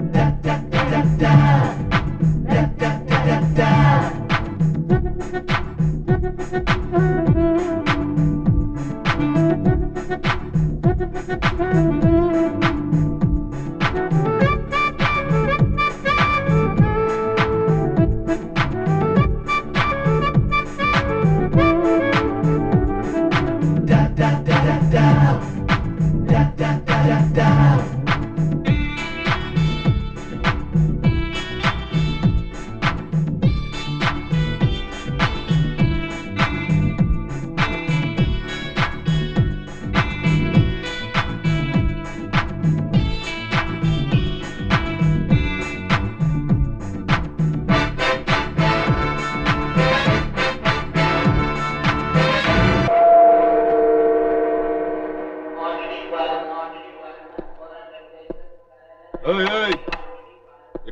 ওই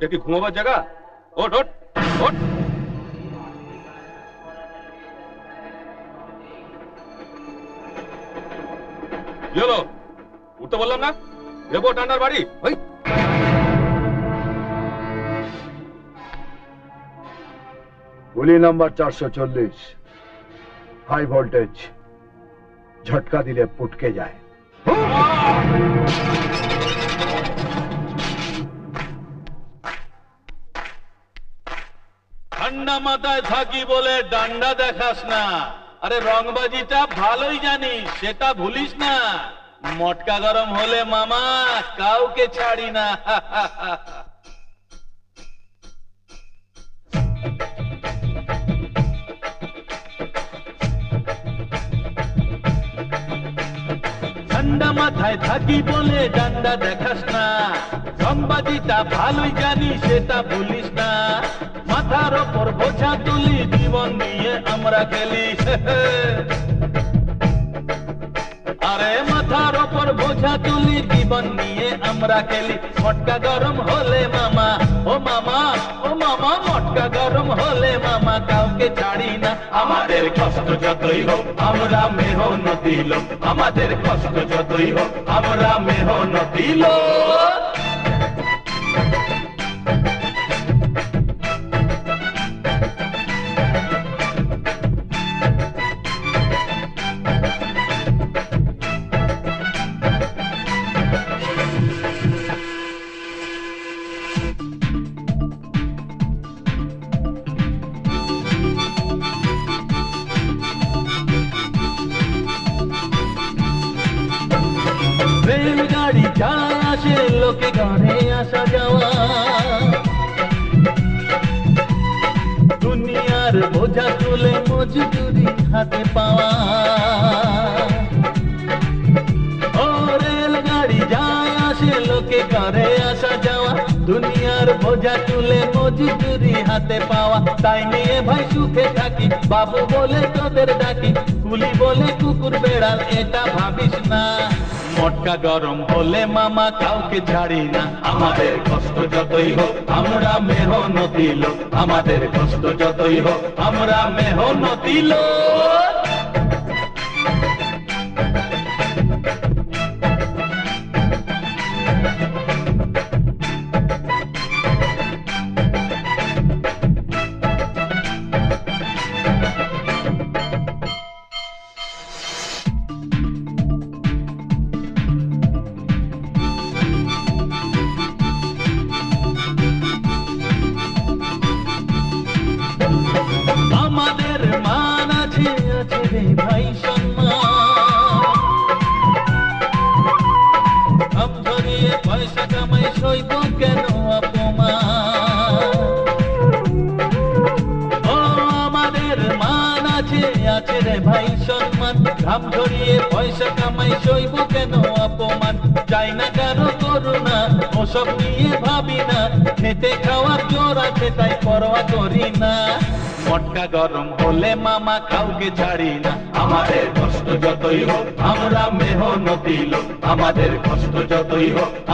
এটা কি ঘুমাবার জায়গা ওঠ ওঠ ওঠ কি হলো উঠতে বললাম না দেবো টান্ডার বাড়ি ওই গুলি নাম্বার চারশো চল্লিশ হাই ভোল্টেজ ঝটকা দিলে পুটকে যায় ঠান্ডা মাথায় থাকি বলে ডান্ডা দেখাস না। আরে রংবাজিটা ভালোই জানিস, সেটা ভুলিস না। মটকা গরম হলে মামা, কাউকে ছাড়ি না। ঠান্ডা মাথায় থাকি বলে ডান্ডা দেখাস না। সম্বাদিতা ভালোই জানি, সেটা ভুলিস না। মাথার ওপর বোঝা তুলি, জীবন নিয়ে আমরা খেলি আরে মাথার ওপর বোঝা তুলি জীবন নিয়ে আমরা খেলি। মটকা গরম হলে মামা, ও মামা ও মামা, মটকা গরম হলে মামা, কাউকে ছাড়ি না। আমাদের কষ্ট যতই হোক, আমরা মেহনতি লোক। আমাদের কষ্ট যতই হোক, আমরা মেহনতি লোক। তুলে হাতে পাওয়া, তাই নিয়ে ভাই সুখে থাকি। বাবু বলে তোদের ডাকি, কুলি বলে কুকুর বেড়াল, এটা ভাবিস না। মটকা গরম হলে মামা কাউকে ছাড়ি না। আমাদের কষ্ট যতই হোক, আমরা মেহনতি লোক। আমাদের কষ্ট যতই হোক, আমরা মেহনতি লোক।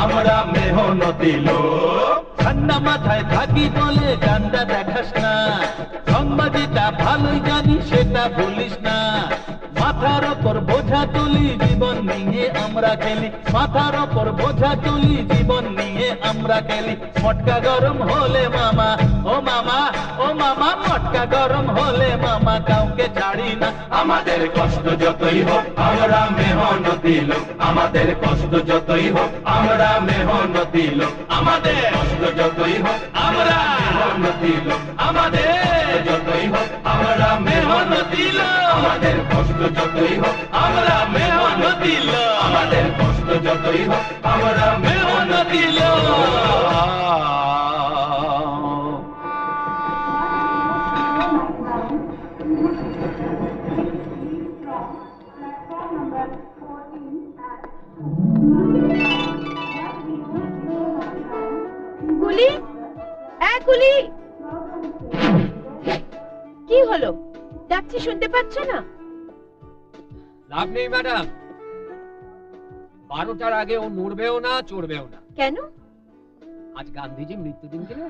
আমরা মেহনতি লোক। ঠান্ডা মাথায় থাকি বলে গান্ডা দেখাস না। সংবাদিতা ভালোই জানি, সেটা ভুলিস তুলি জীবন নিয়ে আমরা খেলি। মাথার ওপর বোঝা তুলি জীবন নিয়ে আমরা খেলি। মটকা গরম হলে মামা, ও মামা ও মামা, মটকা গরম হলে মামা, কাউকে ছাড়ি না। আমাদের কষ্ট যতই হোক, আমরা মেহনতি লোক। আমাদের কষ্ট যতই হোক, আমরা মেহনতি লোক। আমাদের কষ্ট যতই হোক, আমরা মেহনতি লোক। আমাদের যতই হোক আমরা মেহনতি আমাদের কষ্ট যতই হোক আমরা মেহনতি আমাদের কষ্ট যতই হোক আমরা মেহনতি গুলি? এক গুলি। কি হলো? ডাকছি শুনতে পাচ্ছ না? লাভ নেই ম্যাডাম। বারোটার আগে ও নড়বেও না চড়বেও না। কেন? আজ গান্ধীজি মৃত্যুদিন কিনা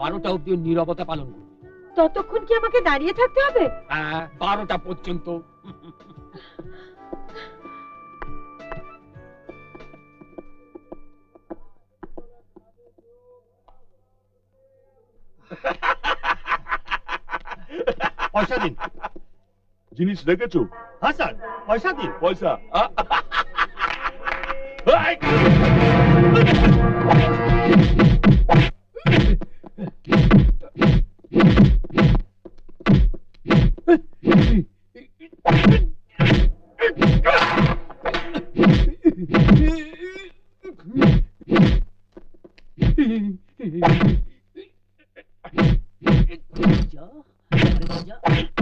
বারোটা অব্দি নীরবতা পালন করবে। ততক্ষণ কি আমাকে দাঁড়িয়ে থাকতে হবে? হ্যাঁ বারোটা পর্যন্ত। পয়সা দিন জিনিস রেখেছো হ্যাঁ স্যার পয়সা দিন পয়সা আ? এই!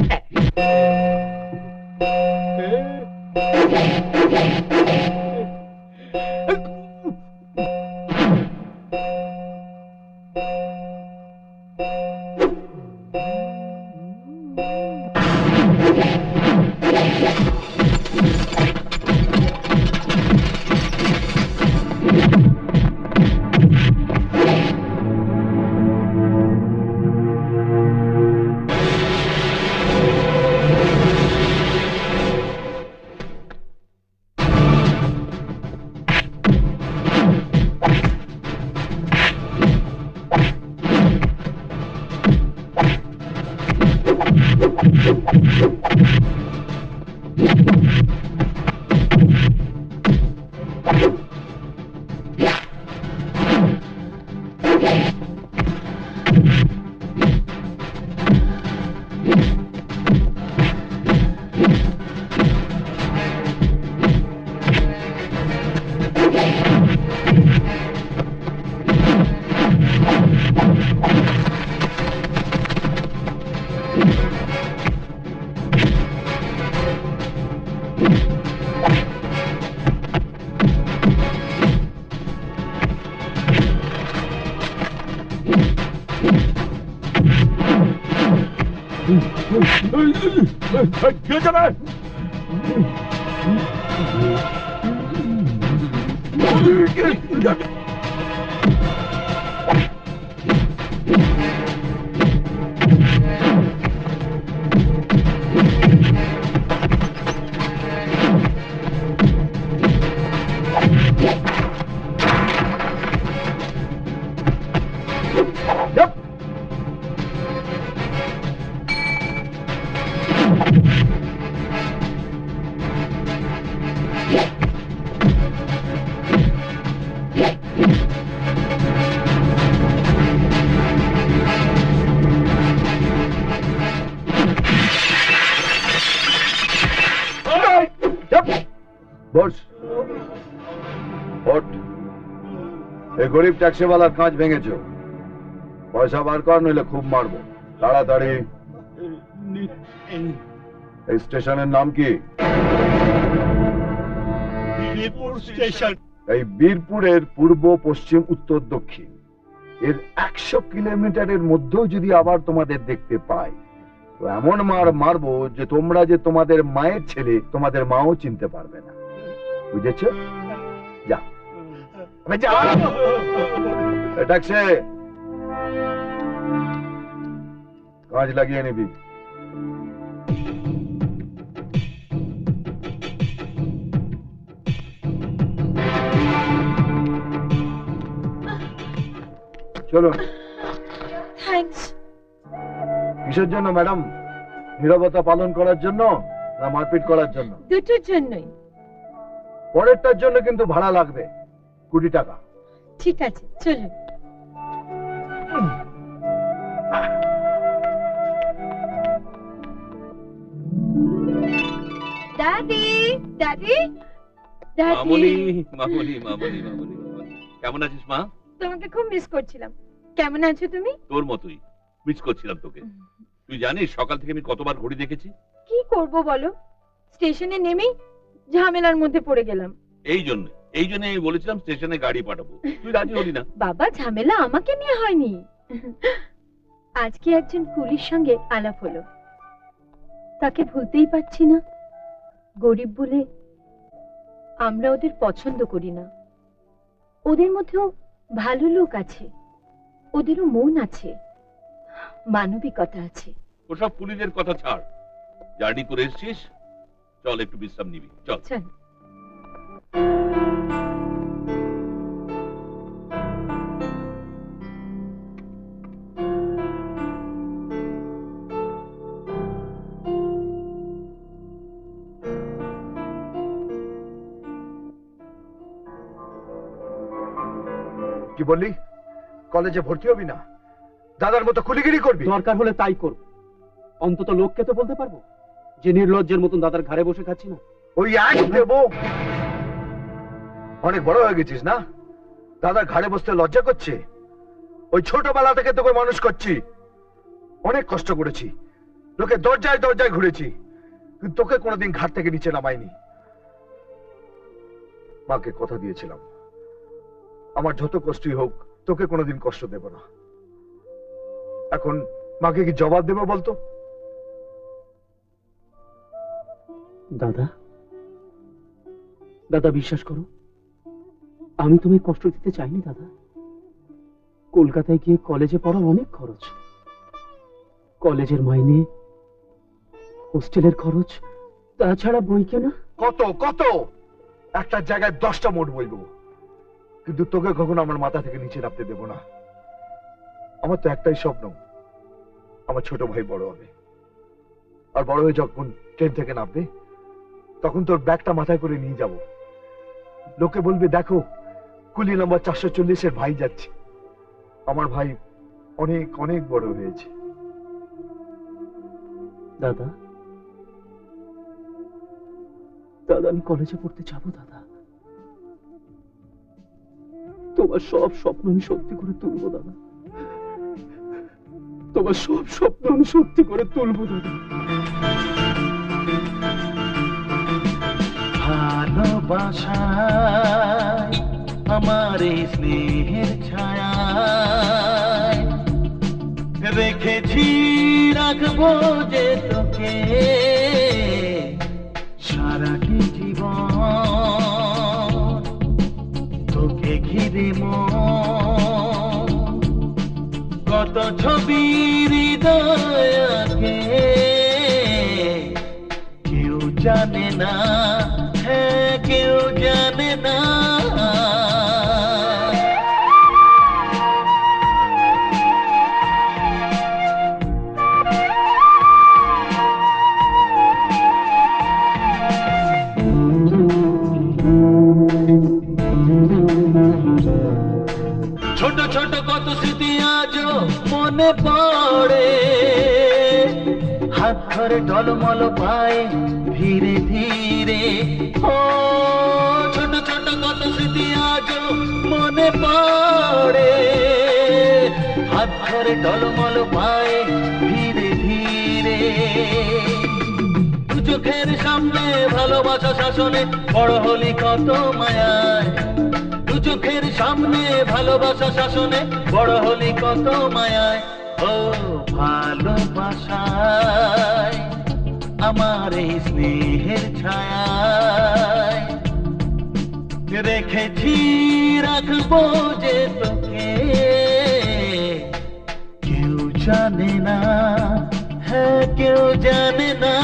কে যাবে Yep. গরিব ট্যাক্সিওয়ালার কাঁচ ভেঙেছো। পয়সা বার কর নইলে খুব মারবো। তাড়াতাড়ি। এই স্টেশনের নাম কি? এই বীরপুরের পূর্ব পশ্চিম উত্তর দক্ষিণ। এর একশো কিলোমিটারের মধ্যেও যদি আবার তোমাদের দেখতে পাই তো এমন মার মারবো যে তোমরা যে তোমাদের মায়ের ছেলে তোমাদের মাও চিনতে পারবে না। বুঝেছ? যা কাজ লাগিয়ে নিবি চলো কিসের জন্য ম্যাডাম নিরবতা পালন করার জন্য না মারপিট করার জন্য দুটোর জন্যই পরেরটার জন্য কিন্তু ভাড়া লাগবে কুড়ি টাকা। ঠিক আছে চলুন। দাদি দাদি মামনি দাদি। মামনি মামনি মামনি মামনি। কেমন আছিস মা? তোমাকে খুব মিস করছিলাম। কেমন আছো তুমি? তোর মতোই। মিস করছিলাম তোকে। তুই জানিস সকাল থেকে আমি কতবার ঘড়ি দেখেছি? কি করব বলো? স্টেশনে নেমেই ঝামেলার মধ্যে পড়ে গেলাম। এই জন্য। এই জন্য আমি বলেছিলাম স্টেশনে গাড়ি পাঠাবো। তুই রাজি হলি না? বাবা ঝামেলা আমাকে নিয়ে হয়নি। আজকে একজন কুলির সঙ্গে আলাপ হলো। তাকে ভুলতেই পারছি না। গরিব বলে আমরা ওদের পছন্দ করি না। ওদের মধ্যেও ভালো লোক আছে। ওদেরও মন আছে। মানবিকতা আছে। ওসব পুলিশের কথা ছাড়। জার্নি করে এসছিস? চল একটু বিশ্রাম নিবি। চল। চল। কি বললি? কলেজে ভর্তি হবি না? দাদার মতো কুলিগিরি করবি? দরকার হলে তাই করব। অন্তত লোককে তো বলতে পারব যে নির্লজ্জের মতন দাদার ঘাড়ে বসে খাচ্ছি না। ওই এক দেব। অনেক বড় হয়ে গেছিস, না? দাদার ঘাড়ে বসতে লজ্জা করছে। ওই ছোটবেলা থেকে তোকে মানুষ করছি। অনেক কষ্ট করেছি। লোকে দরজায় দরজায় ঘুরেছি। কিন্তু তোকে কোনোদিন ঘাট থেকে নিচে নামাইনি। মাকে কথা দিয়েছিলাম। আমার যত কষ্টই হোক, তোকে কোনোদিন কষ্ট দেব না। এখন মাকে কি জবাব দেবো বলতো? দাদা দাদা, বিশ্বাস করো আমি তোমায় কষ্ট দিতে চাইনি, দাদা। কলকাতায় গিয়ে কলেজে পড়া অনেক খরচ। কলেজের মাইনে, হোস্টেলের খরচ, তাছাড়া বই কেনা? কত কত? একটা জায়গায় দশটা মোট বই দেবো। কিন্তু তোকে কখনো আমার মাথা থেকে নিচে নামতে দেবো না। আমার তো একটাই স্বপ্ন, আমার ছোট ভাই বড় হবে। আর বড় হয়ে যখন ট্রেন থেকে নামবে, তখন তোর ব্যাগটা মাথায় করে নিয়ে যাব। লোকে বলবে, দেখো কুলি নাম্বার চারশো চল্লিশের ভাই যাচ্ছে। আমার ভাই অনেক অনেক বড় হয়েছে। দাদা? দাদা, আমি কলেজে পড়তে যাব, দাদা। তোমার সব স্বপ্ন আমি সত্যি করে তুলবো, দাদা। তোমার সব স্বপ্ন আমি সত্যি করে তুলবো, দাদা। ভালোবাসায় আমার এই স্নেহের ছায়ায় রেখেছি রাখব যে তোকে সারাটি জীবন তোকে ঘিরে মন কত ছবি হৃদয় আঁকে কেউ জানে না হ্যাঁ কেউ জানে না মনে পড়ে। হাত ধরে টলমল পায়ে ধীরে ধীরে। ও, ছোট ছোট কত স্মৃতি আজও মনে পড়ে। হাত ধরে টলমল পায়ে ধীরে ধীরে। চোখের সামনে ভালোবাসা শাসনে বড় হলি কত মায়ায়। চোখের সামনে ভালোবাসা শাসনে, বড় হলি কত মায়ায়, ও ভালোবাসায়, আমার এই স্নেহের ছায়ায়। রেখেছি, রাখব যে তোকে। কেউ জানে না হ্যাঁ কেউ জানে না।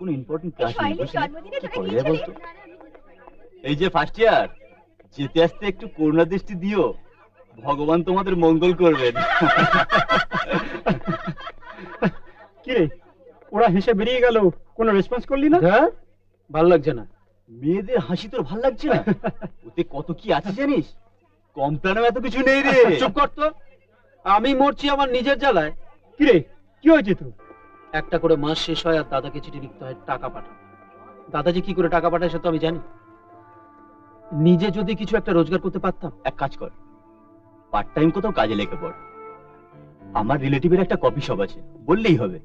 কোন ইম্পর্টেন্ট ক্লাস নেই শৈলীর বুঝলি? জন্মদিনে কি তোরা করা কি যায় ছিলি? বলতো? এই যে ফার্স্ট ইয়ার যেতে আসতে একটু করুণা দৃষ্টি দিও। ভগবান তোমাদের মঙ্গল করবেন। কি রে ওরা হেসে বেরিয়ে গেল। কোনো রেসপন্স করলি না? ভালো লাগছে না। মেয়েদের হাসি তোর ভালো লাগছে না? ওতে কত কি আছে জানিস? কম প্রাণেও এত কিছু নেই রে। চুপ কর তো। আমি মরছি আমার নিজের জ্বালায়। কি রে কি হয়েছে তো একটা করে মাস শেষ হয় আর দাদাকে চিঠি লিখতে হয় টাকা পাঠা দাদা যে কি করে টাকা পাঠায় সে তো আমি জানি। নিজে যদি কিছু একটা রোজগার করতে পারতাম। এক কাজ কর পার্ট টাইম কোথাও কাজে লেগে পড়। আমার রিলেটিভের একটা কফি শপ আছে বললেই হবে।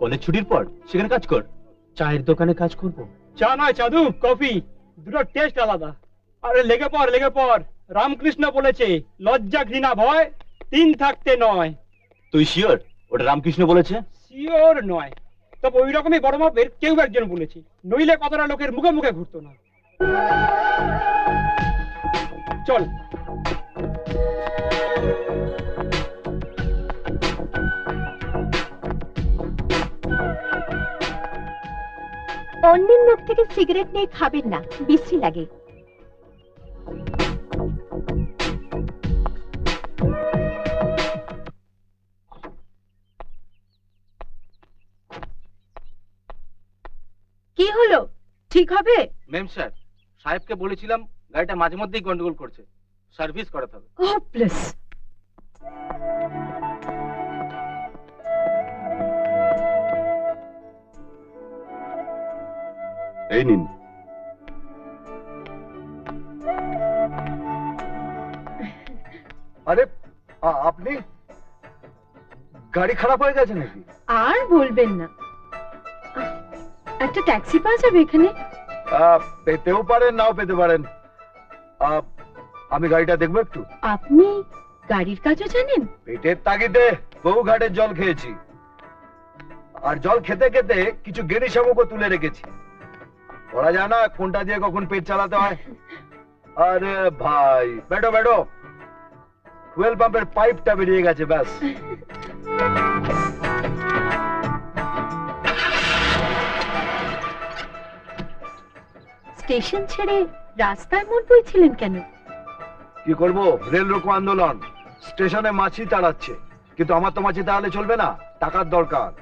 কলেজ ছুটির পর সেখানে কাজ কর। চায়ের দোকানে কাজ করব? চা নয় চাদু কফি দুটো টেস্ট আলাদা। আরে লেগে পড় লেগে পড়। রামকৃষ্ণ বলেছে লজ্জা ঘৃণা ভয় তিন থাকতে নয়। তুই শিওর ওটা রামকৃষ্ণ বলেছে? শিওর নয়। তবে ওই রকমই বড় মাপের কেউ একজন বলেছে। নইলে কতটা লোকের মুখে মুখে ঘুরতো না। চল। অন্যের মুখ থেকে সিগারেট নিয়ে খাবেন না। বিশ্রী লাগে। কি হলো? ঠিক হবে? ম্যাম স্যার সাহেবকে বলেছিলাম গাড়িটা মাঝে মধ্যেই গন্ডগোল করছে। সার্ভিস করাতে হবে। ও প্লিজ এই নিন। আরে আপনি? গাড়ি খারাপ হয়ে গেছে নাকি? আর বলবেন না। একটা ট্যাক্সি পাওয়া যাবে এখানে? পেতেও পারেন নাও পেতে পারেন। আমি গাড়িটা দেখব একটু? আপনি গাড়ির কাজও জানেন? পেটের তাগিদে বহু ঘাটের জল খেয়েছি। আর জল খেতে খেতে কিছু গেড়ি শামুকও তুলে রেখেছি। ওরা জানা কোনটা দিয়ে কখন পেট চালাতে হয়। আরে ভাই বেটো বেটো ফুয়েল পাম্পের পাইপটা বেরিয়ে গেছে ব্যাস। স্টেশন ছেড়ে রাস্তায় মোড় বইছিলেন কেন? কি করব? রেল রোকো আন্দোলন। স্টেশনে মাছি তাড়াচ্ছে। কিন্তু আমার তো মাছি তাহলে চলবে না। টাকার দরকার।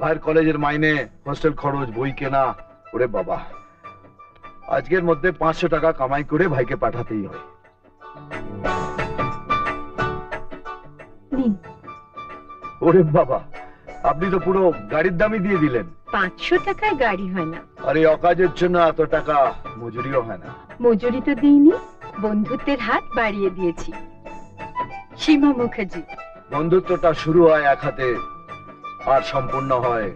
ভাইয়ের কলেজের মাইনে হোস্টেল খরচ বই কেনা। ওরে বাবা। আজকের মধ্যে পাঁচশো টাকা কামাই করে ভাইকে পাঠাতেই হয়। ওরে বাবা। আপনি তো পুরো গাড়ির দামই দিয়ে দিলেন। পাঁচশো টাকায় গাড়ি হয় না। আর অকাজের জন্য এত টাকা মজুরিও হয় না। মজুরি তো দিইনি বন্ধুত্বের হাত বাড়িয়ে দিয়েছি। সীমা মুখার্জি। বন্ধুত্বটা শুরু হয় এক হাতে আর সম্পূর্ণ হয়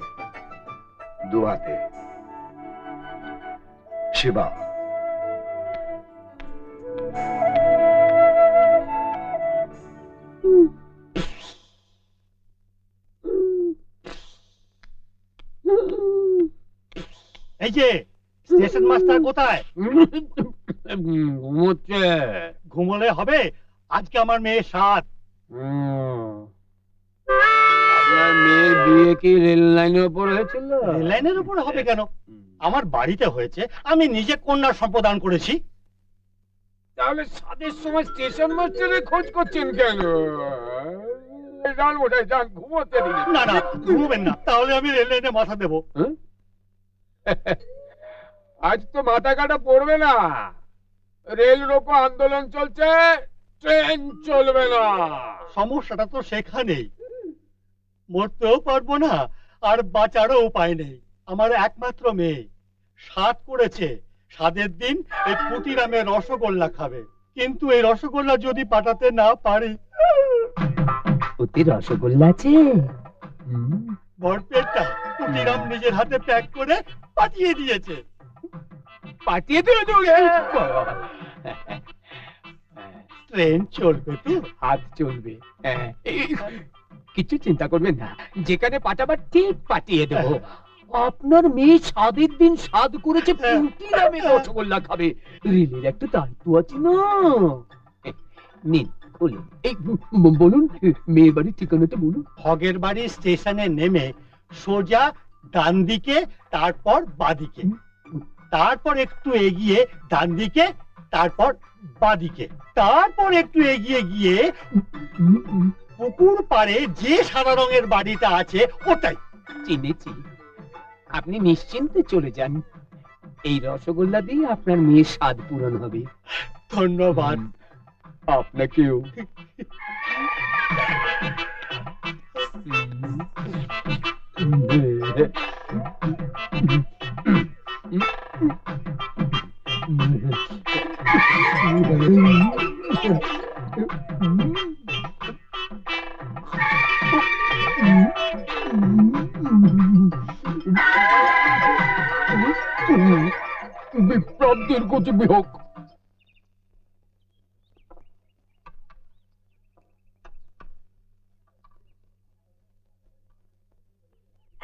দু হাতে। শিবা। এই যে স্টেশন মাস্টার কোথায়? ঘুমোচ্ছে। ঘুমোলে হবে? আজকে আমার মেয়ে সাত। আপনার মেয়ের বিয়ে কি রেল লাইনের উপর হয়েছিল? লাইনের উপর হবে কেন? আমার বাড়িতে হয়েছে আমি নিজে কন্যার সম্প্রদান করেছি। তাহলে সাদের সময় স্টেশন মাস্টারের খোঁজ করছেন কেন? যান ওটাই যান ঘুমোতে দিন না না ঘুমবেন না। তাহলে আমি রেল লাইনে মাথা দেবো। আজ তো মাথা কাটা পড়বে না। রেল রোকো আন্দোলন চলছে ট্রেন চলবে না। সমস্যাটা তো সেখানেই। মরতেও পারব না আর বাঁচারও উপায় নেই। আমার একমাত্র মেয়ে। সাত করেছে। সাদের দিন এই কুটিরামে রসগোল্লা খাবে। কিন্তু এই রসগোল্লা যদি পাঠাতে না পারি অতি রসগোল্লা আছে? ভরপেটটা কুটিরাম নিজের হাতে প্যাক করে পাঠিয়ে দিয়েছে। পাঠিয়ে দিল ট্রেন চলবে তো? হাত চলবে। হ্যাঁ। কিছু চিন্তা করবেন না। যেখানে পাঠাবার ঠিক পাঠিয়ে দেবো। আপনার মেয়ে স্বাদের দিন স্বাদ করেছে পুটি নামে রসগোল্লা খাবে। রেলের একটা দায়িত্ব আছে না? নিন। খুলুন এই বলুন মেয়ের বাড়ির ঠিকানাটা বলুন। হগের বাড়ি স্টেশনে নেমে সোজা ডান দিকে তারপর বাদিকে তারপর একটু এগিয়ে ডান দিকে তারপর বাদিকে তারপর একটু এগিয়ে গিয়ে পুকুর পাড়ে যে সাদা রঙের বাড়িটা আছে ওটাই। চিনেছি। আপনি নিশ্চিন্তে চলে যান। এই রসগোল্লা দিয়ে আপনার মেয়ের স্বাদ পূরণ হবে। ধন্যবাদ। আপনাকেও বিপ্লবদের গতি বিহক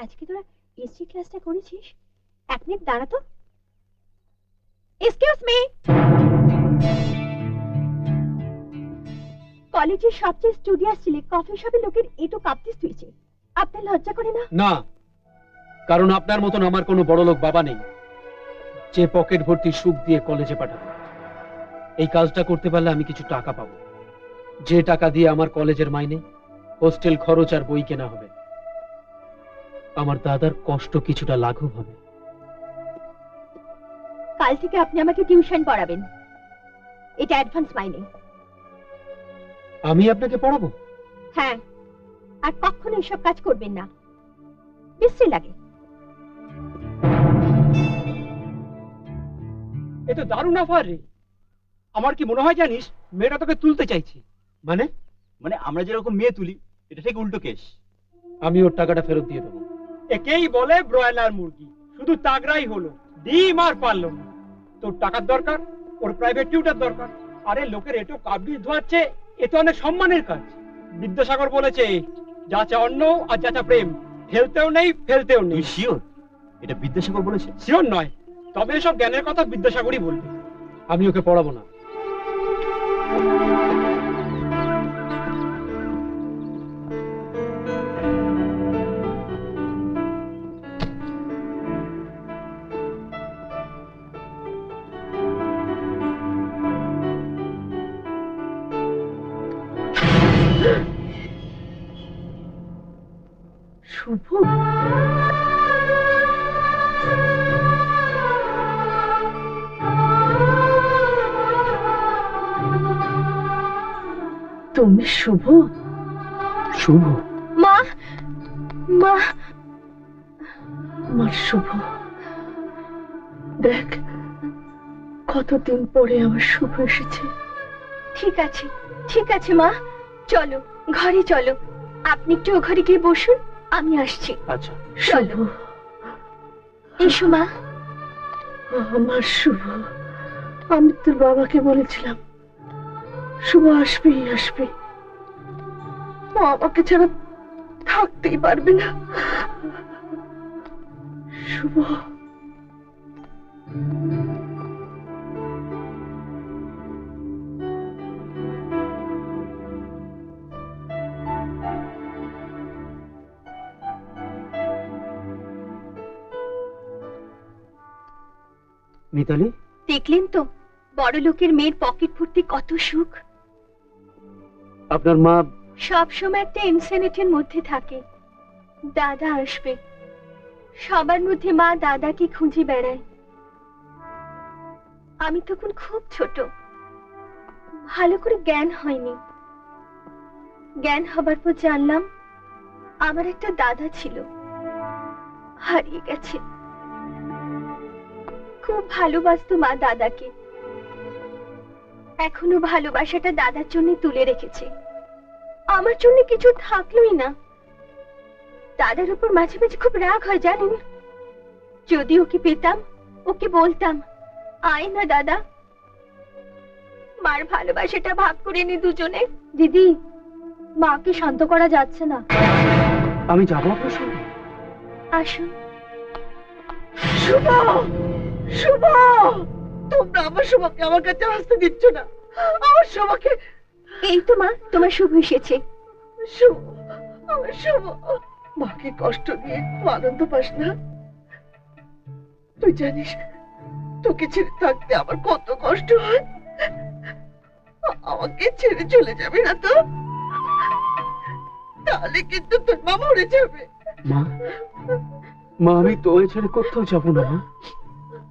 আজকে তোরা হিস্ট্রি ক্লাসটা করেছিস? এক মিনিট দাঁড়া তো। এক্সকিউজ মি কলেজের সবচেয়ে স্টুডিয়াস ছেলে কফি শপে লোকের এটো কাঁপতে তুইছে আপনার লজ্জা করে না? না। কারণ আপনার মতন আমার কোনো বড় লোক বাবা নেই, যে পকেট ভর্তি সুখ দিয়ে কলেজে পাঠাবে। এই কাজটা করতে পারলে আমি কিছু টাকা পাবো। যে টাকা দিয়ে আমার কলেজের মাইনে হোস্টেল খরচ আর বই কেনা হবে। আমার দাদার কষ্ট কিছুটা লাঘব হবে। কাল থেকে আপনি আমাকে টিউশন পড়াবেন। এটা অ্যাডভান্স মাইনে। আমি আপনাকে পড়াবো? হ্যাঁ। আর কখনো এসব কাজ করবেন না। বিশ্রী লাগে। এ তো দারুণ অফার রে। আমার কি মনে হয় জানিস মেয়েটা তোকে তুলতে চাইছি। মানে? মানে আমরা যেরকম মেয়ে তুলি এটা ঠিক উল্টো কেস। আমি ওর টাকাটা ফেরত দিয়ে দেবো। একেই বলে ব্রয়লার মুরগি। শুধু তাগড়াই হলো ডিম আর পারল না। তোর টাকার দরকার ওর প্রাইভেট টিউটার দরকার। আরে লোকের এটো কাবলিশ ধোয়াচ্ছে এ তো অনেক সম্মানের কাজ। বিদ্যাসাগর বলেছে যা চা অন্ন আর যা চা প্রেম ফেলতেও নেই ফেলতেও নেই। শিওর এটা বিদ্যাসাগর বলেছে? শিওর নয়। তবে এসব জ্ঞানের কথা বিদ্যাসাগরই বলবে। আমি ওকে পড়াবো না। শুভ। তুমি শুভ? শুভ। মা মা আমার শুভ। দেখ কতদিন পরে আমার শুভ এসেছে। ঠিক আছে ঠিক আছে মা। চলো ঘরে চলো। আপনি একটু ও ঘরে গিয়ে বসুন। আমি আসছি। আচ্ছা। চলো এসো মা। আমার শুভ। আমি তোর বাবাকে বলেছিলাম। শুভ আসবেই আসবে। ও আমাকে ছাড়া থাকতেই পারবে না। শুভ। মিতালি? দেখলেন তো বড় লোকের মেয়ের পকেট ভর্তি কত সুখ। আপনার মা সব সময় একটা ইনসেনিটির মধ্যে থাকে। দাদা আসবে। সবার মধ্যে মা দাদাকে খুঁজে বেড়ায়। আমি তখন খুব ছোট। ভালো করে জ্ঞান হয়নি। জ্ঞান হবার পর জানলাম আমার একটা দাদা ছিল। হারিয়ে গেছে। খুব ভালোবাসতো মা দাদাকে। এখনও ভালোবাসাটা দাদার জন্য তুলে রেখেছে। আমার জন্য কিছু থাকলোই না। দাদার উপর মাঝে মাঝে খুব রাগ হয় জানেন? যদি ওকে পেতাম ওকে বলতাম আয় না দাদা। মার ভালোবাসাটা ভাগ করে নি দুজনে। দিদি মাকে শান্ত করা যাচ্ছে না। আমি যাব আপনার সঙ্গে? আসুন। শুভ! শুভ! তোমরা আমার শুভকে আমার কাছে আসতে দিচ্ছ না। আমার শুভকে এই তো মা তোমার শুভ এসেছে। শুভ আমার শুভ। মাকে কষ্ট দিয়ে আনন্দ পাস না? তুই জানিস তোকে ছেড়ে থাকতে আমার কত কষ্ট হয়? আমাকে ছেড়ে চলে যাবে না তো? তাহলে কিন্তু তোর মা মরে যাবে। মা মা আমি তোমায় ছেড়ে কোথাও যাব না মা?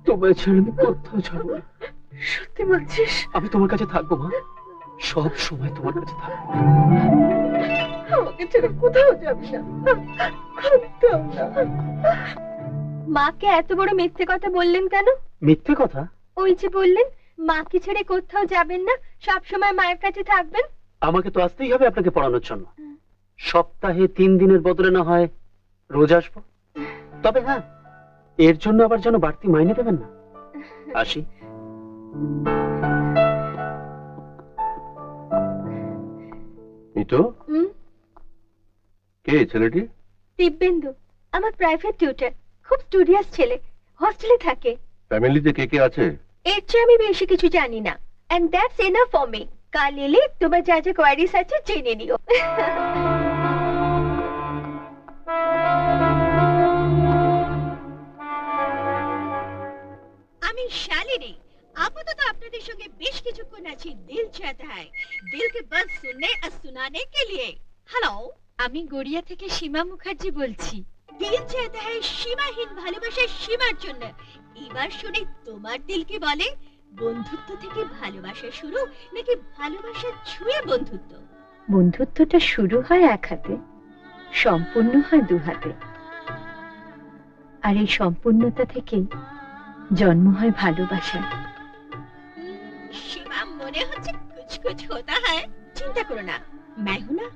তোমায় ছেড়ে আমি কোথাও যাব না। সত্যি বলছিস? আমি তোমার কাছে থাকব মা। সব সময় তোমার কাছে থাকব। আমাকে ছেড়ে কোথাও যাবি না। কোথাও না। মাকে এত বড় মিথ্যে কথা বললেন কেন? মিথ্যে কথা? ওই যে বললেন মাকে ছেড়ে কোথাও যাবেন না সব সময় মায়ের কাছে থাকবেন? আমাকে তো আসতেই হবে আপনাকে পড়ানোর জন্য। সপ্তাহে তিন দিনের বদলে না হয় রোজ আসব। তবে হ্যাঁ এর জন্য আবার যেন বাড়তি মাইনে দেবেন না? আসি। মিঠু কে ছেলেটি? দিব্যেন্দু আমার প্রাইভেট টিউটার খুব স্টুডিয়াস ছেলে হস্টেলে থাকে। ফ্যামিলিতে কে কে আছে? এর চেয়ে আমি বেশি কিছু জানি না। And that's enough for me কাল এলে তোমার যা যা কোয়ারিস আছে জেনে নিও। আমি শালিনি। আপাতত আপনাদের সঙ্গে বেশ কিছুক্ষণ আছি দিল চাতায় দিলকে বাস শুনে আর শুনানে কে লিয়ে? হ্যালো আমি গড়িয়া থেকে সীমা মুখার্জি বলছি। দিল চাতা হ্যায় সীমাহীন ভালোবাসার সীমার জন্য। এবার শুনে তোমার দিল কি বলে বন্ধুত্ব থেকে ভালোবাসা শুরু নাকি ভালোবাসা ছুঁয়ে বন্ধুত্ব? বন্ধুত্বটা শুরু হয় এক হাতে সম্পূর্ণ হয় দু হাতে। আর এই সম্পূর্ণতা থেকেই জন্ম হয় ভালোবাসা সীমা মনে হচ্ছে কুচকুচ হতা হয়। চিন্তা করো না মেহুনা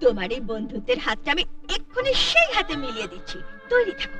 তোমার এই বন্ধুত্বের হাতটা আমি এক্ষুনি সেই হাতে মিলিয়ে দিচ্ছি। তৈরি থাকো।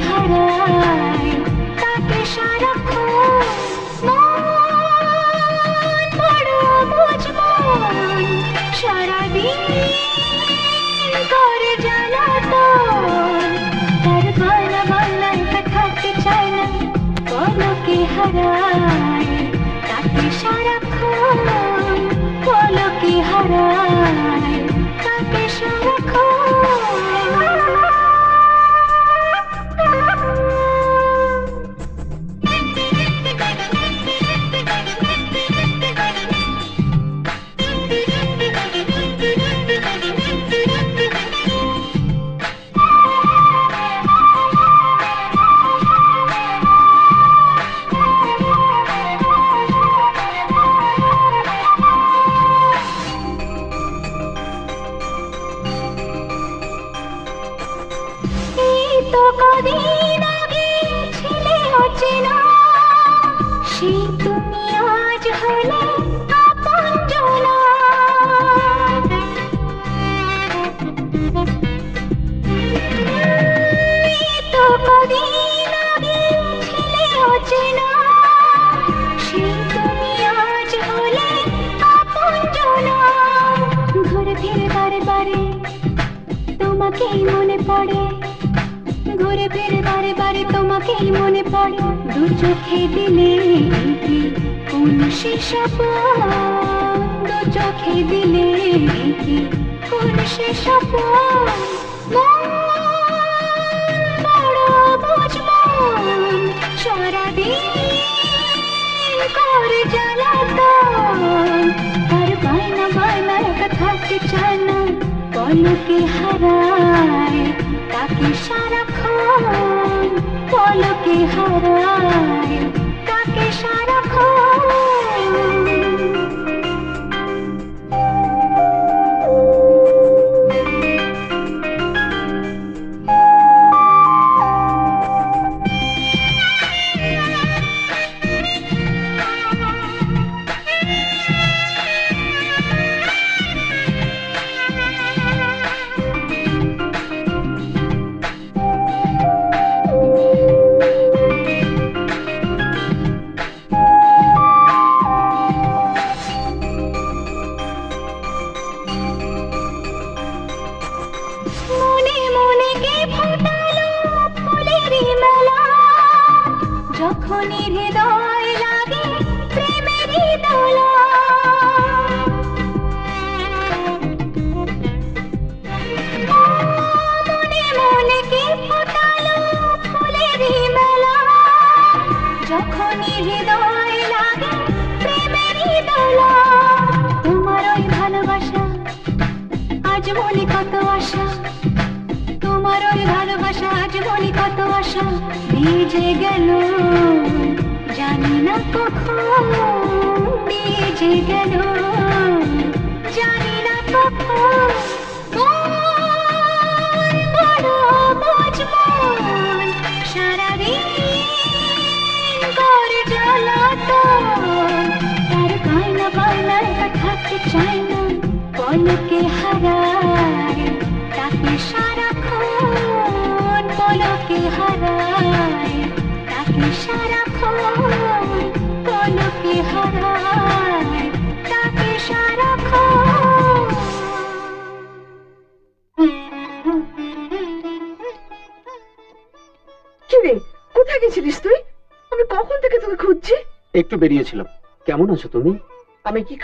hide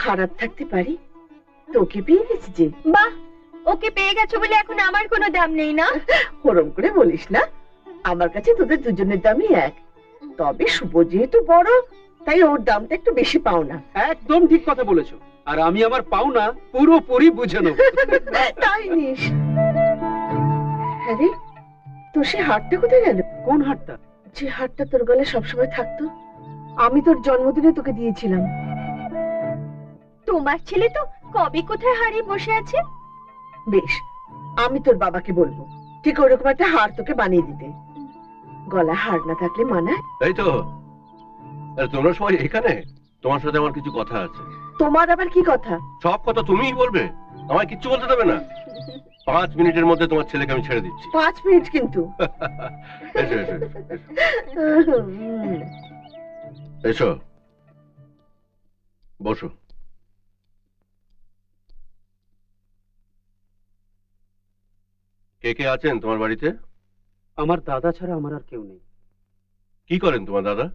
খারাপ থাকতে পারি? তোকে পেয়ে গেছি যে। বাহ ওকে পেয়ে গেছো বলে এখন আমার কোনো দাম নেই না? ওরম করে বলিস না। আমার কাছে তোদের দুজনের দামই এক। তবে শুভ যেহেতু বড় তাই ওর দামটা একটু বেশি পাও না। একদম ঠিক কথা বলেছ। আর আমি আমার পাওনা পুরোপুরি বুঝে নেব। তাই নিস। হ্যাঁ রে তোর সে হাটটা কোথায় গেল? কোন হাটটা যে হাটটা তোর গলে সবসময় থাকতো আমি তোর জন্মদিনে তোকে দিয়েছিলাম। তোমার ছেলে তো কবে কোথায় হারিয়ে বসে আছে? বেশ আমি তোর বাবাকে বলব ঠিক ওরকম একটা হার তোকে বানিয়ে দিতে। গলা হার না থাকলে মানায় এই তো তোমরা সবাই এখানে? তোমার সাথে আমার কিছু কথা আছে। তোমার আবার কি কথা? সব কথা তুমিই বলবে আমায় কিচ্ছু বলতে দেবে না। পাঁচ মিনিটের মধ্যে তোমার ছেলেকে আমি ছেড়ে দিচ্ছি। পাঁচ মিনিট কিন্তু। এসো এসো এসো, এসো। বসো। কে কে আছেন তোমার বাড়িতে? আমার দাদা ছাড়া আমার আর কেউ নেই। কি করেন তোমার দাদা?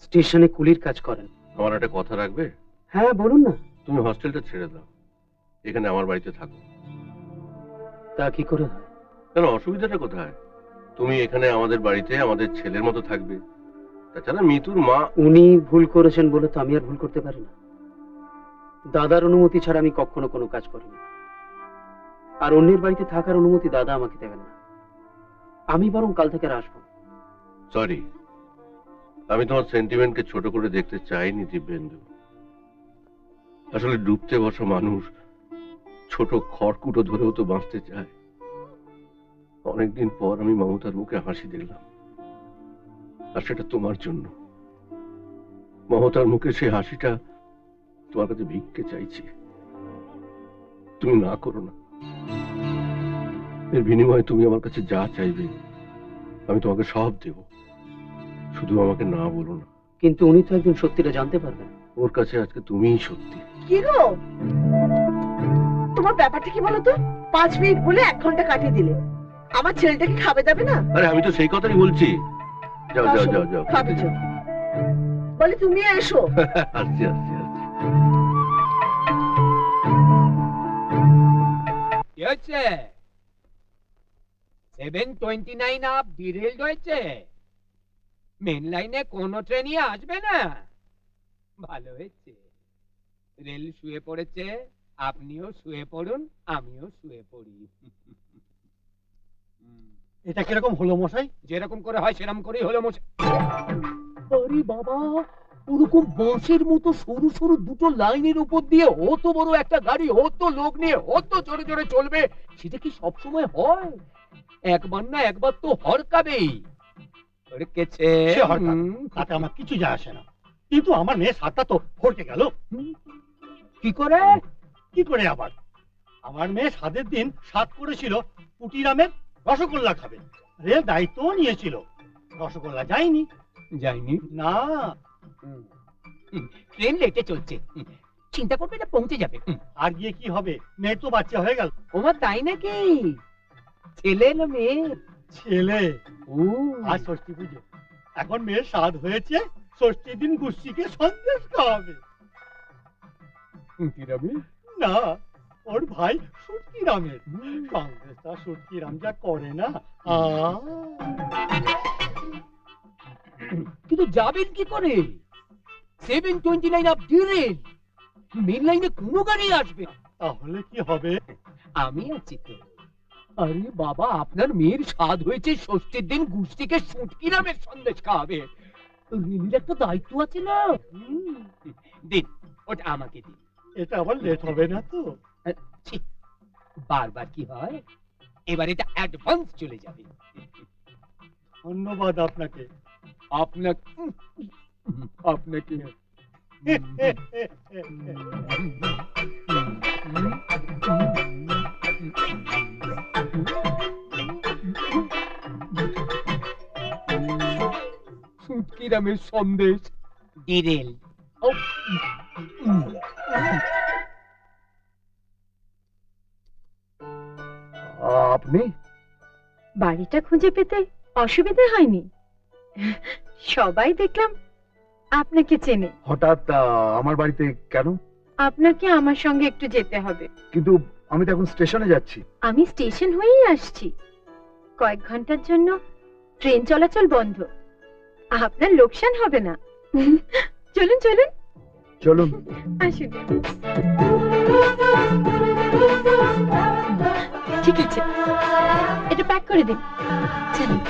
স্টেশনে কুলির কাজ করেন। আমার একটা কথা রাখবে? হ্যাঁ বলুন না। তুমি হস্টেলটা ছেড়ে দাও। এখানে আমার বাড়িতে থাকো। তা কি করে কেন অসুবিধাটা কোথায়? তুমি এখানে আমাদের বাড়িতে আমাদের ছেলের মতো থাকবে। তাছাড়া মিতুর মা উনি ভুল করেছেন বলে তো আমি আর ভুল করতে পারি না। দাদার অনুমতি ছাড়া আমি কখনো কোনো কাজ করিনি। আর অন্যের বাড়িতে থাকার অনুমতি দাদা আমাকে দেবেন না। আমি বরং কাল থেকে আসব। সরি আমি তোমার সেন্টিমেন্টকে ছোট করে দেখতে চাইনি, দিব্যেন্দু। আসলে ডুবতে বসা মানুষ ছোট খড়কুটো ধরেও তো বাঁচতে চায়। অনেকদিন পর আমি মমতার মুখে হাসি দেখলাম। আর সেটা তোমার জন্য। মমতার মুখে সেই হাসিটা তোমার কাছে ভিক্ষে চাইছি। তুমি না করো না। এর বিনিময়ে তুমি আমার কাছে যা চাইবে আমি তোমাকে সব দেব। শুধু আমাকে না বলো না। কিন্তু উনি তো একদিন সত্যিটা জানতে পারবেন ওর কাছে আজকে তুমিই সত্যি। কি গো তোমার ব্যাপারটা কি বলো তো? পাঁচ মিনিট বলে এক ঘণ্টা কাটিয়ে দিলে। আমার ছেলেটাকে খাবে যাবে না? আরে আমি তো সেই কথাই বলছি। যাও যাও যাও যাও খাবে। বলে তুমি এসো। আসছি আসছি আসছি। কি হচ্ছে seven twenty nine up derail রয়েছে মেন লাইনে কোনো ট্রেনই আসবে না। ভালো হয়েছে। রেল শুয়ে পড়েছে। আপনিও শুয়ে পড়ুন আমিও শুয়ে পড়ি। এটা কীরকম হলো মশাই? যেরকম করে হয় সেরকম করেই হলো মশাই। বাবা! ওরকম বাঁশের মতো সরু সরু দুটো লাইনের উপর দিয়ে অত বড় একটা গাড়ি অত লোক নিয়ে অত জোরে জোরে চলবে। সেটা কি সবসময় হয়? একবার না একবার তো হরকাবেই। হরকেছে। তাতে আমার কিছু যায় আসে না। কিন্তু আমার মেয়ে সাতটা তো ফরকে গেল। কি করে? কি করে আবার? আমার মেয়ে সাদের দিন সাত করেছিল পুটিরামের রসগোল্লা খাবে। রেল দায়িত্বও নিয়েছিল। রসগোল্লা যায়নি। যায়নি? না ট্রেন লেটে চলছে। চিন্তা করবে না পৌঁছে যাবে। আর গিয়ে কি হবে? মেয়ে তো বাচ্চা হয়ে গেল। ওমা তাই নাকি? ছেলে না মেয়ে? ছেলে। ও। আজ ষষ্ঠী পুজো। এখন মেয়ের স্বাদ হয়েছে ষষ্ঠীর দিন গুষ্টিকে সন্দেশ খাওয়াবে কিরামি না ওর ভাই সুটকি রামের সন্দেশটা সুটকি রাম যা করে না আ কিন্তু যাবেন কি করে? Seven twenty nine up derail main লাইনে কোনো গাড়ি আসবে তাহলে কি হবে? আমি আছি তো। আরে বাবা আপনার মেয়ের স্বাদ হয়েছে ষষ্ঠীর দিন গুষ্টিকে সুটকি নামের সন্দেশ খাওয়াবে। একটা দায়িত্ব আছে না? দিন ওটা আমাকে দিন। এটা আবার লেট হবে না তো? বারবার কি হয়? এবার এটা অ্যাডভান্স চলে যাবে। ধন্যবাদ আপনাকে। আপনাকে আপনাকে সুটকিরামের সন্দেশ। ডিরেল আপনি? বাড়িটা খুঁজে পেতে অসুবিধা হয়নি। সবাই দেখলাম আপনাকে চেনে। হঠাৎ আমার বাড়িতে কেন? আপনাকে আমার সঙ্গে একটু যেতে হবে। কিন্তু আমি তো এখন স্টেশনে যাচ্ছি। আমি স্টেশন হয়েই আসছি। কয়েক ঘণ্টার জন্য ট্রেন চলাচল বন্ধ। আপনার লোকসান হবে না। চলুন চলুন। চলুন। আসুন। ঠিক আছে। এটা প্যাক করে দিন। চলুন।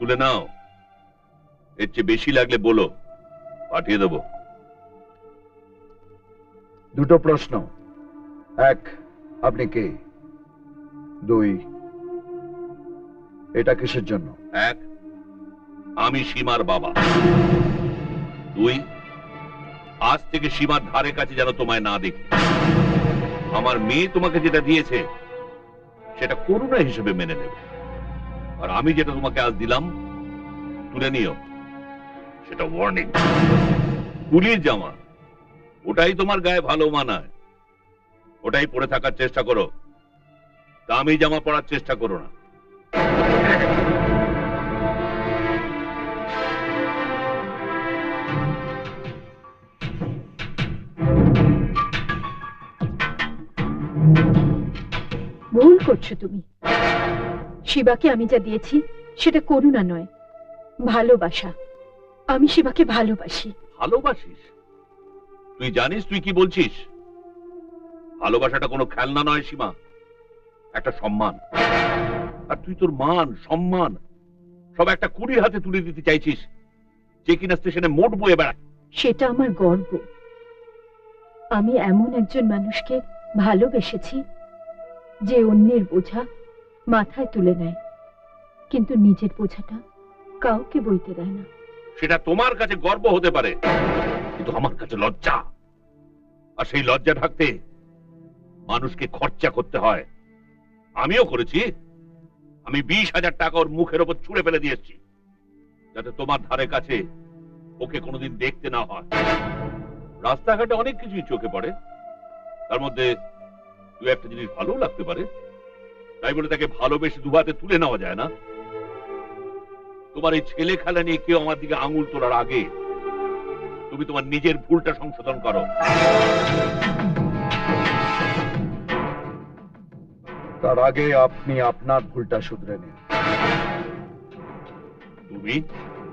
তুলে নাও এর চেয়ে বেশি লাগলে বলো পাঠিয়ে দেবো। দুটো প্রশ্ন। এক আপনি কে? দুই এটা কিসের জন্য? এক আমি সীমার বাবা। দুই আজ থেকে সীমার ধারে কাছে যেন তোমায় না দেখি। আমার মেয়ে তোমাকে যেটা দিয়েছে সেটা করুণা হিসেবে মেনে নেবে। আর আমি যেটা তোমাকে আজ দিলাম তুলে নিও। সেটা ওয়ার্নিং কুলির জামা ওটাই তোমার গায়ে ভালো মানায়। ওটাই পরে থাকার চেষ্টা করো। দামি জামা পরার চেষ্টা করো না। ভুল করছ তুমি। শিবাকে আমি যা দিয়েছি সেটা করুণা নয় ভালোবাসা। আমি শিবাকে ভালোবাসি। ভালোবাসিস? তুই জানিস তুই কি বলছিস? ভালোবাসাটা কোনো খেলনা নয় সীমা। একটা সম্মান। আর তুই তোর মান সম্মান সব একটা কুড়ির হাতে তুলে দিতে চাইছিস যে কিনা স্টেশনে মোট বয়ে বেড়ায়। সেটা আমার গর্ব। আমি এমন একজন মানুষকে ভালোবেসেছি যে অন্যের বোঝা মাথায় তুলে নেয় কিন্তু নিজের বোঝাটা কাউকে বইতে দেয় না। সেটা তোমার কাছে গর্ব হতে পারে, কিন্তু আমার কাছে লজ্জা। আর সেই লজ্জা থাকতে মানুষকে খরচা করতে হয়। আমিও করেছি। আমি বিশ হাজার টাকা ওর মুখের ওপর ছুঁড়ে ফেলে দিয়েছি যাতে তোমার ধারে কাছে ওকে কোনোদিন দেখতে না হয়। রাস্তাঘাটে অনেক কিছুই চোখে পড়ে। তার মধ্যে দু একটা জিনিস ভালো লাগতে পারে। তাই বলে তাকে ভালোবেসে দুহাতে তুলে নেওয়া যায় না। তোমার এই ছেলে খেলা নিয়ে কেউ আমার দিকে আঙুল তোলার আগে তুমি তোমার নিজের ভুলটা সংশোধন করো। তার আগে আপনি আপনার ভুলটা শুধরে নিন। তুমি?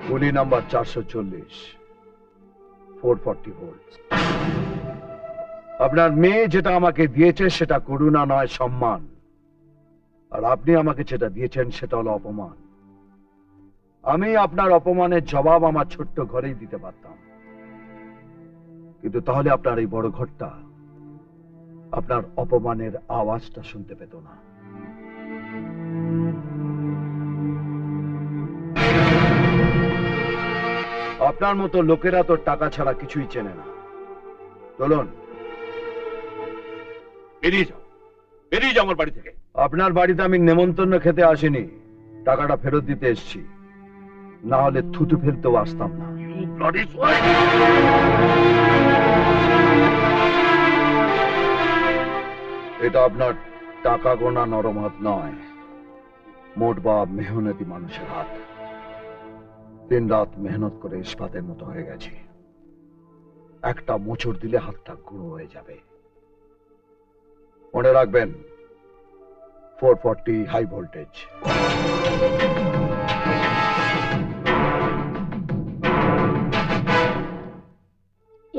গুলি নাম্বার চারশো চল্লিশ ফোর ফর্টি ভোল্ট আপনার মেয়ে যেটা আমাকে দিয়েছে সেটা করুণা নয় সম্মান। আর আপনি আমাকে যেটা দিয়েছেন সেটা হলো অপমান। আমি আপনার অপমানের জবাব আমার ছোট্ট ঘরেই দিতে পারতাম। কিন্তু তাহলে আপনার এই বড় ঘরটা আপনার অপমানের আওয়াজটা শুনতে পেত না। আপনার মতো লোকেরা তো টাকা ছাড়া কিছুই চেনে না। চলুন। বেরিয়ে যাও। বেরিয়ে যাও আমার বাড়ি থেকে। আপনার বাড়িতে আমি নেমন্তন্ন খেতে আসিনি। টাকাটা ফেরত দিতে এসেছি। না হলে থুতু ফেলতেও আসতাম না। এটা আপনার টাকা গোনা নরম হাত নয়। মোট বা মেহনতি মানুষের হাত। দিন রাত মেহনত করে ইস্পাতের মতো হয়ে গেছি। একটা মোচড় দিলে হাতটা গুঁড়ো হয়ে যাবে। মনে রাখবেন ফোর ফর্টি হাই ভোল্টেজ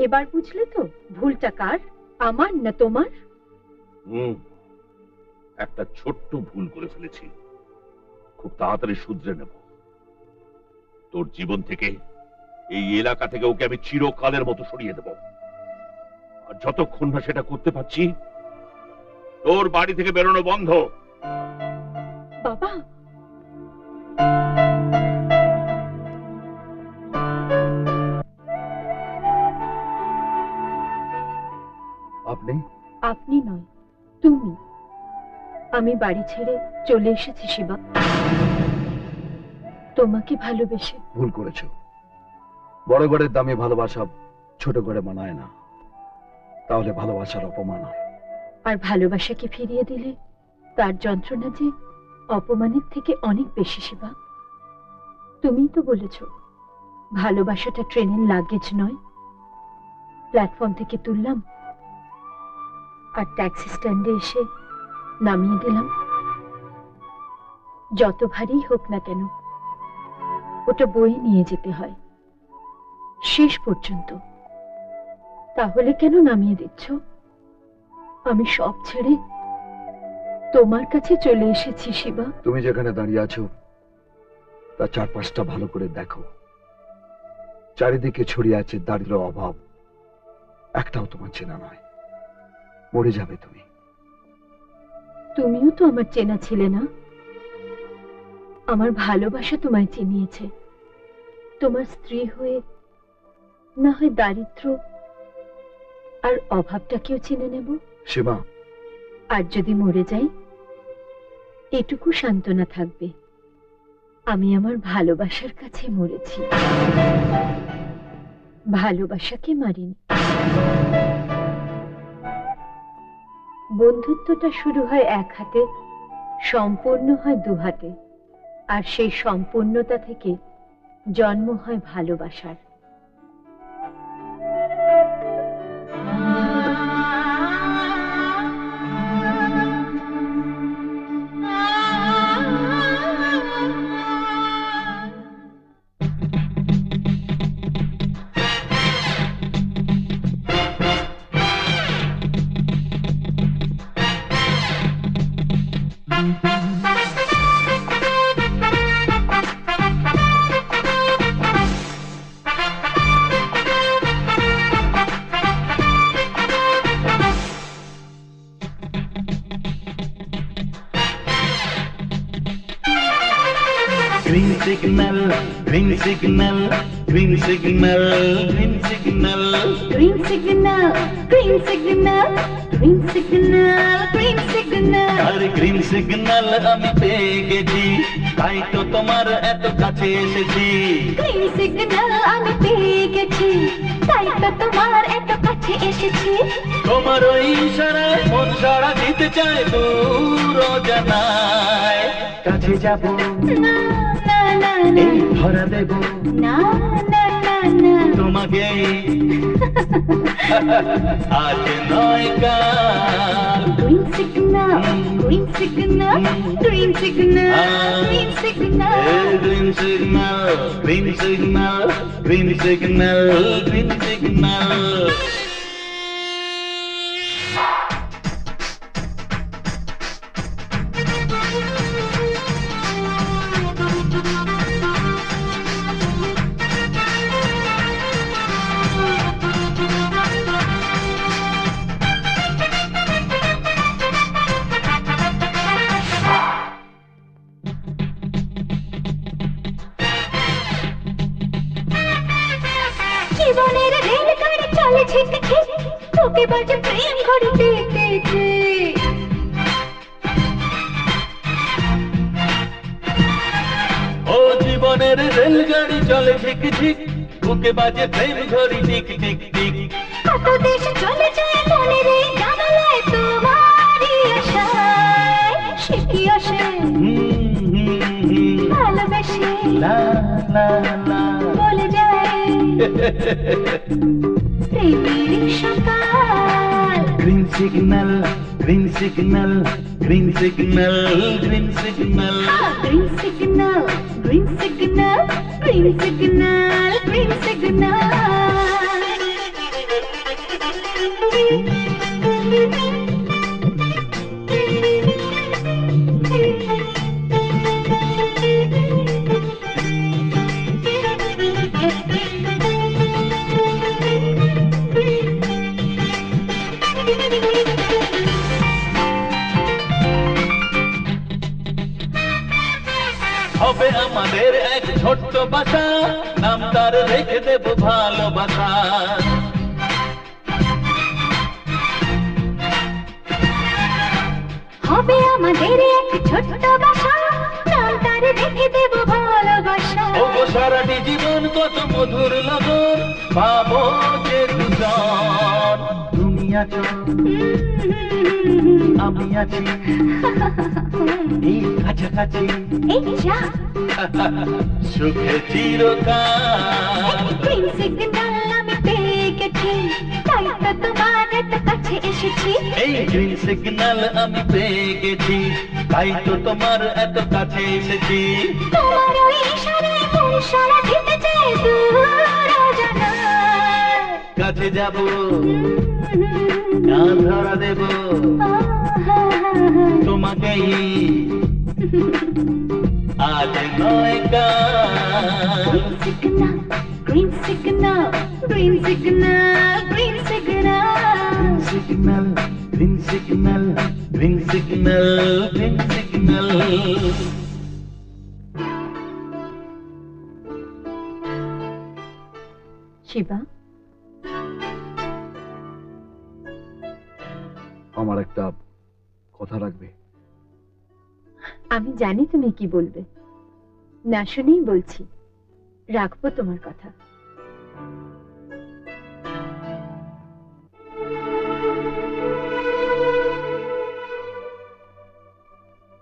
এবার বুঝলে তো ভুলটা কার? আমার না তোমার? হুম একটা ছোট্ট ভুল করে ফেলেছি। খুব তাড়াতাড়ি শুধরে নেব। তোর জীবন থেকে এই এলাকা থেকে ওকে আমি চিরকালের মতো সরিয়ে দেব। আর যতক্ষণ না সেটা করতে পারছি তোর বাড়ি থেকে বেরোনো বন্ধ। বাবা আপনি? আপনি নয় তুমি। আমি বাড়ি ছেড়ে চলে এসেছি শিবা। তোমাকে ভালোবেসে। ভুল করেছ। বড় ঘরের দামি ভালোবাসা ছোট ঘরে মানায় না। তাহলে ভালোবাসার অপমান হয়। আর ভালোবাসাকে ফিরিয়ে দিলে তার যন্ত্রণা যে অপমানের থেকে অনেক বেশি শিবা। তুমিই তো বলেছ ভালোবাসাটা ট্রেনের লাগেজ নয়। প্ল্যাটফর্ম থেকে তুললাম আর ট্যাক্সি স্ট্যান্ডে এসে নামিয়ে দিলাম। যত ভারী হোক না কেন, ওটা বই নিয়ে যেতে হয়। শেষ পর্যন্ত। তাহলে কেন নামিয়ে দিচ্ছ? আমি সব ছেড়ে তোমার কাছে চলে এসেছি, শিবা। তুমি যেখানে দাঁড়িয়ে আছো, তার চারপাশটা ভালো করে দেখো। চারিদিকে ছড়িয়ে আছে দারিদ্র অভাব। একটাও তোমার চেনা নয়। মরে যাবে তুমি। তুমিও তো আমার চেনা ছিলে না। আমার ভালোবাসা তোমায় চিনিয়েছে। তোমার স্ত্রী হয়ে না হয় দারিদ্র আর অভাবটাকেও চিনে নেব? আর যদি মরে যাই এটুকু সান্ত্বনা থাকবে। আমি আমার ভালোবাসার কাছে মরেছি। ভালোবাসাকে মারিনি। বন্ধুত্বটা শুরু হয় এক হাতে, সম্পূর্ণ হয় দু হাতে। আর সেই সম্পূর্ণতা থেকে জন্ম হয় ভালোবাসার। আমি পেয়ে গেছি তাই তো তোমার এত কাছে এসেছি। গ্রিন সিগন্যাল আমি পেয়ে গেছি তাই তো তোমার এত কাছে এসেছি। তোমার ওই ইশারায় মন সারা দিতে চায় দূর জানায় কাছে যাব না না না না ধরা দেব। না না মগেই আছে নয়কার Green signal, green signal, green signal, green signal. Green signal, green signal, green signal, green signal. signal তোমার এত কাছে এসেছি। তোমার ওই ইশারায় মন সারা দিতে জানায় কাছে যাব না ধরা দেব। তোমাকেই আজ নয় কাল। Green signal green signal green signal green green Shiva? আমার একটা কথা রাখবে আমি জানি তুমি কি বলবে। না শুনেই বলছি রাখব তোমার কথা।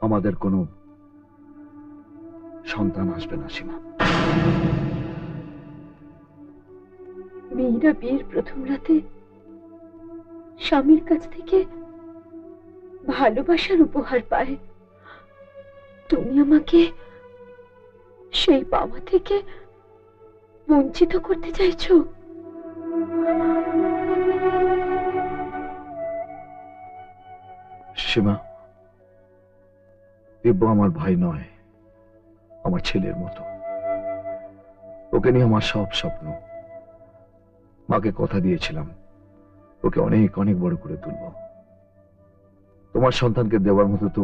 আমাদের কোনো সন্তান আসবে না সীমা। মেয়েরা বিয়ের প্রথম রাতে স্বামীর কাছ থেকে ভালোবাসার উপহার পায়। তুমি আমাকে সেই পাওয়া থেকে বঞ্চিত করতে চাইছো? সীমা দিব্য আমার ভাই নয়, আমার ছেলের মতো। ওকে নিয়ে আমার সব স্বপ্ন। মাকে কথা দিয়েছিলাম, ওকে অনেক অনেক বড় করে তুলব। তোমার সন্তানকে দেওয়ার মতো তো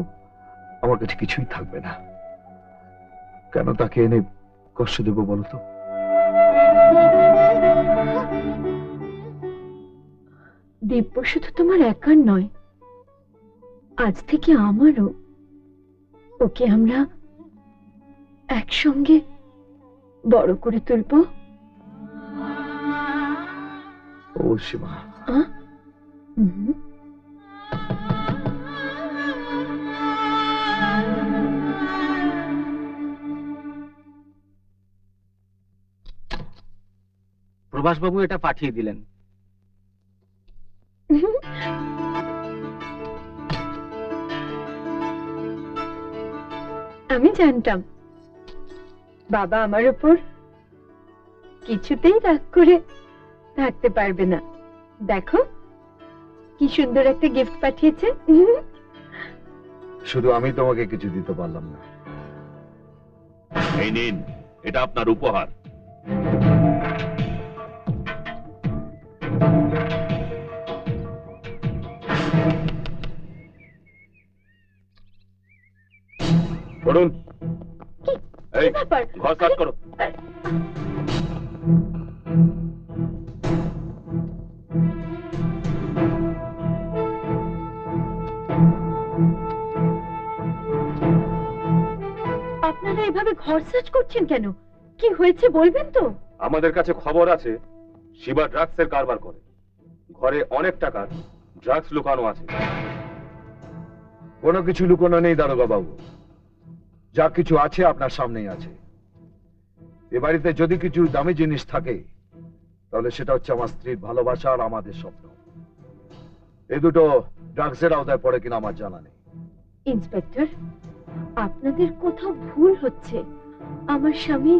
আমার কাছে কিছুই থাকবে না। কেন তাকে এনে কষ্ট দেব বলতো দিব্য শুধু তোমার একার নয়, আজ থেকে আমারও ওকে আমরা একসঙ্গে বড় করে তুলবো ও সীমা আহ? হুম। প্রভাস বাবু এটা পাঠিয়ে দিলেন আমি জানতাম। বাবা আমার উপর কিছুতেই রাগ করে থাকতে পারবে না। দেখো কি সুন্দর একটা গিফট পাঠিয়েছে। শুধু আমি তোমাকে কিছু দিতে পারলাম না। এই নিন এটা আপনার উপহার। পড়ুন এই ঘর সাফ করো। আপনারা এভাবে ঘর সার্চ করছেন কেন? কি হয়েছে বলবেন তো। আমাদের কাছে খবর আছে শিবা ড্রাগসের কারবার করে। ঘরে অনেক টাকা ড্রাগস লুকানো আছে। কোনো কিছু লুকোনো নেই দারোগা বাবু যা কিছু আছে আপনার সামনেই আছে। এ বাড়িতে যদি কিছু দামি জিনিস থাকে তাহলে সেটা হচ্ছে আমার স্ত্রীর ভালোবাসা আর আমাদের স্বপ্ন। এই দুটো ড্রাগসের আওতায় পড়ে কিনা আমার জানা নেই। ইন্সপেক্টর আপনাদের কোথাও ভুল হচ্ছে। আমার স্বামী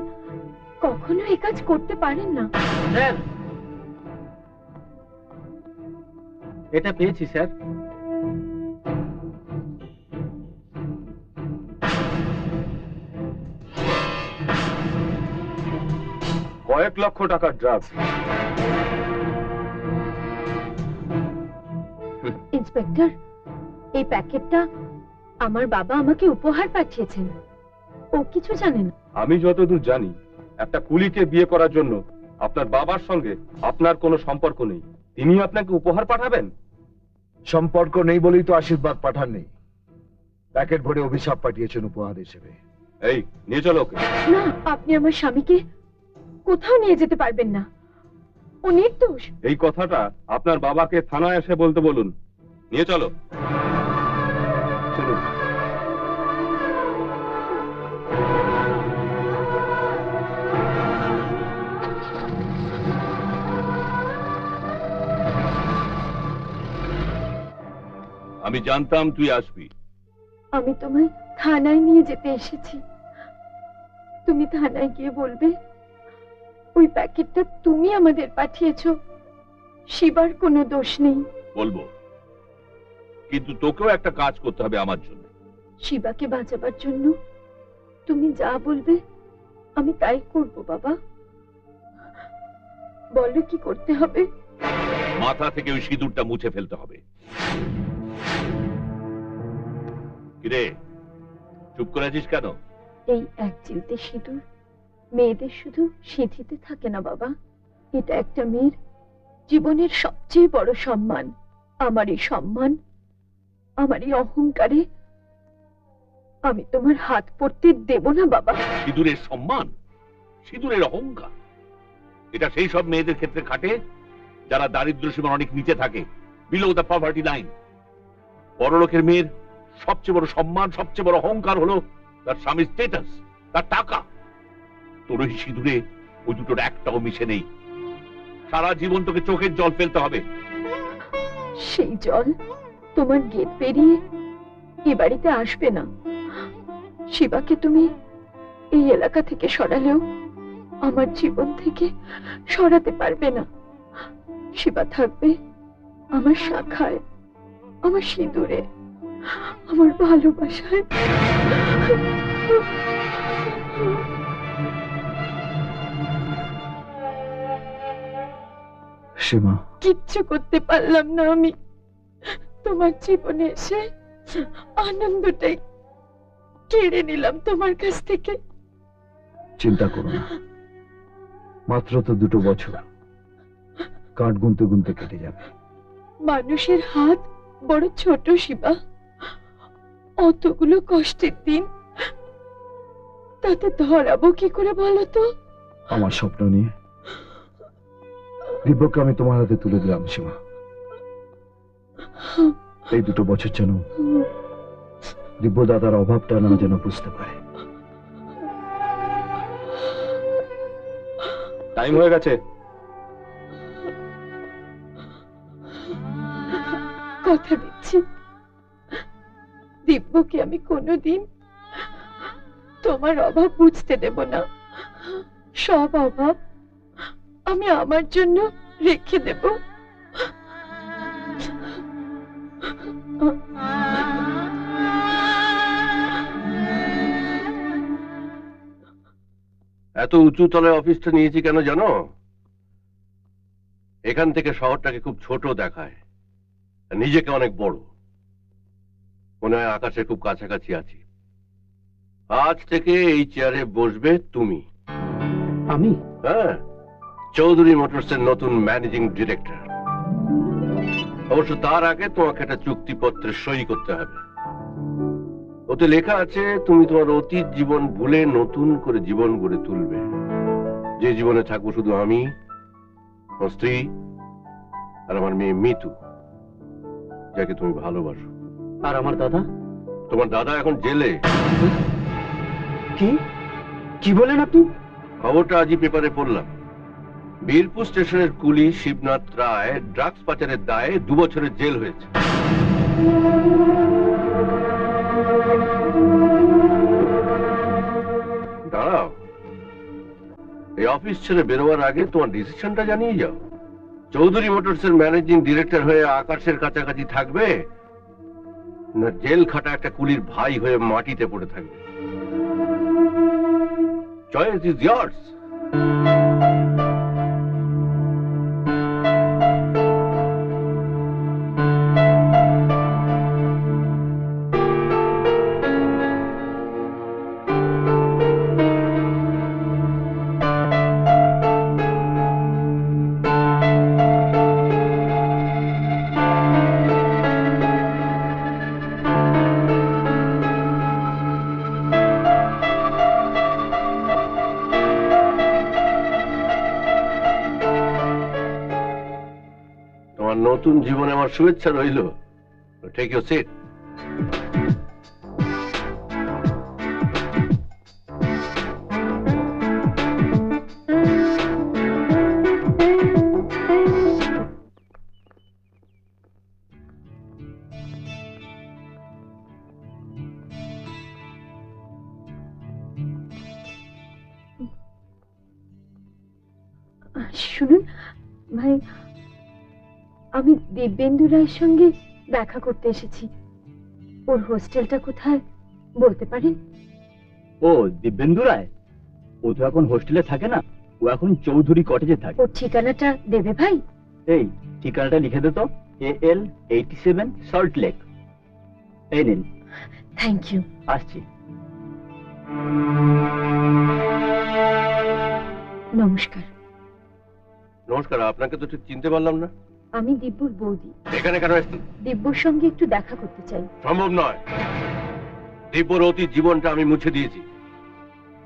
কখনো এ কাজ করতে পারেন না। স্যার এটা পেয়েছি স্যার। কয়েক লক্ষ টাকার ড্রাগস ইন্সপেক্টর এই প্যাকেটটা আমার বাবা আমাকে উপহার পাঠিয়েছেন। ও কিছু জানে না। আমি যতদূর জানি একটা কুলিকে বিয়ে করার জন্য আপনার বাবার সঙ্গে আপনার কোনো সম্পর্ক নেই। তিনি আপনাকে উপহার পাঠাবেন? সম্পর্ক নেই বলেই তো আশীর্বাদ পাঠাননি প্যাকেট ভরে অভিশাপ পাঠিয়েছেন উপহার হিসেবে। এই নিয়ে চলো ওকে। না আপনি আমার স্বামীকে কোথাও নিয়ে যেতে পারবেন না। ও নির্দোষ। এই কথাটা আপনার বাবাকে থানায় এসে বলতে বলুন। নিয়ে চলো। আমি জানতাম তুই আসবি। আমি তোমায় থানায় নিয়ে যেতে এসেছি। তুমি থানায় গিয়ে বলবে ওই প্যাকেটটা তুমি আমাদের পাঠিয়েছো শিবার কোনো দোষ নেই। বলব। কিন্তু তোকেও একটা কাজ করতে হবে আমার জন্য। শিবাকে বাঁচাবার জন্য। তুমি যা বলবে আমি তাই করব বাবা। বলো কি করতে হবে? মাথা থেকে ওই সিঁদুরটা মুছে ফেলতে হবে। কিরে চুপ করে আছিস কেন? এই এক চিলতে সিঁদুর। মেয়েদের শুধু সিঁথিতে থাকে না, বাবা। এটা একটা মেয়ের জীবনের সবচেয়ে বড় সম্মান। আমার এই সম্মান, আমার এই অহংকারে আমি তোমার হাত পড়তে দেব না, বাবা। সিঁদুরের সম্মান, সিঁদুরের অহংকার, এটা সেই সব মেয়েদের ক্ষেত্রে খাটে যারা দারিদ্র সীমার অনেক নিচে থাকে বিলো দ্য পভার্টি লাইন বড়লোকের মেয়ের সবচেয়ে বড় সম্মান, সবচেয়ে বড় অহংকার হলো তার স্বামীর স্টেটাস তার টাকা। তোর সিঁদুরে ওই দুটোর একটাও মিশে নেই। সারা জীবন তোকে চোখের জল ফেলতে হবে। সেই জল তোমার গেট পেরিয়ে এ বাড়িতে আসবে না। শিবাকে তুমি এই এলাকা থেকে সরালেও আমার জীবন থেকে সরাতে পারবে না। শিবা থাকবে আমার শাখায়, আমার সিঁদুরে, আমার ভালোবাসায়। সীমা কিচ্ছু করতে পারলাম না আমি। তোমার জীবনে এসে আনন্দটাই কেড়ে নিলাম তোমার কাছ থেকে। চিন্তা করো না। মাত্র তো দুটো বছর। কাঠ গুনতে গুনতে কেটে যাবে। মানুষের হাত বড় ছোট শিবা। অতগুলো কষ্টের দিন। তাতে ধরাবো কি করে বলো তো? আমার স্বপ্ন নিয়ে। দিব্যকে আমি তোমার হাতে তুলে দিলাম, সীমা। এই দুটো বছর যেন দিব্য দাদার অভাবটা না যেন বুঝতে পারে। টাইম হয়ে গেছে। কথা দিচ্ছি। দিব্যকে আমি কোনোদিন তোমার অভাব বুঝতে দেব না। সব অভাব আমি আমার জন্য রেখে দেব। এত উঁচু তলায় অফিসটা নিয়েছি কেন জানো? এখান থেকে শহরটাকে খুব ছোট দেখায়। নিজেকে অনেক বড়। মনে হয় আকাশে খুব কাছাকাছি আছি। আজ থেকে এই চেয়ারে বসবে তুমি। আমি? হ্যাঁ। চৌধুরী মোটরসের নতুন ম্যানেজিং ডিরেক্টর। অবশ্য তার আগে তোমাকে একটা চুক্তিপত্রে সই করতে হবে। ওতে লেখা আছে তুমি তোমার অতীত জীবন ভুলে নতুন করে জীবন গড়ে তুলবে। যে জীবনে থাকব শুধু আমি আমার স্ত্রী আর আমার মেয়ে মিতু যাকে তুমি ভালোবাসো। আর আমার দাদা? তোমার দাদা এখন জেলে। কি? কি বলেন আপনি? খবরটা আজই পেপারে পড়লাম। বীরপুর স্টেশনের কুলি শিবনাথ রায় ড্রাগস পাচারের দায়ে দু বছরের জেল হয়েছে। দাঁড়াও। এই অফিস ছেড়ে বেরোবার আগে তোমার ডিসিশনটা জানিয়ে যাও। চৌধুরী মোটরসের ম্যানেজিং ডিরেক্টর হয়ে আকাশের কাছাকাছি থাকবে না জেল খাটা একটা কুলির ভাই হয়ে মাটিতে পড়ে থাকবে। চয়েস ইজ ইয়ার্স নতুন জীবনে আমার শুভেচ্ছা রইল। টেক ইউর সিট দিব্যেন্দু রায়ের সঙ্গে দেখা করতে এসেছি। ওর হোস্টেলটা কোথায় বলতে পারেন? ও দিব্যেন্দু রায় ও তো এখন হোস্টেলে থাকে না ও এখন চৌধুরী কটেজে থাকে। ওর ঠিকানাটা দেবে ভাই? এই ঠিকানাটা লিখে দে তো A L eighty seven Salt Lake এই নিন। থ্যাংক ইউ আসছি। নমস্কার। নমস্কার আপনাকে তো ঠিক চিনতে পারলাম না। আমি দিব্যর বৌদি। এখানে কেন এসেছেন? দিব্যর সঙ্গে একটু দেখা করতে চাই। সম্ভব নয়। দিব্যর অতীত জীবনটা আমি মুছে দিয়েছি।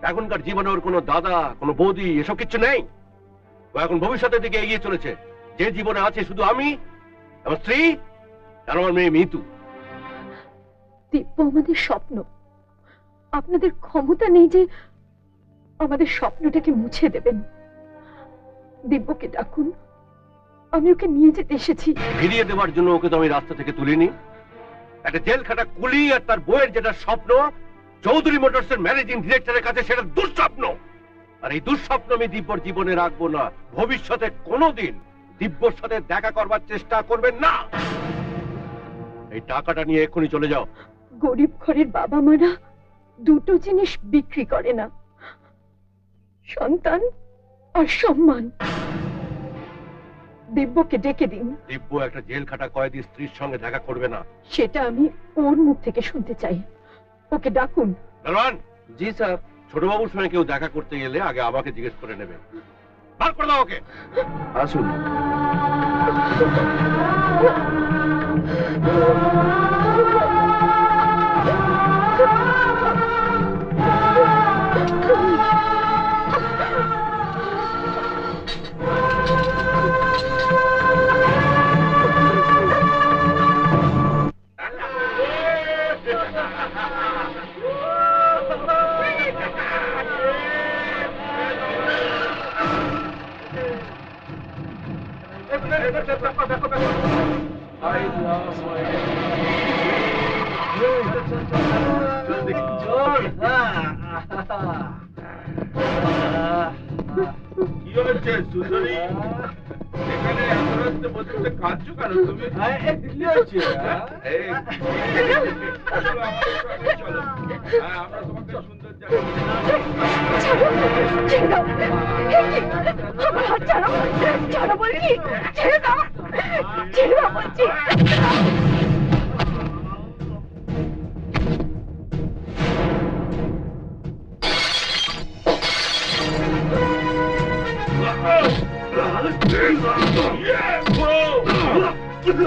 এখনকার জীবনে ওর কোনো দাদা কোনো বৌদি এসব কিছু নেই। ও এখন ভবিষ্যতের দিকে এগিয়ে চলেছে। যে জীবনে আছে শুধু আমি আমার স্ত্রী আর আমার মেয়ে মিতু। দিব্য আমাদের স্বপ্ন। আপনাদের ক্ষমতা নেই যে আমাদের স্বপ্নটাকে মুছে দেবেন। দিব্যকে ডাকুন। আমি ওকে নিয়ে যেতে এসেছি। ফিরিয়ে দেওয়ার জন্য ওকে তো আমি রাস্তা থেকে তুলিনি। একটা জেল খাটা কুলি আর তার বইয়ের যেটা স্বপ্ন চৌধুরী মোটরসের ম্যানেজিং ডিরেক্টরের কাছে সেটা দুঃস্বপ্ন। আর এই দুঃস্বপ্ন আমি দিব্যর জীবনে রাখব না ভবিষ্যতে কোনোদিন দিব্যর সাথে দেখা করবার চেষ্টা করবেন না। এই টাকাটা নিয়ে এক্ষুনি চলে যাও। গরিব ঘরের বাবা মারা দুটো জিনিস বিক্রি করে না সন্তান আর সম্মান। দিব্যকে ডেকে দিন। দিব্য একটা জেল খাটা কয়েদি স্ত্রীর সঙ্গে দেখা করবে না। সেটা আমি ওর মুখ থেকে শুনতে চাই। ওকে ডাকুন। দারোয়ান জি স্যার। ছোটবাবুর সঙ্গে কেউ দেখা করতে গেলে আগে আমাকে জিজ্ঞেস করে নেবে। বার করে দাও ওকে। আসুন। কি হচ্ছে সুন্দরী এখানে এত রাত্রে হ্যাঁ, আমরা তোমাকে সুন্দর জায়গায় ছেড়ে দাও ছাড়ো ছাড়ো বলছি। ছেড়ে দাও ছেড়ে দাও বলছি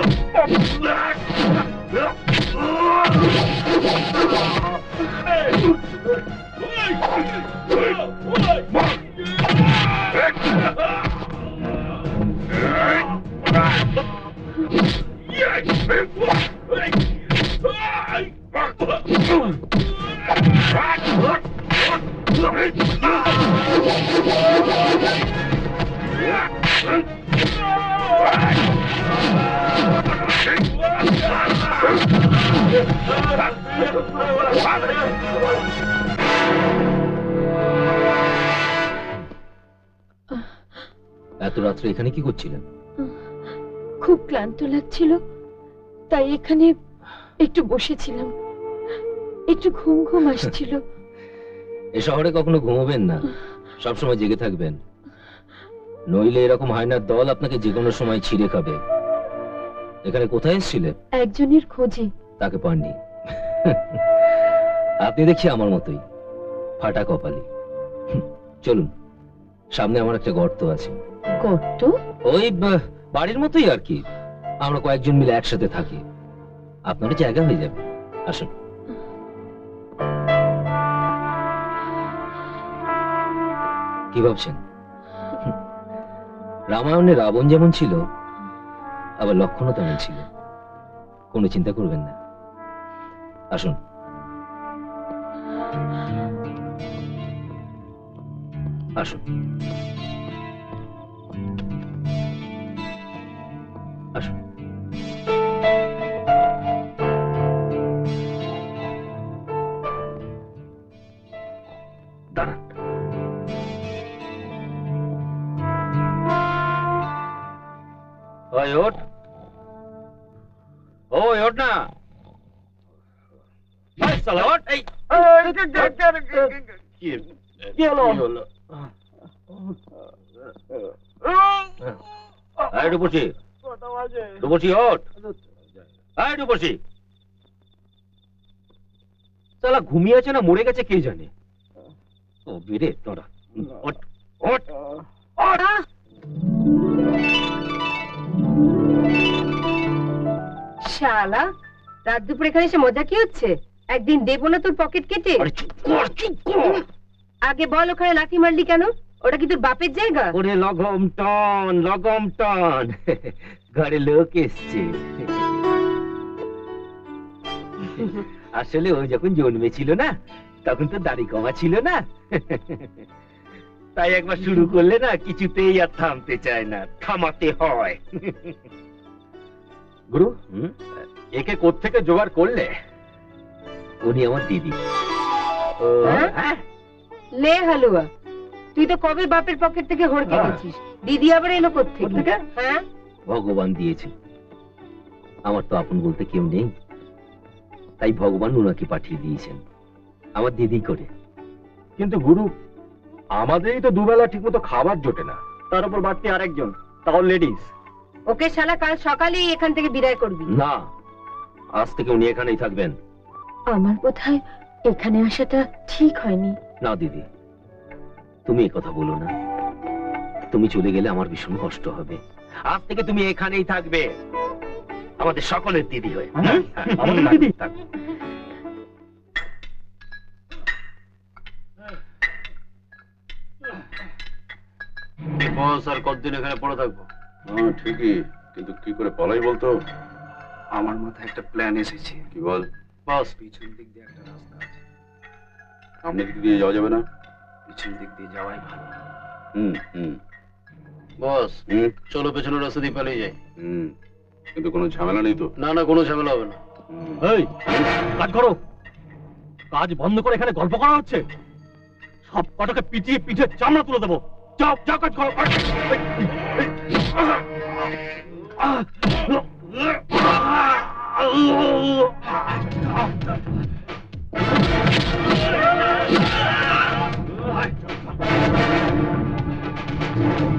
এত রাত্রে এখানে কি করছিলেন? খুব ক্লান্ত লাগছিল তাই এখানে একটু বসেছিলাম। একটু ঘুম ঘুম আসছিল। এ শহরে কখনো ঘুমোবেন না। সবসময় জেগে থাকবেন। নইলে এরকম হায়নার দল আপনাকে যে কোনো সময় ছিঁড়ে খাবে। এখানে কোথায় এসেছিলেন? একজনের খোঁজে। তাকে পাননি। আপনি দেখি আমার মতোই। ফাটা কপালি। চলুন সামনে আমার একটা গর্ত আছে। গর্ত? ওই বাড়ির মতোই আর কি। আমরা কয়েকজন মিলে একসাথে থাকি। আপনার জায়গা হয়ে যাবে। আসুন। কি ভাবছেন? রামায়ণে রাবণ যেমন ছিল আবার লক্ষণও তেমন ছিল। কোনো চিন্তা করবেন না। আসুন। আসুন। কি হলো? এই রূপসী রূপসী ওঠ। এই রূপসী। শালা ঘুমিয়ে আছে না মরে গেছে কে জানে? ও বেরে তোরা। ওঠ ওঠ। ওঠ শালা রাত দুপুর এখানে এসে মজা কি হচ্ছে? একদিন দেবো না তোর পকেট কেটে? আগে বল ওখানে লাঠি মারলি কেন? ওটা কি তোর বাপের জায়গা? ওরে লগম টন লগম টন। ঘরে লোক এসছে। আসলে ও যখন জন্মেছিল না তখন তো দাড়ি কমা ছিল না। তাই একবার শুরু করলে না কিছুতেই আর থামতে চায় না থামাতে হয়। গুরু একে কোত্থেকে জোগাড় করলে? উনি আমার দিদি। হ্যাঁ? লে হালুয়া তুই তো কবে বাপের পকেট থেকে হড়কে হ্যাঁ। গেছিস দিদি আবার এলো কোথেকে হ্যাঁ? ভগবান দিয়েছে। আমার তো আপন বলতে কেউ নেই। তাই ভগবান ওনাকে পাঠিয়ে দিয়েছেন। আমার দিদি করে। কিন্তু গুরু আমাদেরই তো দুবেলা ঠিকমতো খাবার জোটে না। তার উপর বাড়তি আরেকজন তাও লেডিস। ওকে শালা কাল সকালেই এখান থেকে বিদায় করবি। না আজ থেকে উনি এখানেই থাকবেন। আমার বোধহয় এখানে আসাটা ঠিক হয়নি। না দিদি। তুমি কথা বলো না। তুমি চলে গেলে আমার ভীষণ কষ্ট হবে। আজ থেকে তুমি এখানেই থাকবে। আমাদের সকলের দিদি হয়ে। হ্যাঁ? আমাদের দিদি? থাক। বস আর কতদিন এখানে পড়ে থাকব? হ্যাঁ ঠিকই। কিন্তু কি করে পালাই বলতো? আমার মাথায় একটা প্ল্যান এসেছে। কি বল? বাস। পিছন দিক দিয়ে একটা রাস্তা আছে। সামনে দিক দিয়ে যাওয়া যাবে না? পিছন দিক দিয়ে যাওয়াই ভালো। হুম হুম। বস হুম? চলো পেছনের রাস্তা দিয়ে পালিয়ে যাই। হুম। কিন্তু কোনো ঝামেলা নেই তো? না না কোনো ঝামেলা হবে না। এই কাজ করো। কাজ বন্ধ করে এখানে গল্প করা হচ্ছে। সব কটাকে পিটিয়ে পিঠে চামড়া তুলে দেবো। যাও যাও কাজ করো Thank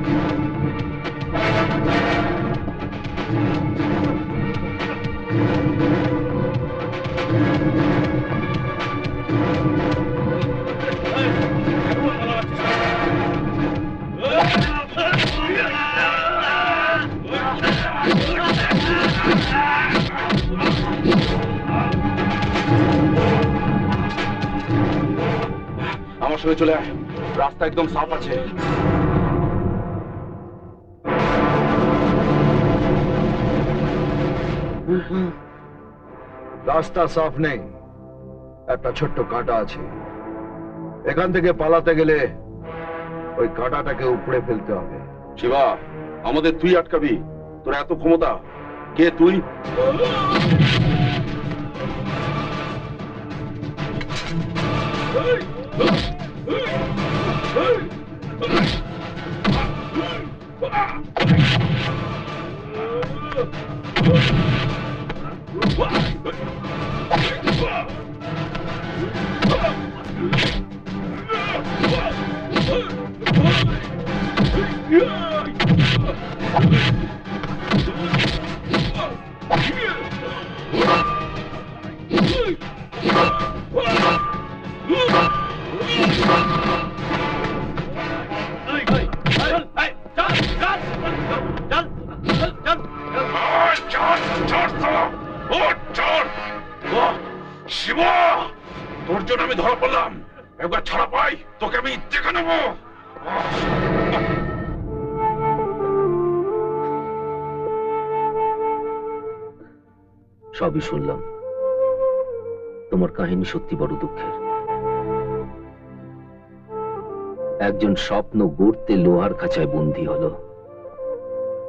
you. আমার সঙ্গে চলে আয় রাস্তা একদম সাফ আছে। রাস্তা সাফ নেই। একটা ছোট্ট কাঁটা আছে। এখান থেকে পালাতে গেলে ওই কাঁটাটাকে উপড়ে ফেলতে হবে। শিবা আমাদের তুই আটকাবি। তোর এত ক্ষমতা। কে তুই? শিবা কাহিনী সত্যি বড় দুঃখের। একজন স্বপ্ন গড়তে লোহার খাঁচায় বন্দী হলো।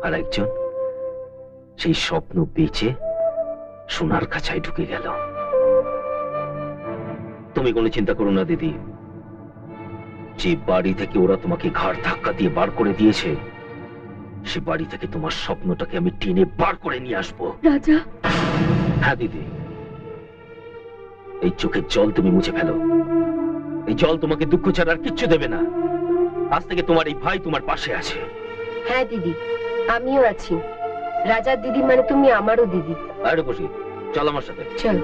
আর একজন সেই স্বপ্ন বেচে সোনার খাঁচায় ঢুকে গেল। তুমি কোনো চিন্তা করো না দিদি। যে বাড়ি থেকে ওরা তোমাকে ঘাড় ধাক্কা দিয়ে বার করে দিয়েছে সে বাড়ি থেকে তোমার স্বপ্নটাকে আমি টেনে বার করে নিয়ে আসব। রাজা। হ্যাঁ দিদি। এই চোখের জল তুমি মুছে ফেলো। এই জল তোমাকে দুঃখ ছাড়া আর কিচ্ছু দেবে না। আজ থেকে তোমার এই ভাই তোমার পাশে আছে। হ্যাঁ দিদি আমিও আছি। রাজার দিদি মানে তুমি আমারও দিদি। আরে বসি চল আমার সাথে। চল।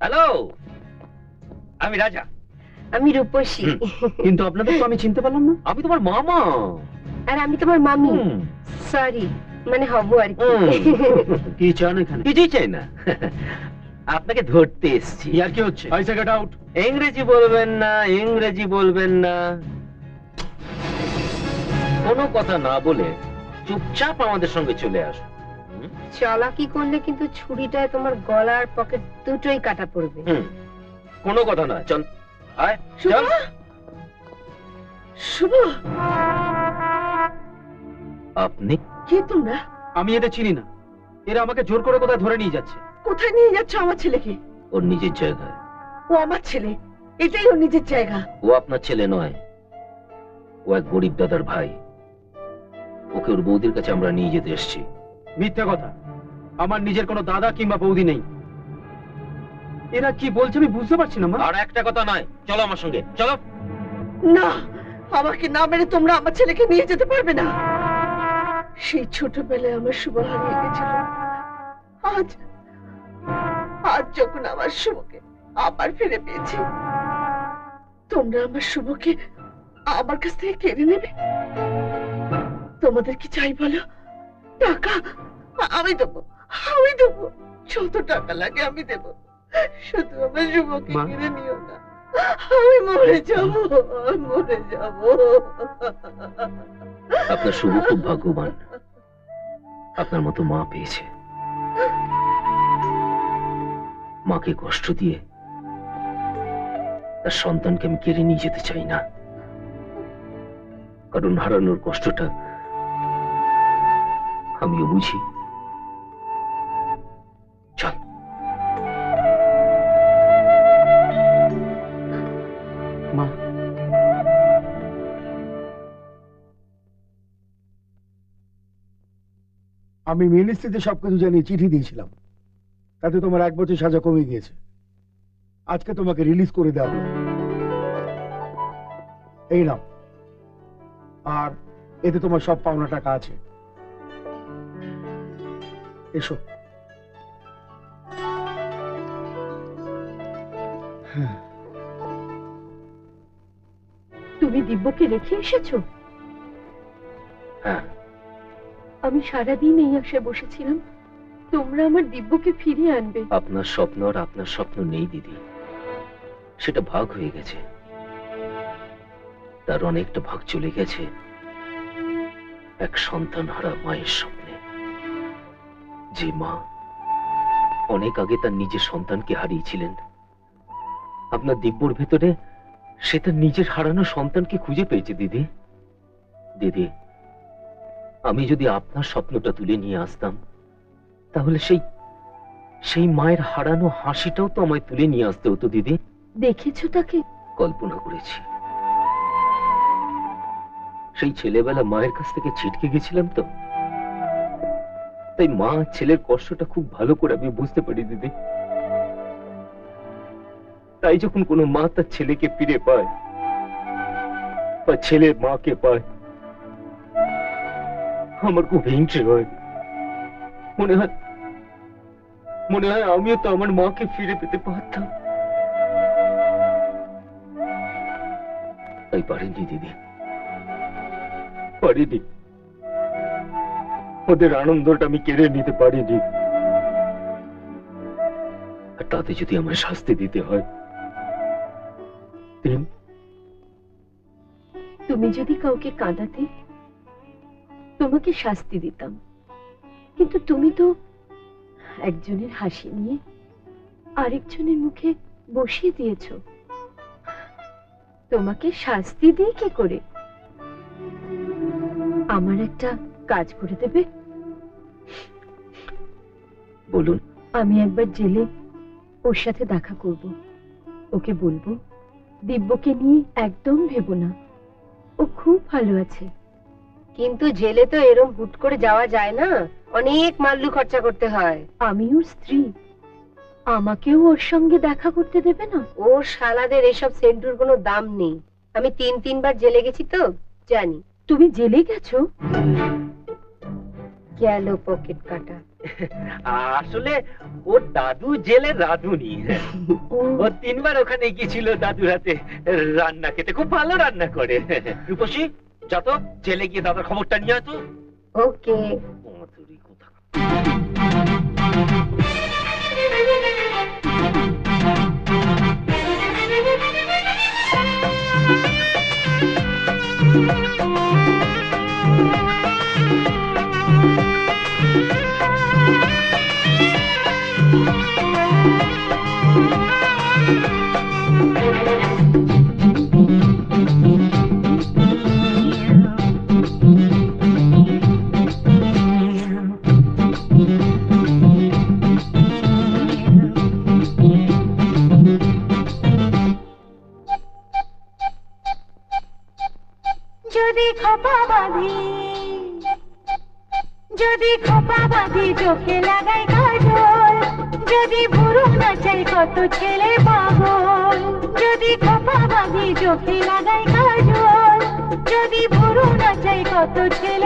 হ্যালো আমি রাজা। আমি রূপসী। কিন্তু আপনাদের তো আমি চিনতে পারলাম না। আমি তোমার মামা। আর আমি তোমার মামি। সরি মানে হব আর কি। কি চান এখানে? কিছুই চাই না। আপনাকে ধরতে এসছি। আর কি হচ্ছে? আই গেট আউট ইংরেজি বলবেন না ইংরেজি বলবেন না। কোনো কথা না বলে চুপচাপ আমাদের সঙ্গে চলে আসো। চালাকি করলে কিন্তু ছুরিটায় তোমার গলার পকেট দুটোই কাটা পড়বে। কোনো কথা না চল। আয় চল। শুভ। আপনি? কে তোমরা আমি এদের চিনি না। এরা আমাকে জোর করে কোথায় ধরে নিয়ে যাচ্ছে? কোথায় নিয়ে যাচ্ছ আমার ছেলেকে? ওর নিজের জায়গায়। ও আমার ছেলে। এটাই ওর নিজের জায়গা। ও আপনার ছেলে নয়। ও এক গরিব দাদার ভাই। ওকে ওর বৌদির কাছে আমরা নিয়ে যেতে এসেছি। মিথ্যা কথা। আমার নিজের কোনো দাদা কিংবা বৌদি নেই। এরা কি বলছে আমি বুঝতে পারছি না মা। আর একটা কথা নয়। চলো আমার সঙ্গে। চলো। না আমাকে না মেরে তোমরা আমার ছেলেকে নিয়ে যেতে পারবে না। সেই ছোটবেলায় আমার শুভ হারিয়ে গেছিল। আজ আজ যখন আমার শুভকে আবার ফিরে পেয়েছি তোমরা আমার শুভকে আমার কাছ থেকে কেড়ে নেবে? তোমাদের কি চাই বলো? টাকা? আমি দেবো আমি দেবো। যত টাকা লাগে আমি দেবো। শুধু আমার শুভকে। কেড়ে নিও না। আমি মরে যাব মরে যাব। আপনার শুভ, খুব ভাগ্যবান। আপনার মতো মা পেয়েছে। মাকে কষ্ট দিয়ে তার সন্তানকে আমি কেড়ে নিয়ে যেতে চাই না। কারণ হারানোর কষ্টটা আমিও বুঝি। আমি মিনিস্ট্রিতে সবকিছু জানিয়ে চিঠি দিয়েছিলাম। তাতে তোমার এক বছর সাজা কমে গিয়েছে আজকে তোমাকে রিলিজ করে দেওয়া হলো। এই নাও। আর এতে তোমার সব পাওনা টাকা আছে। এসো। তুমি দিব্যকে রেখে এসেছ? হ্যাঁ। আমি সারাদিন এই আশায় বসেছিলাম, তোমরা আমার দিব্যকে ফিরিয়ে আনবে। আপনার স্বপ্ন আর আপনার স্বপ্ন নেই, দিদি। সেটা ভাগ হয়ে গেছে। তার অনেকটা ভাগ চলে গেছে এক সন্তান হারা মায়ের স্বপ্নে। যে মা অনেক আগে তার নিজের সন্তানকে হারিয়েছিলেন। আপনার দিব্যর ভেতরে সে তার নিজের হারানো সন্তানকে খুঁজে পেয়েছে, দিদি। দিদি আমি যদি আপনার স্বপ্নটা তুলে নিয়ে আসতাম তাহলে সেই সেই মায়ের হারানো হাসিটাও তো আমায় তুলে নিয়ে আসতে হতো দিদি। দেখেছ তাকে? কল্পনা করেছি। সেই ছেলেবেলা মায়ের কাছ থেকে ছিটকে গেছিলাম তো। তাই মা ছেলের কষ্টটা খুব ভালো করে আমি বুঝতে পারি দিদি। তাই যখন কোনো মা তার ছেলেকে ফিরে পায় বা ছেলে মাকে পায় আমার খুব হিংসে হয়। মনে হয় মনে হয় আমিও তো আমার মাকে ফিরে পেতে পারতাম। তাই পারিনি দিদি। পারিনি। ওদের আনন্দটা আমি কেড়ে নিতে পারিনি। আর তাতে যদি আমার শাস্তি দিতে হয় তুমি যদি কাউকে কাঁদাতে তোমাকে শাস্তি দিতাম। কিন্তু তুমি তো একজনের হাসি নিয়ে আরেকজনের মুখে বসিয়ে দিয়েছ। তোমাকে শাস্তি দিয়ে কি করে? আমার একটা কাজ করে দেবে। বলুন, আমি একবার জেলে ওর সাথে দেখা করব। ওকে বলব, দিব্যকে নিয়ে একদম ভেবো না। ও খুব ভালো আছে। কিন্তু জেলে তো এরম হুট করে যাওয়া যায় না। অনেক মাল্লু খরচা করতে হয়। আমি ওর স্ত্রী। আমাকেও ওর সঙ্গে দেখা করতে দেবে না? ওর শালাদের এসব সেন্টুর কোনো দাম নেই। আমি তিন তিনবার জেলে গেছি তো জানি। তুমি জেলে গেছো? গেল পকেট কাটা। আসলে ওর দাদু জেলে রাধুনি। ও তিনবার ওখানে গিয়েছিল দাদুর হাতে। রান্না খেতে। খুব ভালো রান্না করে। রূপসী যত জেলে গিয়ে দাদার খবরটা নিয়ে আসো ওকে। যদি কত ছেলে পাগল যদি খোপা বাঁধি চোখে লাগাই কাজল যদি ভুরু নাচাই কত ছেলে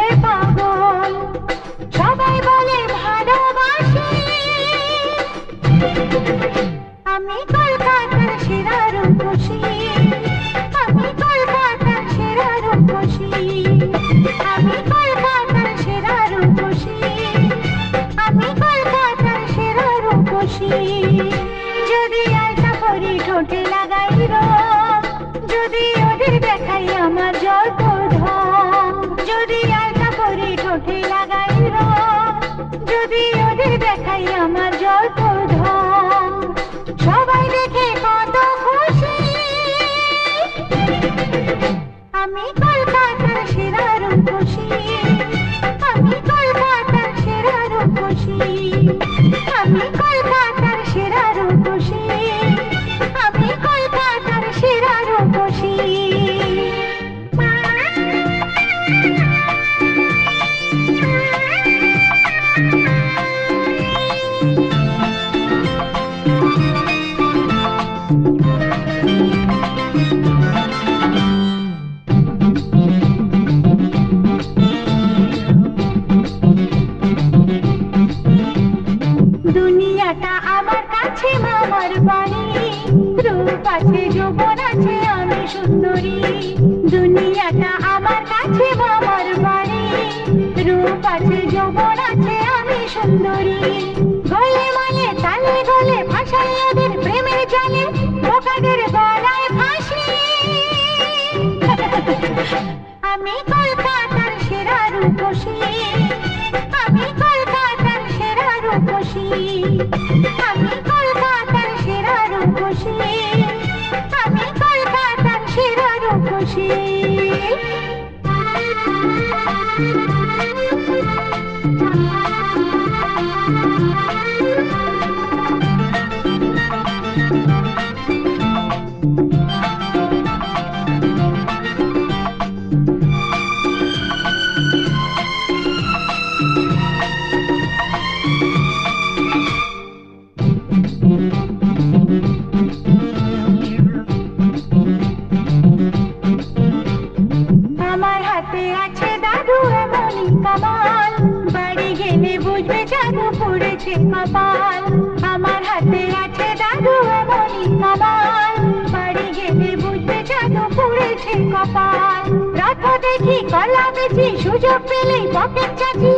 কপাল রথ দেখি কলা বেশি সুযোগ পেলেই পকেট চাচি।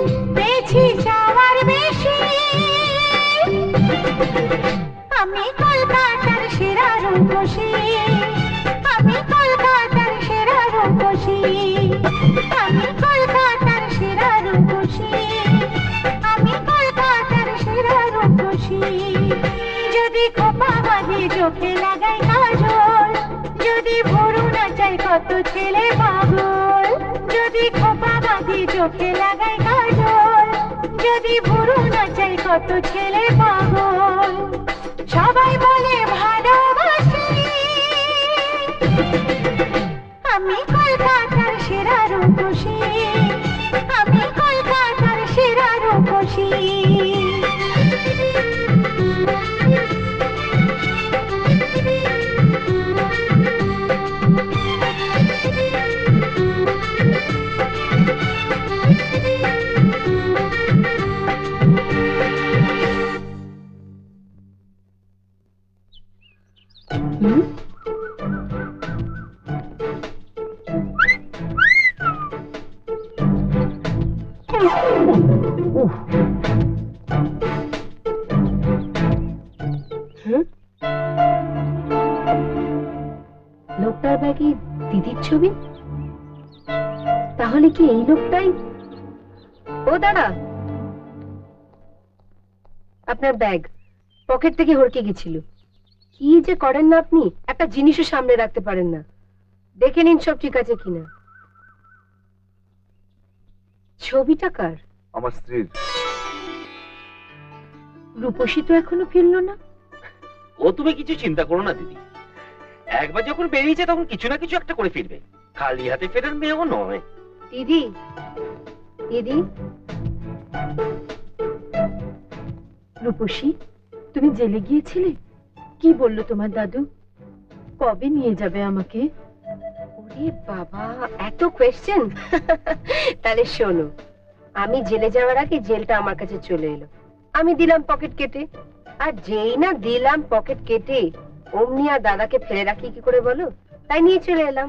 বাঁধে চোখে লাগাই কাজল যদি ভরু না চাই কত ছেলে কি ও দাদা আপনার ব্যাগ পকেট থেকে হড়কে গেছিল। কি যে করেন না আপনি? একটা জিনিসও সামনে রাখতে পারেন না। দেখে নিন সব ঠিক আছে কিনা। ছবিটা কার? আমার স্ত্রীর। রূপসী তো এখনও ফিরলো না। ও তুমি কিছু চিন্তা করো না দিদি। একবার যখন বেরিয়েছে তখন কিছু না কিছু একটা করে ফিরবে। খালি হাতে ফেরার মেয়েও নয়। দিদি। দিদি। রূপসী তুমি জেলে গিয়েছিলে? কি বলল তোমার দাদু? কবে নিয়ে যাবে আমাকে? ওরে বাবা এত কোয়েশ্চেন তাহলে শোনো আমি জেলে যাওয়ার আগে জেলটা আমার কাছে চলে এলো। আমি দিলাম পকেট কেটে। আর যেই না দিলাম পকেট কেটে অমনি আর দাদাকে ফেলে রাখি কি করে বলো? তাই নিয়ে চলে এলাম।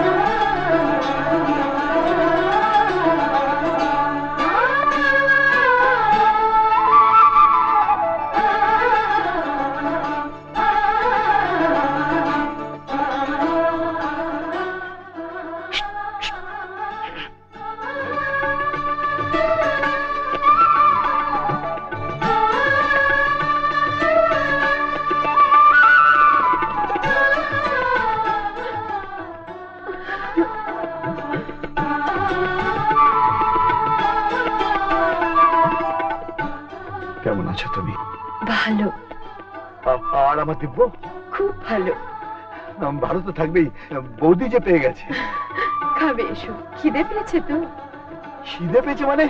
আমার দিব্য? খুব ভালো। ভালো তো থাকবেই। বৌদি যে পেয়ে গেছে। খাবে এসো। খিদে পেয়েছে তো? খিদে পেয়েছে মানে?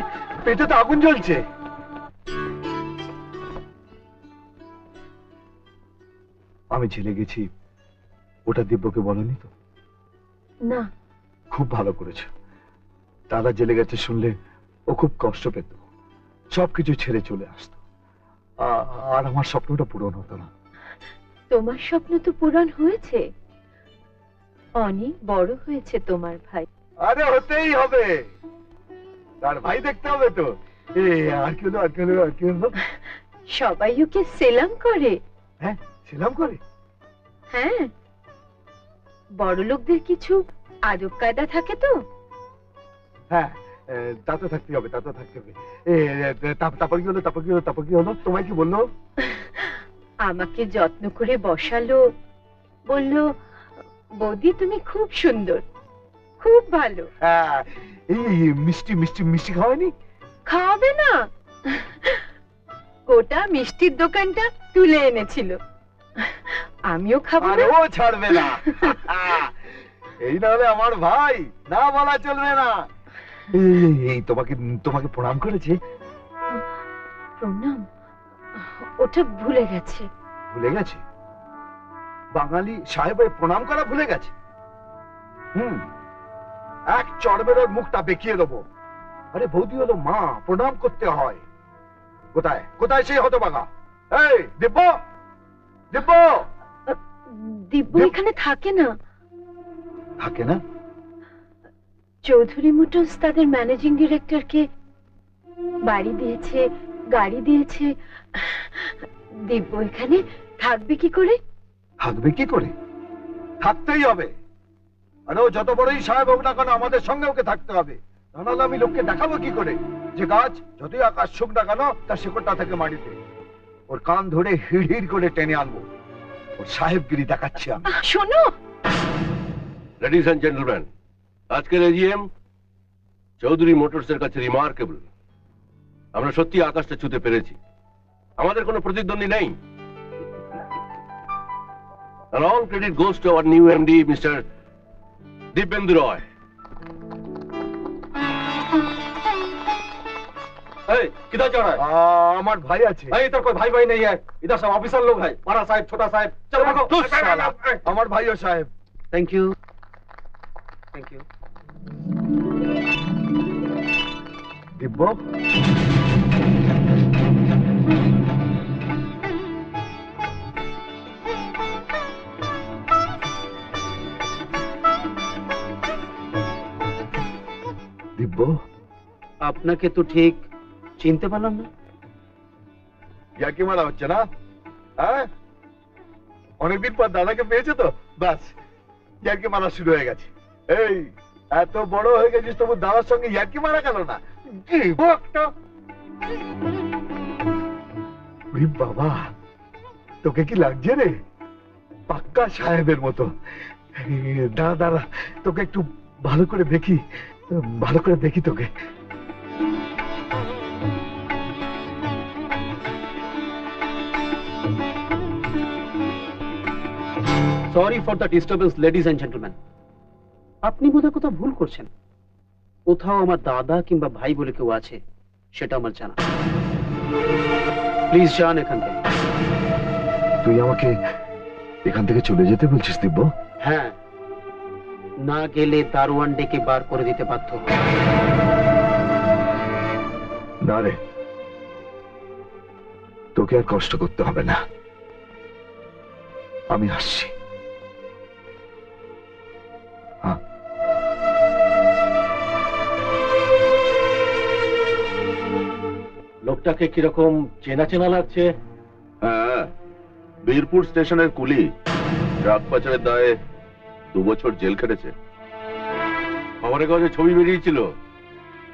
পেটে তো আগুন জ্বলছে। আমি ছেলে গেছি। ওটা দিব্যকে বলনি তো? না। খুব ভালো করেছ। দাদা জেলে গেছে শুনলে ও খুব কষ্ট পেত। সবকিছু ছেড়ে চলে আসতো। আর আমার স্বপ্নটা পূরণ হতো না। তোমার স্বপ্ন তো পূরণ হয়েছে। অনেক বড় হয়েছে তোমার ভাই। আরে হতেই হবে। তার ভাই দেখতে হবে তো। সবাই ওকে সেলাম করে। হ্যাঁ সেলাম করে? হ্যাঁ। বড় লোকদের কিছু আদব কায়দা থাকে তো? হ্যাঁ তা তো থাকতে হবে তা তো থাকতে হবে। তারপর কি হলো তারপর কি হলো তারপর কি হলো? তোমায় কি বলল? আমাকে যত্ন করে বসালো। বলল বৌদি তুমি খুব সুন্দর খুব ভালো। হ্যাঁ মিষ্টি মিষ্টি মিষ্টি খাওয়ানি খাওয়াবে না। গোটা মিষ্টির দোকানটা তুলে এনেছিল। আমিও খাব ছাড়বে না। এই না হলে আমার ভাই না বলা চলবে না। এই তোমাকে তোমাকে প্রণাম করেছে। প্রণাম? ওটা ভুলে গেছে। ভুলে গেছে? বাঙালি সাহেবের প্রণাম করা ভুলে গেছে? হুম এক ওর মুখটা বেঁকিয়ে দেবো। আরে বৌদি হলো মা প্রণাম করতে হয়। কোথায়? কোথায় সেই হতবাগা? এই দিব্য! দিব্য! দিব্য এখানে থাকে না। থাকে না? চৌধুরী মোটরস তাদের ম্যানেজিং ডিরেক্টরকে বাড়ি দিয়েছে। গাড়ি দিয়েছে। দিব্য এখানে। থাকবে কি করে? থাকবে কি করে? থাকতেই হবে। আরে ও যত বড়ই সাহেব হোক না কেন আমাদের সঙ্গে ওকে থাকতে হবে। নাহলে আমি লোককে দেখাবো কি করে? যে গাছ যতই আকাশ শুক না কেন তার শিকড়টা থেকে মাটিতে। ওর কান ধরে হিড় হিড় করে টেনে আনব। ওর সাহেবগিরি দেখাচ্ছি আমি। শোনো। লেডিস অ্যান্ড জেন্টলম্যান আজকের এজিএম চৌধুরী মোটরসের কাছে রিমার্কেবল আমরা সত্যি আকাশটা ছুতে পেরেছি আমাদের কোনো প্রতিদ্বন্দ্বী নেই And all credit goes to our new MD, Mr. Dibyendu Roy. किधर जा रहा है আমার ভাই আছে भाई इधर कोई भाई भाई नहीं है इधर सब ऑफिसर लोग हैं बड़ा साहब छोटा साहब चलो भागो ধুস শালা, আমার ভাইও সাহেব thank you thank you Divya Dibya আপনাকে তো ঠিক চিনতে পারলাম না। ইয়ার্কি মারা হচ্ছে না? হ্যাঁ? অনেকদিন পর দাদাকে পেয়েছে তো? বাস ইয়ার্কি মারা শুরু হয়ে গেছে। এই, এত বড় হয়ে গেছিস, তবু দাদার সঙ্গে ইয়ার্কি মারা গেল না বাবা, তোকে কি লাগছে রে? পাক্কা সাহেবের মতো। দাঁড়া দাঁড়া তোকে একটু ভালো করে দেখি। ভালো করে দেখি তোকে। Sorry for the disturbance ladies and gentleman আপনি বোধহয় কোথাও ভুল করছেন। কোথাও আমার দাদা কিংবা ভাই বলে কেউ আছে সেটা আমার জানা। প্লিজ যান এখান থেকে। তুই আমাকে এখান থেকে চলে যেতে বলছিস দিব্য? হ্যাঁ। না গেলে দারোয়ান ডেকে বার করে দিতে বাধ্য। না রে। তোকে আর কষ্ট করতে হবে না। আমি আসছি। লোকটাকে কীরকম চেনা চেনা লাগছে? হ্যাঁ। বীরপুর স্টেশনের কুলি। ট্রাক পাচারের দায়ে দু জেল খেটেছে। খবরের কাগজে ছবি বেরিয়েছিল।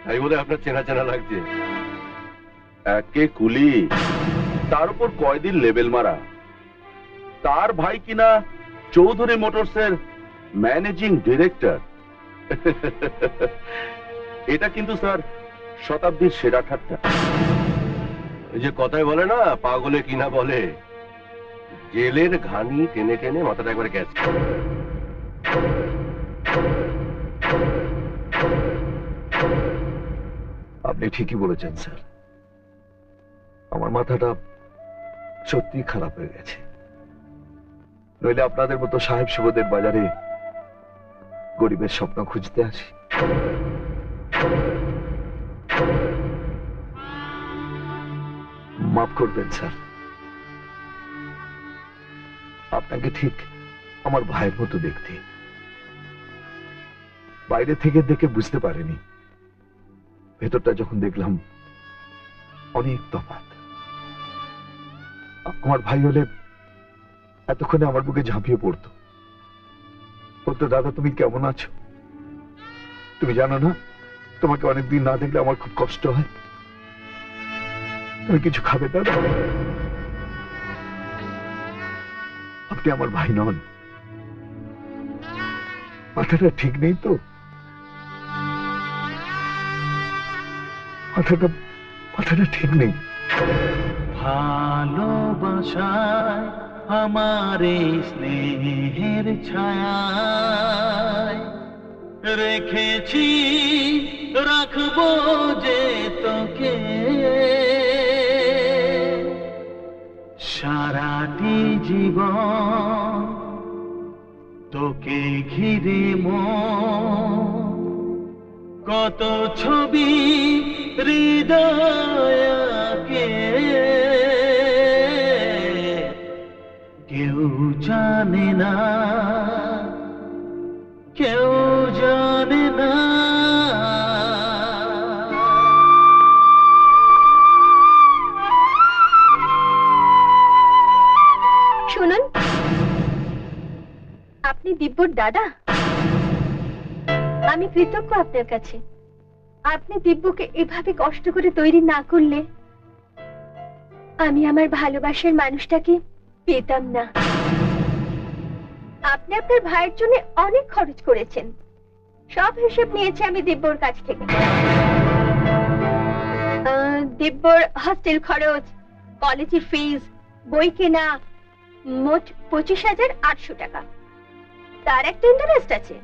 তাই বলে আপনার চেনা চেনা লাগছে। একে কুলি। তার উপর কয়দিন লেবেল মারা। তার ভাই কিনা চৌধুরী মোটরসের ম্যানেজিং ডিরেক্টর। এটা কিন্তু স্যার শতাব্দীর সেরা ঠাট্টা। এই যে কথায় বলে না, পাগলে কিনা বলে। জেলের ঘানি টেনে টেনে মাথাটা একবার করে। আপনি ঠিকই বলেছেন, স্যার। আমার মাথাটা সত্যি খারাপ হয়ে গেছে। নইলে আপনাদের মতো সাহেব সুবোদের বাজারে গরিবের স্বপ্ন খুঁজতে আসি। মাফ করবেন, স্যার। আপনাকে ঠিক আমার ভাইয়ের মতো দেখতে। বাইরে থেকে দেখে বুঝতে পারিনি। ভেতরটা যখন দেখলাম, অনেক তফাৎ। আমার ভাই হলে এতক্ষণে আমার বুকে ঝাঁপিয়ে পড়তো। বলতো, দাদা, তুমি কেমন আছো? তুমি জানো না, তোমাকে অনেকদিন না দেখলে আমার খুব কষ্ট হয়। তুমি কিছু খাবে, দাদা? আপনি আমার ভাই নন। মাথাটা ঠিক নেই তো? মাথাটা কথাটা ঠিক নেই। ভালোবাসায় আমার স্নেহের ছায়ায় রেখেছি, রাখব যে তোকে। সারাটি জীবন তোকে ঘিরে মন। কত ছবি হৃদয়কে কেউ জানে না, কেউ জানে না। শুনুন, আপনি দিব্যর দাদা? আমি কৃতজ্ঞ আপনার কাছে। আপনি দিব্যকে এভাবে কষ্ট করে তৈরি না করলে আমি আমার ভালোবাসার মানুষটাকে পেতাম না। আপনি আপনার ভাইয়ের জন্য অনেক খরচ করেছেন। সব হিসেব নিয়েছি আমি দিব্যর কাছ থেকে। দিব্যর হস্টেল খরচ কলেজের ফিজ বই কেনা, মোট পঁচিশ হাজার আটশো টাকা। তার একটা ইন্টারেস্ট আছে।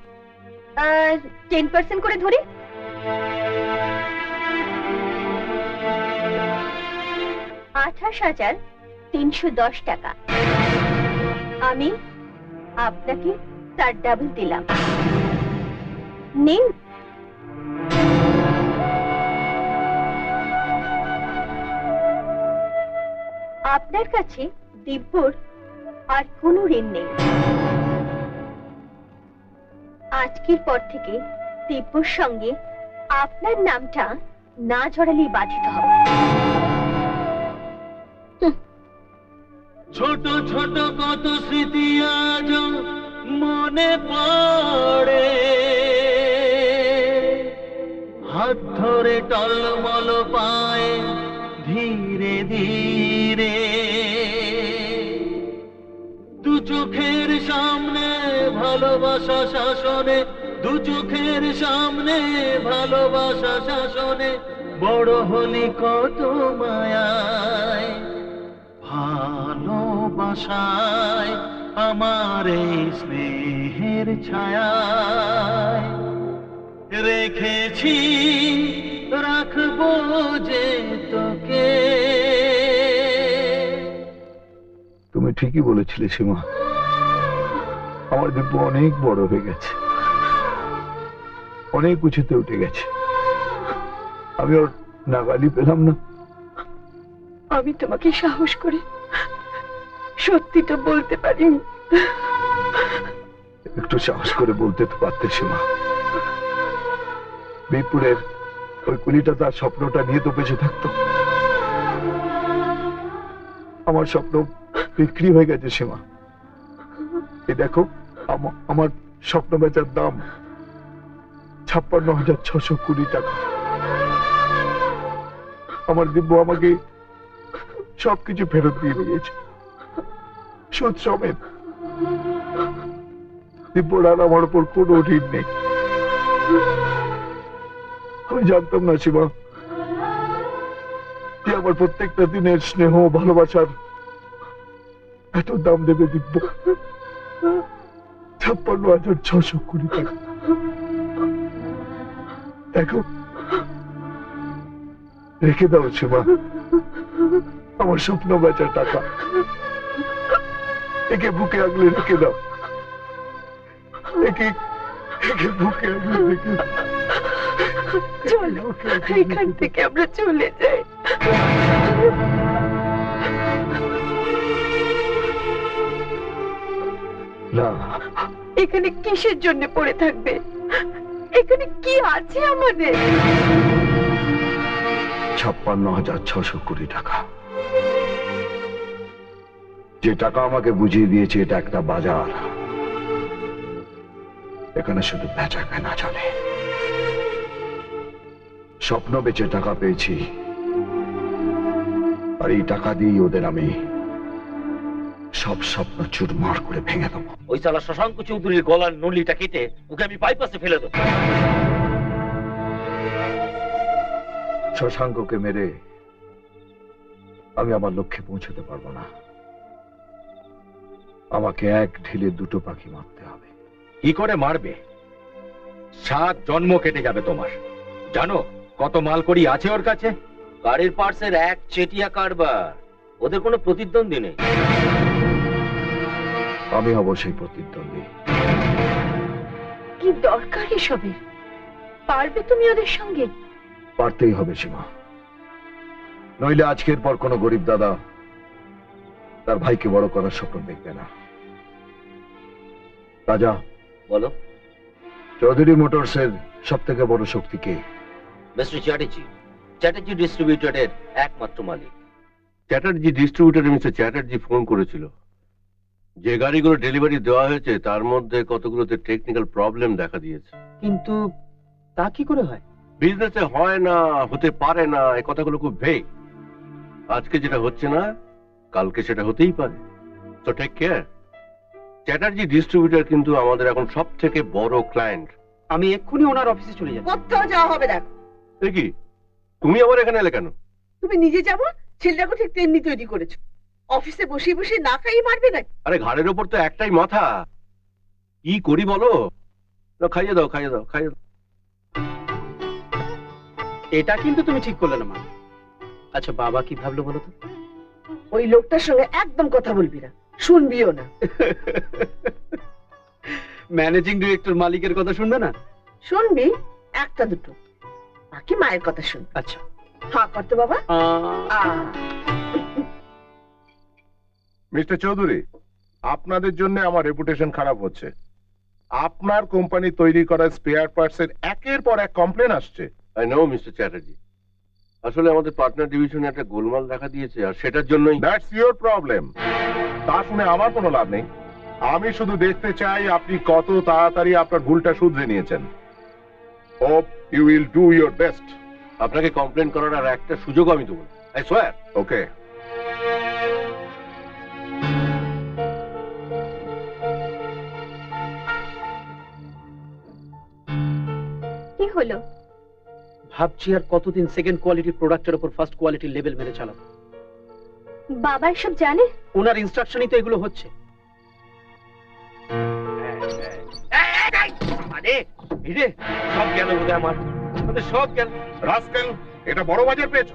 টেন পার্সেন্ট করে ধরি। আঠাশ হাজার তিনশো দশ টাকা। আমি আপনাকে তার ডাবল দিলাম। নিন। আপনার কাছে দিব্যর আর কোনো ঋণ নেই। আজকের পর থেকে দিব্যর সঙ্গে আপনার নামটা না জড়ালেই বাধিত হবে। ছোট ছোট কত স্মৃতি আজ মনে পড়ে। হাত ধরে টলমল পায়ে ধীরে ধীরে। দু চোখের সামনে ভালোবাসা শাসনে দু চোখের সামনে ভালোবাসা শাসনে, বড় হলি কত মায়ায়। ভালোবাসায় আমার এই স্নেহের ছায়ায়। রেখেছি, রাখব যে তোকে। তুমি ঠিকই বলেছিলে সীমা। আমার দিব্য অনেক বড় হয়ে গেছে। অনেক উঁচুতে উঠে গেছে। আমি ওর নাগালি পেলাম না। আমি তোমাকে সাহস করে সত্যিটা বলতে পারিনি। একটু সাহস করে বলতে তো পারতে সীমা বীরপুরের ওই কুলিটা তার স্বপ্নটা নিয়ে তো বেঁচে থাকতো। আমার স্বপ্ন বিক্রি হয়ে গেছে সীমা। এ দেখো আমা- আমার স্বপ্ন বেচার দাম ছাপ্পান্ন হাজার ছশো কুড়ি টাকা। আমার দিব্য আমাকে সবকিছু ফেরত দিয়ে দিয়েছে। সুদ সমেত। দিব্যর আর আমার উপর কোনো ঋণ নেই। আমি জানতাম না, শিবা, যে আমার প্রত্যেকটা দিনের স্নেহ ভালোবাসার এত দাম দেবে দিব্য। ছাপ্পান্ন হাজার ছশো কুড়ি টাকা। দেখো। রেখে দাও শিবা আমার স্বপ্ন বেচার টাকা। একে বুকে আগলে রেখে দাও। একে একে বুকে আগলে রেখে চলো এখান থেকে আমরা চলে যাই। না। এখানে কিসের জন্য পড়ে থাকবে? এখানে কি আছে আমাদের? ছাপ্পান্ন হাজার ছশো কোটি টাকা। যে টাকা আমাকে বুঝিয়ে দিয়েছে, এটা একটা বাজার। এখানে শুধু বেচা কেনা চলে। স্বপ্ন বেচে টাকা পেয়েছি। আর এই টাকা দিয়ে ওদের আমি সব স্বপ্ন চুরমার করে ভেঙে দেবো। ওই সালা শশাঙ্ক চৌধুরীর গলার নলিটা কেটে ওকে আমি বাইপাসে ফেলে দেবো। শশাঙ্ককে মেরে আমি আমার লক্ষ্যে পৌঁছতে পারব না। আমাকে এক ঢিলে দুটো পাখি মারতে হবে। কি করে মারবে? সাত জন্ম কেটে যাবে তোমার। জানো কত মাল করি আছে ওর কাছে? গাড়ির পার্সের এক চেটিয়া কারবার। ওদের কোনো প্রতিদ্বন্দ্বী নেই। আমি অবশ্যই প্রতিদ্বন্দ্বী। কি দরকার এসবের পারবে তুমি ওদের সঙ্গে? পারতেই হবে সীমা। নইলে আজকের পর কোনো গরিব দাদা তার ভাইকে বড় করার স্বপ্ন দেখবে না। রাজা বলো। চৌধুরী মোটরসের সব থেকে বড় শক্তি কে? মিস্টার চ্যাটার্জি। চ্যাটার্জি ডিস্ট্রিবিউটরের একমাত্র মালিক। Chatterjee distributor mister Chatterjee phone করেছিল। যে গাড়িগুলো ডেলিভারি দেওয়া হয়েছে তার মধ্যে কতগুলোতে টেকনিক্যাল প্রবলেম দেখা দিয়েছে। কিন্তু তা কি করে হয়? বিজনেসে হয় না হতে পারে না এই কথাগুলো খুব ভেগ আজকে যেটা হচ্ছে না কালকে সেটা হতেই পারে। তো টেক কেয়ার চ্যাটার্জি ডিস্ট্রিবিউটর কিন্তু আমাদের এখন সব থেকে বড় ক্লায়েন্ট আমি এক্ষুনি ওনার অফিসে চলে যাব কোথাও যাওয়া হবে না। কি? তুমি আবার এখানে এলে কেন? তুমি নিজে যাব ছেলেটাকে ঠিক তেমনি তৈরি করেছ। অফিসে বসে বসে না খাইয়ে মারবে না আরে ঘাড়ের ওপর তো একটাই মাথা। কি করি বলো? খাইয়ে দাও খাইয়ে দাও খাইয়ে দাও। এটা কিন্তু তুমি ঠিক করলে না মা। আচ্ছা বাবা কি ভাবলো বলো তো? ওই লোকটার সঙ্গে একদম কথা বলবি না শুনবিও না। ম্যানেজিং ডিরেক্টর মালিকের কথা শুনবে না? শুনবি একটা দুটো। বাকি মায়ের কথা শুন আচ্ছা। হ্যাঁ করতে বাবা। আ। মিস্টার চৌধুরী আপনাদের জন্য আমার রেপুটেশন খারাপ হচ্ছে। আপনার কোম্পানি তৈরি করা স্পেয়ার পার্টস এর একের পর এক কমপ্লেন আসছে। আই নো মিস্টার চ্যাটার্জি আসলে আমাদের পার্টনার ডিভিশনে একটা গোলমাল দেখা দিয়েছে আর সেটার জন্যই দ্যাটস ইওর প্রবলেম তা শুনে আমার কোনো লাভ নেই। আমি শুধু দেখতে চাই আপনি কত তাড়াতাড়ি আপনার ভুলটা শুধরে নিয়েছেন। Hope you will do your best আপনাকে কমপ্লেন করার আর একটা সুযোগ আমি দেবো। আই সোয়ার ওকে হলো? ভাবছি আর কতদিন সেকেন্ড কোয়ালিটির প্রোডাক্টের উপর ফার্স্ট কোয়ালিটির লেভেল মেরে চালাবো। বাবা এসব জানে? ওনার ইনস্ট্রাকশনই তো এগুলো হচ্ছে। সব গেল আমার। সব গেল রাস্কেল এটা বড় বাজার পেয়েছ?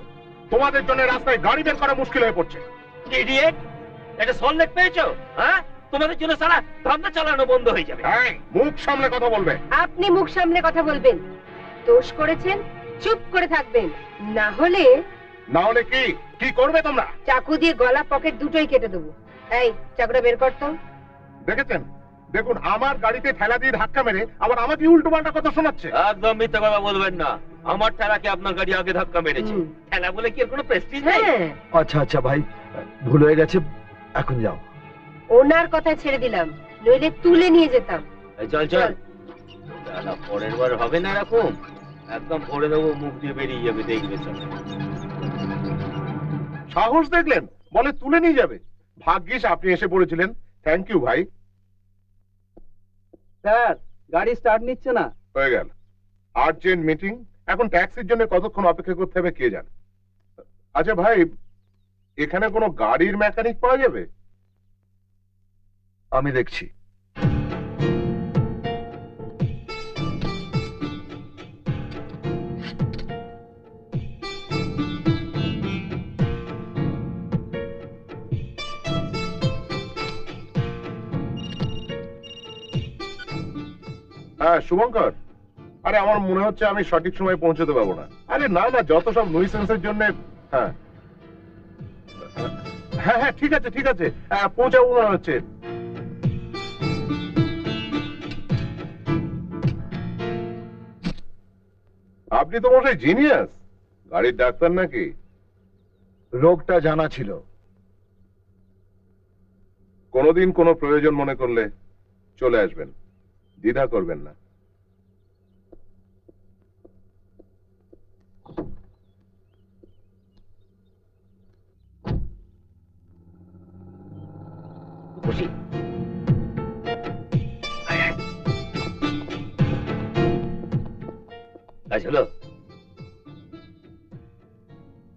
তোমাদের জন্য রাস্তায় গাড়ি বের করা মুশকিল হয়ে পড়ছে। ইডিয়েট এটা সল্লেক পেয়েছ? হ্যাঁ? তোমাদের জন্য সারা ধান্দা চালানো বন্ধ হয়ে যাবে। মুখ সামলে কথা বলবে। আপনি মুখ সামনে কথা বলবেন। দোষ করেছেন চুপ করে থাকবেন। না হলে না হলে কি? কি করবে তোমরা? চাকু দিয়ে গলা পকেট দুটোই কেটে দেবো। এই চাকুটা বের করতো দেখেছেন? দেখুন আমার গাড়িতে ঠেলা দিয়ে ধাক্কা মেরে আবার আমাকে উল্টো পাল্টা কথা শোনাচ্ছে। একদম মিথ্যা কথা বলবেন না। আমার ঠেলাকে আপনার গাড়ি আগে ধাক্কা মেরেছে। ঠেলা বলে কি এর কোনো প্রেস্টিজ নেই? আচ্ছা আচ্ছা ভাই ভুল হয়ে গেছে এখন যাও। ওনার কথা ছেড়ে দিলাম নইলে তুলে নিয়ে যেতাম। এই চল চল। পরের বার হবে না এরকম। একদম ভরে দেবো মুখ দিয়ে বেরিয়ে যাবে দেখবে সাহস দেখলেন? বলে তুলে নিয়ে যাবে। ভাগ্যিস আপনি এসে পড়েছিলেন। থ্যাংক ইউ ভাই। স্যার গাড়ি স্টার্ট নিচ্ছে না। হয়ে গেল। আর্জেন্ট মিটিং এখন ট্যাক্সির জন্য কতক্ষণ অপেক্ষা করতে হবে কে জানে? আচ্ছা ভাই এখানে কোনো গাড়ির মেকানিক পাওয়া যাবে? আমি দেখছি। হ্যাঁ শুভঙ্কর। আরে আমার মনে হচ্ছে আমি সঠিক সময় পৌঁছতে পারব না। আরে না না যত সব নুইসেন্সের জন্য হ্যাঁ। হ্যাঁ হ্যাঁ ঠিক আছে ঠিক আছে। পৌঁছাবো মনে হচ্ছে। আপনি তো মশাই জিনিয়াস গাড়ির ডাক্তার নাকি? রোগটা জানা ছিল। কোনোদিন কোনো প্রয়োজন মনে করলে চলে আসবেন। দ্বিধা করবেন না।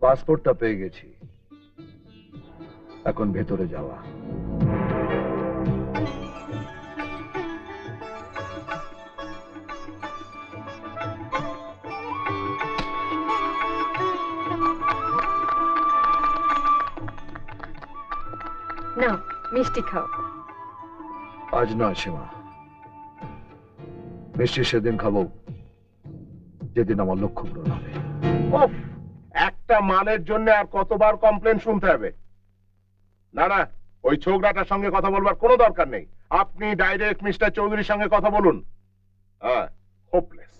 পাসপোর্টটা পেয়ে গেছি। এখন ভেতরে যাওয়া। নাও মিষ্টি খাও। আজ নয় সীমা। মিষ্টি সেদিন খাব যেদিন আমার লক্ষ্য পূরণ হবে। একটা মালের জন্য আর কতবার কমপ্লেন শুনতে হবে। না না ওই ছোকরাটার সঙ্গে কথা বলবার কোনো দরকার নেই। আপনি ডাইরেক্ট মিস্টার চৌধুরীর সঙ্গে কথা বলুন। হ্যাঁ হোপলেস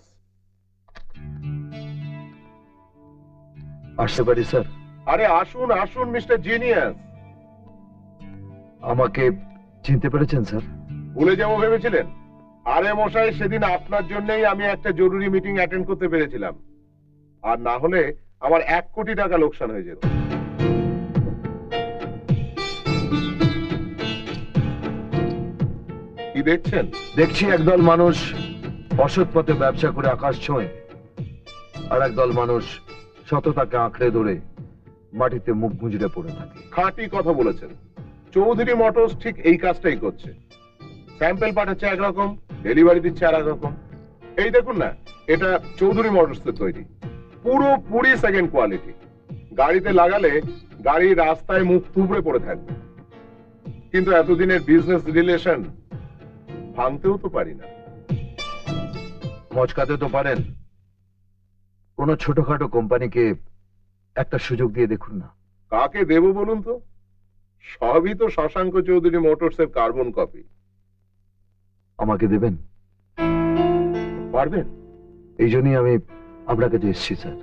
আসতে পারি স্যার? আরে আসুন আসুন মিস্টার জিনিয়াস। আমাকে চিনতে পেরেছেন স্যার? ভুলে যাব ভেবেছিলেন? আরে মশাই সেদিন আপনার জন্যই আমি একটা জরুরি মিটিং অ্যাটেন্ড করতে পেরেছিলাম। আর না হলে আমার এক কোটি টাকা লোকসান হয়ে যেত। কি দেখছেন? দেখছি একদল মানুষ অসৎ পথে ব্যবসা করে আকাশ ছোঁয় আর একদল মানুষ সততাকে আঁকড়ে ধরে মাটিতে মুখ গুঁজরে পড়ে থাকে। খাঁটি কথা বলেছেন। চৌধুরী মোটরস ঠিক এই কাজটাই করছে। স্যাম্পল পাঠাচ্ছে একরকম ডেলিভারি দিচ্ছে আর রকম এই দেখুন না এটা চৌধুরী মোটরস তৈরি। পুরো পুরি সেকেন্ড কোয়ালিটি। গাড়িতে লাগালে গাড়ি রাস্তায় মুখ থুবড়ে পড়ে থাকবে। কিন্তু এতদিনের বিজনেস রিলেশন ভাঙতেও তো পারি না। মচকাতে তো পারেন। কোন ছোটখাটো কোম্পানিকে একটা সুযোগ দিয়ে দেখুন না। কাকে দেব বলুন তো? সবই তো শশাঙ্ক চৌধুরী মোটরস এর কার্বন কপি। আমাকে দেবেন? পারবেন? এই জন্যই আমি আপনার কাছে এসেছি স্যার।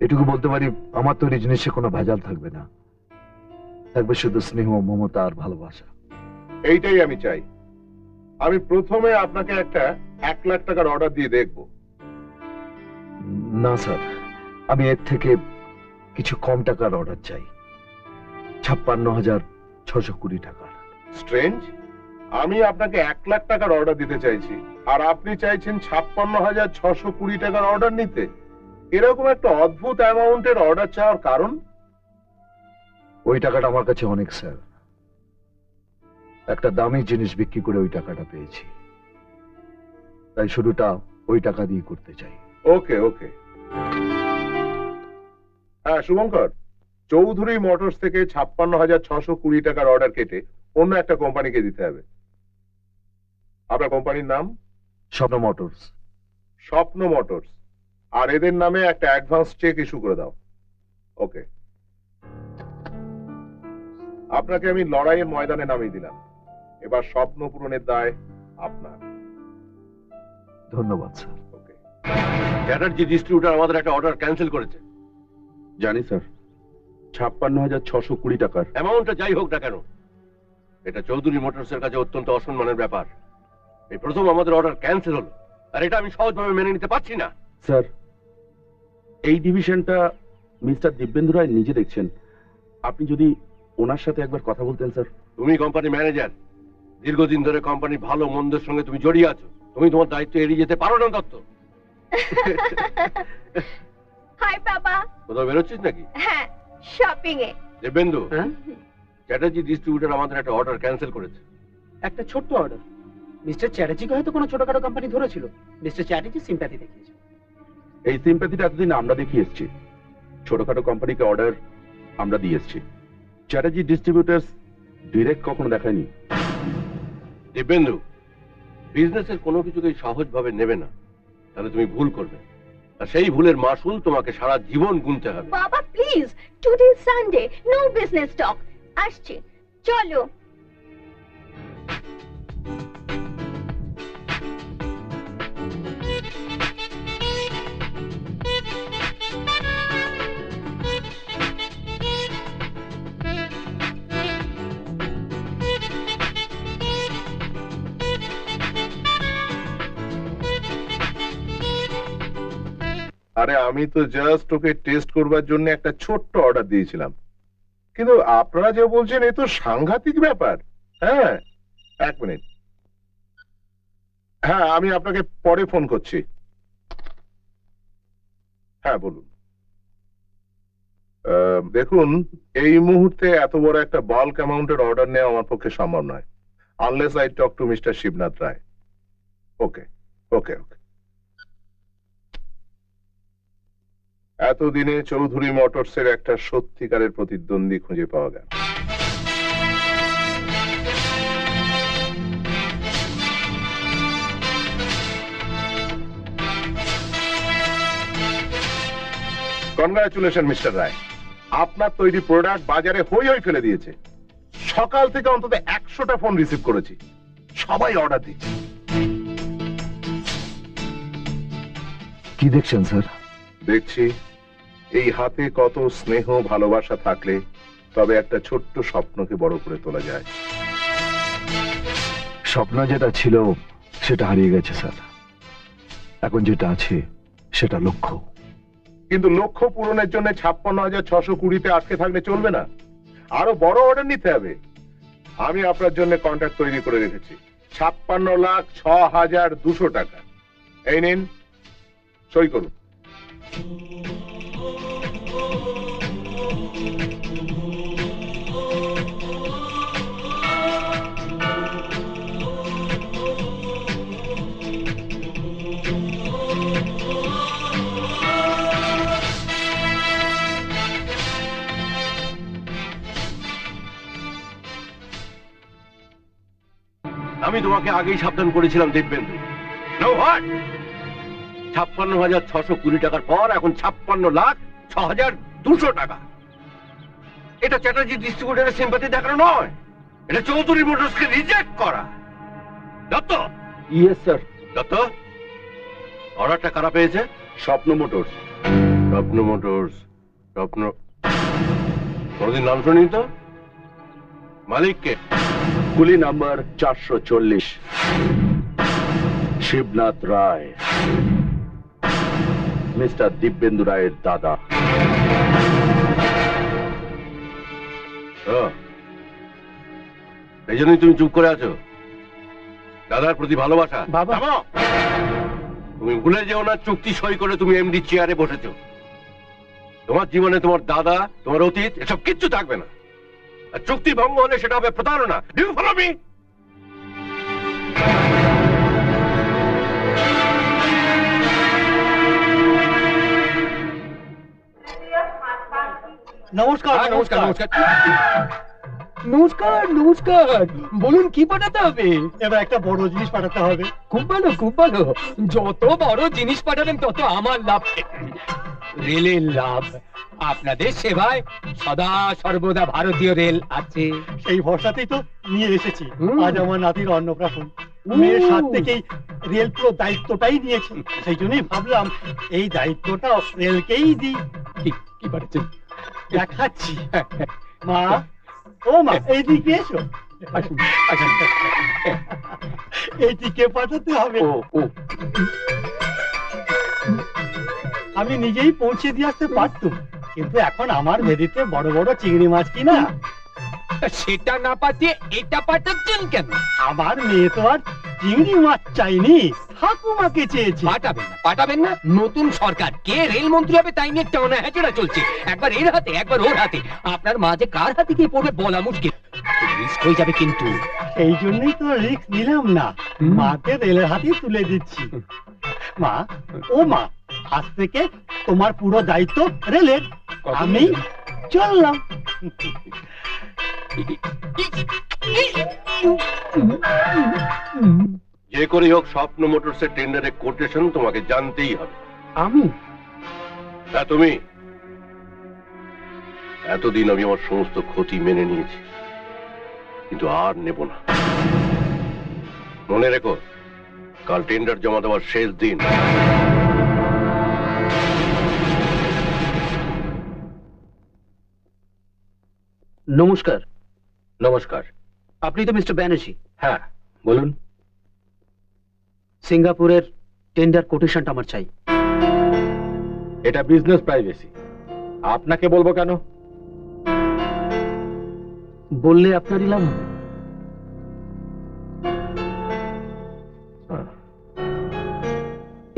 এটুকু বলতে পারি আমার তৈরি জিনিসে কোনো ভেজাল থাকবে না। থাকবে শুধু স্নেহ মমতা আর ভালোবাসা। এইটাই আমি চাই। আমি প্রথমে আপনাকে একটা এক লাখ টাকার অর্ডার দিয়ে দেখব। না স্যার। আমি এর থেকে কিছু কম টাকার অর্ডার চাই। ছাপ্পান্ন হাজার ছশো কুড়ি স্ট্রেঞ্জ আমি আপনাকে এক লাখ টাকার অর্ডার দিতে চাইছি আর আপনি চাইছেন ছাপ্পান্ন হাজার ছশো কুড়ি টাকার অর্ডার নিতে। এরকম একটা অদ্ভুত অ্যামাউন্টের অর্ডার চাওয়ার কারণ? ওই টাকাটা আমার কাছে অনেক স্যার। একটা দামি জিনিস বিক্রি করে ওই টাকাটা পেয়েছি। তাই শুরুটা ওই টাকা দিয়ে করতে চাই। ওকে ওকে হ্যাঁ শুভঙ্কর চৌধুরী মোটরস থেকে ছাপ্পান্ন হাজার ছশো কুড়ি টাকার অর্ডার কেটে অন্য একটা কোম্পানিকে দিতে হবে। আপনার কোম্পানির নাম? স্বপ্ন মোটরস। স্বপ্ন মোটরস। আর এদের নামে একটা অ্যাডভান্স চেক ইস্যু করে দাও। ওকে আপনাকে আমি লড়াইয়ের ময়দানে নামিয়ে দিলাম। এবার স্বপ্ন পূরণের দায় আপনার। ধন্যবাদ স্যার। ওকে চ্যাটার্জি ডিস্ট্রিবিউটার আমাদের একটা অর্ডার ক্যান্সেল করেছে। জানি স্যার। ছাপ্পান্ন হাজার ছশো কুড়ি টাকার। অ্যামাউন্টটা যাই হোক না কেন এটা চৌধুরী মোটরসের কাছে অত্যন্ত অসম্মানের ব্যাপার। এই প্রথম আমাদের অর্ডার ক্যান্সেল হলো আর এটা আমি সহজভাবে মেনে নিতে পারছি না। স্যার এই ডিভিশনটা মিস্টার দিব্যেন্দু রায় নিজে দেখছেন। আপনি যদি ওনার সাথে একবার কথা বলতেন স্যার। তুমি কোম্পানি ম্যানেজার দীর্ঘদিন ধরে কোম্পানির ভালো মন্দের সঙ্গে তুমি জড়িয়ে আছো তুমি তোমার দায়িত্ব এড়িয়ে যেতে পারো না দত্ত। হাই বাবা। কোথাও বেরোচ্ছিস নাকি? হ্যাঁ। শপিং এ দেবেন্দু চ্যাটার্জি ডিস্ট্রিবিউটার আমাদের একটা অর্ডার ক্যান্সেল করেছে। একটা ছোট্ট অর্ডার মিস্টার চ্যাটার্জিকে হয়তো কোনো ছোটখাটো কোম্পানি ধরেছিল। মিস্টার চ্যাটার্জি সিম্প্যাথি দেখিয়েছে। এই সিম্প্যাথিটা এতদিন আমরা দেখিয়ে এসেছি। ছোটখাটো কোম্পানিকে অর্ডার আমরা দিয়ে এসেছি। চ্যাটার্জি ডিস্ট্রিবিউটার্স ডিরেক্ট কখনো দেখায়নি। দিব্যেন্দু বিজনেসের কোনো কিছুকেই সহজভাবে নেবে না। তাহলে তুমি ভুল করবে। সেই ভুলের মাসুল তোমাকে সারা জীবন গুনতে হবে। বাবা please today Sunday no business talk আসছি, চলো। আরে, আমি তো জাস্ট ওকে টেস্ট করবার জন্য একটা ছোট্ট অর্ডার দিয়েছিলাম। কিন্তু আপনারা যে বলছেন, এ তো সাংঘাতিক ব্যাপার। হ্যাঁ এক মিনিট। হ্যাঁ আমি আপনাকে পরে ফোন করছি। হ্যাঁ বলুন। দেখুন, এই মুহূর্তে এত বড় একটা বাল্ক অ্যামাউন্টের অর্ডার নেওয়া আমার পক্ষে সম্ভব নয়। Unless I talk to mister Shibnath Roy okay okay okay এতদিনে চৌধুরী মোটরসের একটা সত্যিকারের প্রতিদ্বন্দ্বী খুঁজে পাওয়া গেল। কনগ্রাচুলেশন মিস্টার রায় আপনার তৈরি প্রোডাক্ট বাজারে হই হই ফেলে দিয়েছে। সকাল থেকে অন্তত একশোটা ফোন রিসিভ করেছি। সবাই অর্ডার দিচ্ছে। কি দেখছেন স্যার? দেখছি। এই হাতে কত স্নেহ ভালোবাসা থাকলে তবে একটা ছোট্ট স্বপ্নকে বড় করে তোলা যায়। স্বপ্ন যেটা ছিল সেটা হারিয়ে গেছে স্যার। এখন যেটা আছে সেটা লক্ষ্য। কিন্তু লক্ষ্য পূরণের জন্য ছাপ্পান্ন হাজার ছশো কুড়িতে আটকে থাকলে চলবে না। আরও বড় অর্ডার নিতে হবে। আমি আপনার জন্য কন্ট্রাক্ট তৈরি করে রেখেছি। ছাপ্পান্ন লাখ ছ হাজার দুশো টাকা। এই নিন সই করুন। আমি তোমাকে আগেই সাবধান করেছিলাম দিব্যেন্দু? ছাপ্পান্ন হাজার ছশো কুড়ি টাকার পর এখন ছাপ্পান্ন লাখ ছ হাজার দুশো টাকা। এটা চ্যাটার্জি ডিস্ট্রিবিউটারের সিম্পাতি দেখানো নয়। এটা চৌধুরী মোটরসকে রিজেক্ট করা। দত্ত? Yes sir Dutta? অর্ডারটা কারা পেয়েছে? স্বপ্ন মোটরস। স্বপ্ন মোটরস। স্বপ্ন কোনোদিন নাম শুনি তো? মালিককে। কুলি নাম্বার চারশো চল্লিশ। শিবনাথ রায়। মিস্টার দিব্যেন্দু রায়ের দাদা। এই জন্যই তুমি চুপ করে আছো? দাদার প্রতি ভালোবাসা? বাবা। তুমি ভুলে যেও না চুক্তি সই করে তুমি এমডি চেয়ারে বসেছো। তোমার জীবনে তোমার দাদা তোমার অতীত এসব কিচ্ছু থাকবে না। আর চুক্তি ভঙ্গ হলে সেটা হবে প্রতারণা। ডু ফলো মি নমস্কার হ্যাঁ, নমস্কার নমস্কার। নমস্কার। নমস্কার বলুন কি পাঠাতে হবে? এবার একটা বড় জিনিস পাঠাতে হবে। খুব ভালো খুব ভালো। যত বড় জিনিস পাঠাবেন তত আমার লাভ। রেলের লাভ। আপনাদের সেবায় সদা সর্বদা ভারতীয় রেল আছে। সেই ভরসাতেই তো নিয়ে এসেছি। আজ আমার নাতির অন্নপ্রাশন। মেয়ের সাথ থেকেই রেল পুরো দায়িত্বটাই নিয়েছে। সেই জন্যই ভাবলাম এই দায়িত্বটা রেলকেই দিই। কি কি পাঠাচ্ছেন দেখাচ্ছি। মা ও মা এইদিকে এসো। এইদিকে পাঠাতে হবে। আমি নিজেই পৌঁছে দিয়ে আসতে পারতুম কিন্তু এখন আমার মেদিতে বড় বড় চিংড়ি মাছ কিনা? সেটা না পাঠিয়ে এটা পাঠাচ্ছেন কেন? আমার মেয়ে তো আর চিংড়ি মাছ চাইনি ঠাকুমাকে চেয়েছে। পাঠাবেন না পাঠাবেন না। নতুন সরকার কে রেল মন্ত্রী হবে তাই নিয়ে টানা হ্যাচড়া চলছে। একবার এর হাতে একবার ওর হাতে। আপনার মাঝে কার হাতে গিয়ে পড়বে বলা মুশকিল। রিস্ক হয়ে যাবে কিন্তু। এই জন্যই তো রিস্ক নিলাম না। মাকে রেলের হাতে তুলে দিচ্ছি। মা ও মা আজ থেকে তোমার পুরো দায়িত্ব রেলের। আমি চললাম। যে করে হোক স্বপ্ন মোটরসের টেন্ডারের কোটেশন তোমাকে জানতেই হবে। আমি? হ্যাঁ তুমি? এতদিন আমি আমার সমস্ত ক্ষতি মেনে নিয়েছি কিন্তু আর নেব না। মনে রেখো কাল টেন্ডার জমা দেওয়ার শেষ দিন। নমস্কার। নমস্কার। আপনি তো মিস্টার ব্যানার্জি। হ্যাঁ বলুন। সিঙ্গাপুরের টেন্ডার কোটেশনটা আমার চাই। এটা বিজনেস প্রাইভেসি আপনাকে বলব কেন? বললে আপনারই লাভ হবে।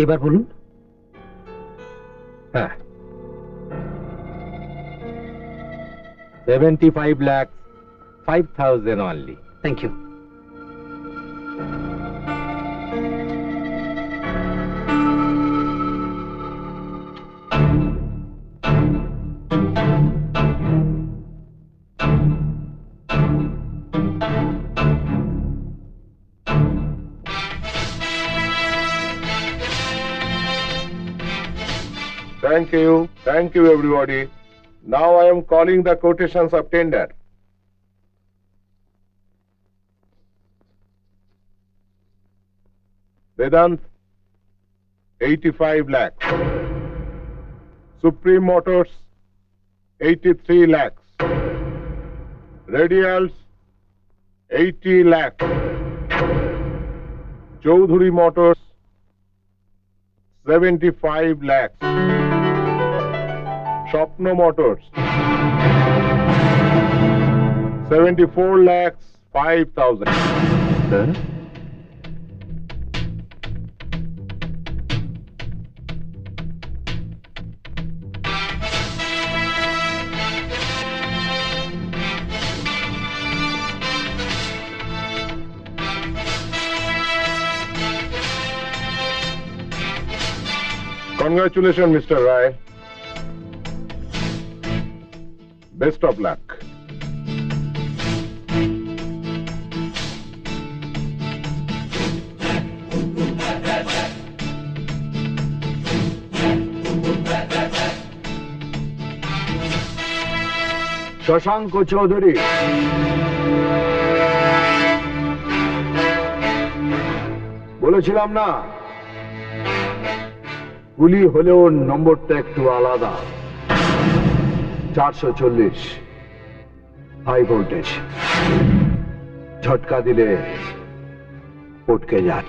এবার বলুন। হ্যাঁ। Seventy five lakhs 5,000 only. Thank you. Thank you. Thank you, everybody. Now I am calling the quotations obtained at. Vedant, 85 lakhs. Supreme Motors, 83 lakhs. Radials, 80 lakhs. Chaudhuri Motors, 75 lakhs. Shopno Motors, 74 lakhs 5,000. Sir? Congratulations, Mr. Rai. Best of luck. Shashanka Chowdhury বলেছিলাম না গুলি হলেও নম্বরটা একটু আলাদা। চারশো চল্লিশ high voltage. ঝটকা দিলে পটকে যায়।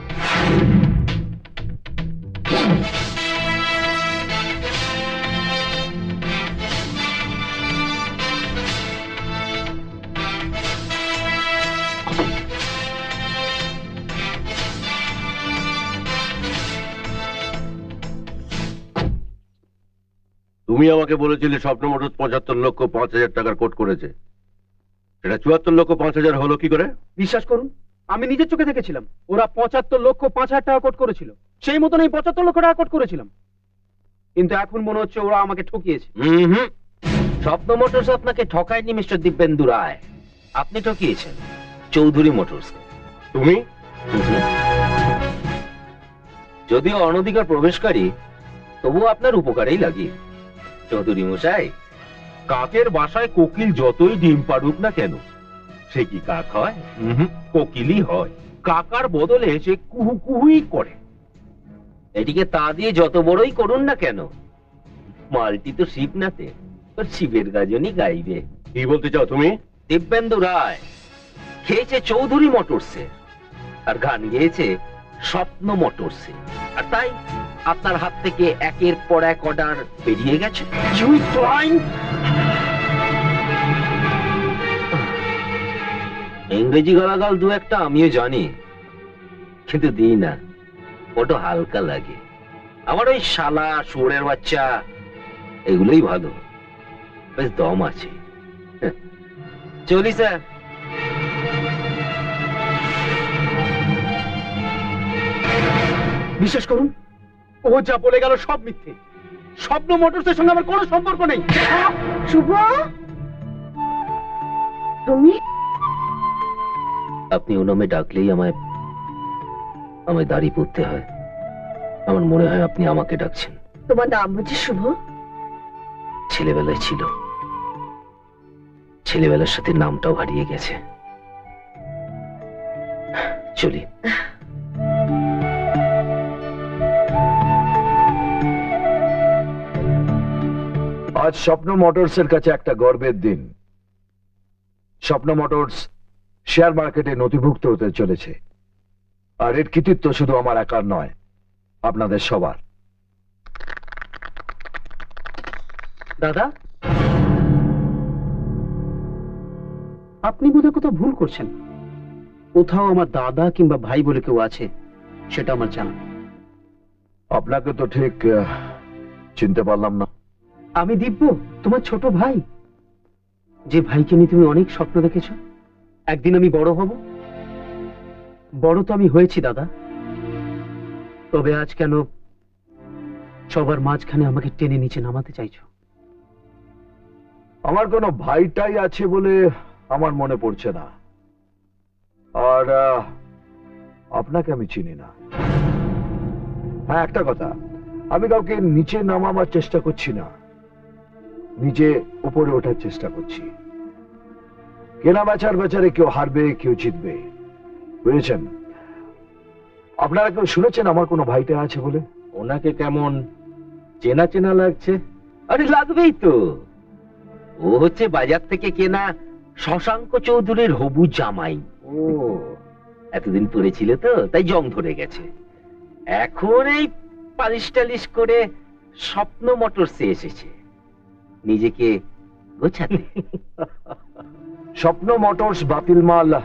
তুমি আমাকে বলেছিলে স্বপ্ন মোটর পঁচাত্তর লক্ষ পাঁচ হাজার টাকার কোট করেছে। সেটা চুয়াত্তর লক্ষ পাঁচ হাজার হলো কি করে? বিশ্বাস করুন আমি নিজের চোখে দেখেছিলাম। ওরা পঁচাত্তর লক্ষ পাঁচ হাজার টাকা কোট করেছিল। সেই মতন আমি পঁচাত্তর লক্ষ টাকা কোট করেছিলাম। কিন্তু এখন মনে হচ্ছে ওরা আমাকে ঠকিয়েছে। স্বপ্ন মোটরস আপনাকে ঠকায়নি মিস্টার দিব্যেন্দু রায়। আপনি ঠকিয়েছেন চৌধুরী মোটরস তুমি? যদিও অনধিকার প্রবেশকারী তবুও আপনার উপকারেই লাগি চৌধুরী মশাই কাকের বাসায় কোকিল যতই ডিম পাড়ুক না কেন সে কি কাক হয়? কোকিলই হয়। কাকার বদলে সে কুহু কুহুই করে। এটিকে তা দিয়ে যত বড়ই করুন না কেন মালটি তো শিব নাতে তোর শিবের গাজনই গাইবে। কি বলতে চাও তুমি? দিব্যেন্দু রায় খেয়েছে চৌধুরী মোটরসে আর গান গেয়েছে স্বপ্ন মোটরসে। আর তাই আপনার হাত থেকে একের পর এক অর্ডার বেরিয়ে গেছে? ইংরেজি গালাগাল দু একটা আমিও জানি। কিন্তু দিই না। ওটা হালকা লাগে। আমার ওই শালা শুয়োরের বাচ্চা এগুলোই ভালো। বেশ দম আছে। হ্যাঁ। চলি স্যার। বিশ্বাস করুন ও যা বলে গেল সব মিথ্যে। স্বপ্ন মোটরসের সঙ্গে আমার কোনো সম্পর্ক নেই। শুভ তুমি? আপনি ও নামে ডাকলেই আমায় আমায় দাড়ি পড়তে হয়। আমার মনে হয় আপনি আমাকে ডাকছেন। তোমার নাম বুঝি শুভ? ছেলেবেলায় ছিল। ছেলেবেলার সাথে নামটাও হারিয়ে গেছে। চলি। আজ স্বপ্ন মোটরসের কাছে একটা গর্বের দিন। স্বপ্ন মোটরস শেয়ার মার্কেটে নথিভুক্ত হতে চলেছে। আর এর কৃতিত্ব শুধু আমার একার নয় আপনাদের সবার। দাদা? আপনি বোধহয় কোথাও ভুল করছেন। কোথাও আমার দাদা কিংবা ভাই বলে কেউ আছে সেটা আমার জানা। আপনাকে তো ঠিক চিনতে পারলাম না। আমি দিব্য, তোমার ছোট ভাই। যে ভাইকে নিয়ে তুমি অনেক স্বপ্ন দেখেছ, একদিন আমি বড় হব। বড় তো আমি হয়েছি, দাদা। তবে আজ কেন সবার মাঝখানে আমাকে টেনে নিচে নামাতে চাইছো? আমার কোনো ভাইটাই আছে বলে আমার মনে পড়ছে না। আর আপনাকে আমি চিনি না। হ্যাঁ একটা কথা। আমি কাউকে নিচে নামাবার চেষ্টা করছি না। নিচে উপরে ওঠার চেষ্টা করছি। কেনা বেচার বেচারে কেউ হারবে কেউ জিতবে। বুঝেছেন? আপনারা কেউ শুনেছেন আমার কোনো ভাইটা আছে বলে? ওনাকে কেমন চেনা চেনা লাগছে? আরে লাগবেই তো। ও হচ্ছে বাজার থেকে কেনা শশাঙ্ক চৌধুরীর হবু জামাই। ও। এতদিন পরে ছিল তো তাই জং ধরে গেছে। এখন এই পালিশ টালিশ করে স্বপ্ন মোটরসে এসেছে। নিজেকে গোছাতে। স্বপ্ন মোটরস বাতিল মাল,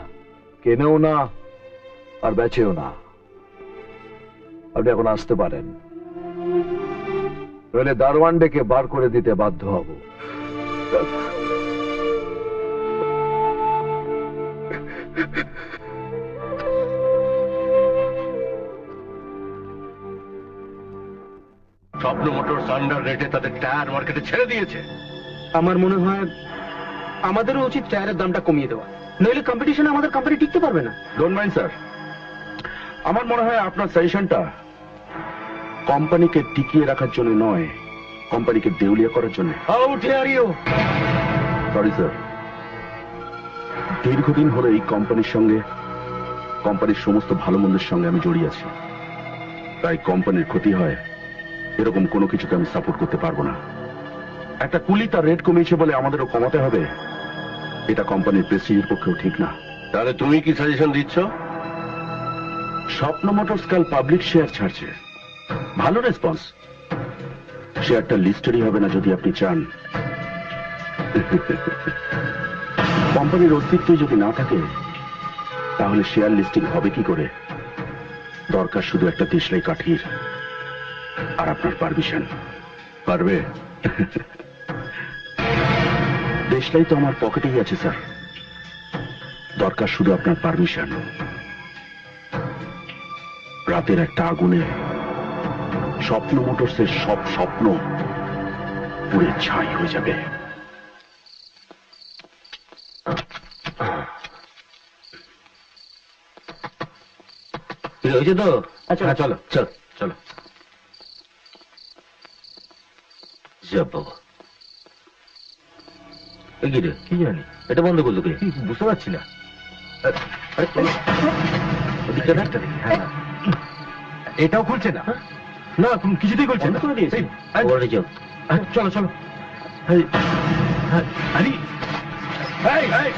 কেনেও না আর বেচেও না। আপনি এখন আসতে পারেন। নইলে দারোয়ান ডেকে বার করে দিতে বাধ্য হব। স্বপ্ন মোটর সান্ডার রেটে তাদের টায়ার মার্কেটে ছেড়ে দিয়েছে। আমার মনে হয় আমাদেরও উচিত টায়ারের দামটা কমিয়ে দেওয়া। নইলে কম্পিটিশনে আমাদের কোম্পানি টিকতে পারবে না। ডোন্ট মাইন্ড স্যার আমার মনে হয় আপনার সাজেশনটা কোম্পানিকে টিকিয়ে রাখার জন্য নয় কোম্পানিকে দেউলিয়া করার জন্য। How dare you sorry sir দীর্ঘদিন হলো এই কোম্পানির সঙ্গে কোম্পানির সমস্ত ভালো মন্দের সঙ্গে আমি জড়িয়ে আছি। তাই কোম্পানির ক্ষতি হয়। এরকম কোনো কিছুকে আমি সাপোর্ট করতে পারব না। একটা কুলি তার রেট কমিয়েছে বলে আমাদেরও কমাতে হবে। এটা কোম্পানির প্রেসিডের পক্ষেও ঠিক না। তাহলে তুমি কি সাজেশন দিচ্ছ? স্বপ্ন মোটরস কাল পাবলিক শেয়ার ছাড়ছে। ভালো রেসপন্স শেয়ারটা লিস্টেরই হবে না যদি আপনি চান। কোম্পানির অস্তিত্বই যদি না থাকে তাহলে শেয়ার লিস্টিং হবে কি করে? দরকার শুধু একটা দেশলাই কাঠির। আর আপনার পারমিশন পারবে? দেশলাই তো আমার পকেটেই আছে স্যার। দরকার শুধু আপনার পারমিশন রাতের একটা আগুনে স্বপ্ন মোটরসের সব স্বপ্ন পুড়ে ছাই হয়ে যাবে। হয়েছে তো। আচ্ছা। চলো চলো চলো যাব বাবা এ কি রে কি জানি? এটা বন্ধ করল কে? বুঝতে পারছি না? হ্যাঁ, না। এটাও খুলছে না? না কোন কিছুতেই খুলছে না। চলো চলো। হ্যাঁ, আরে এই,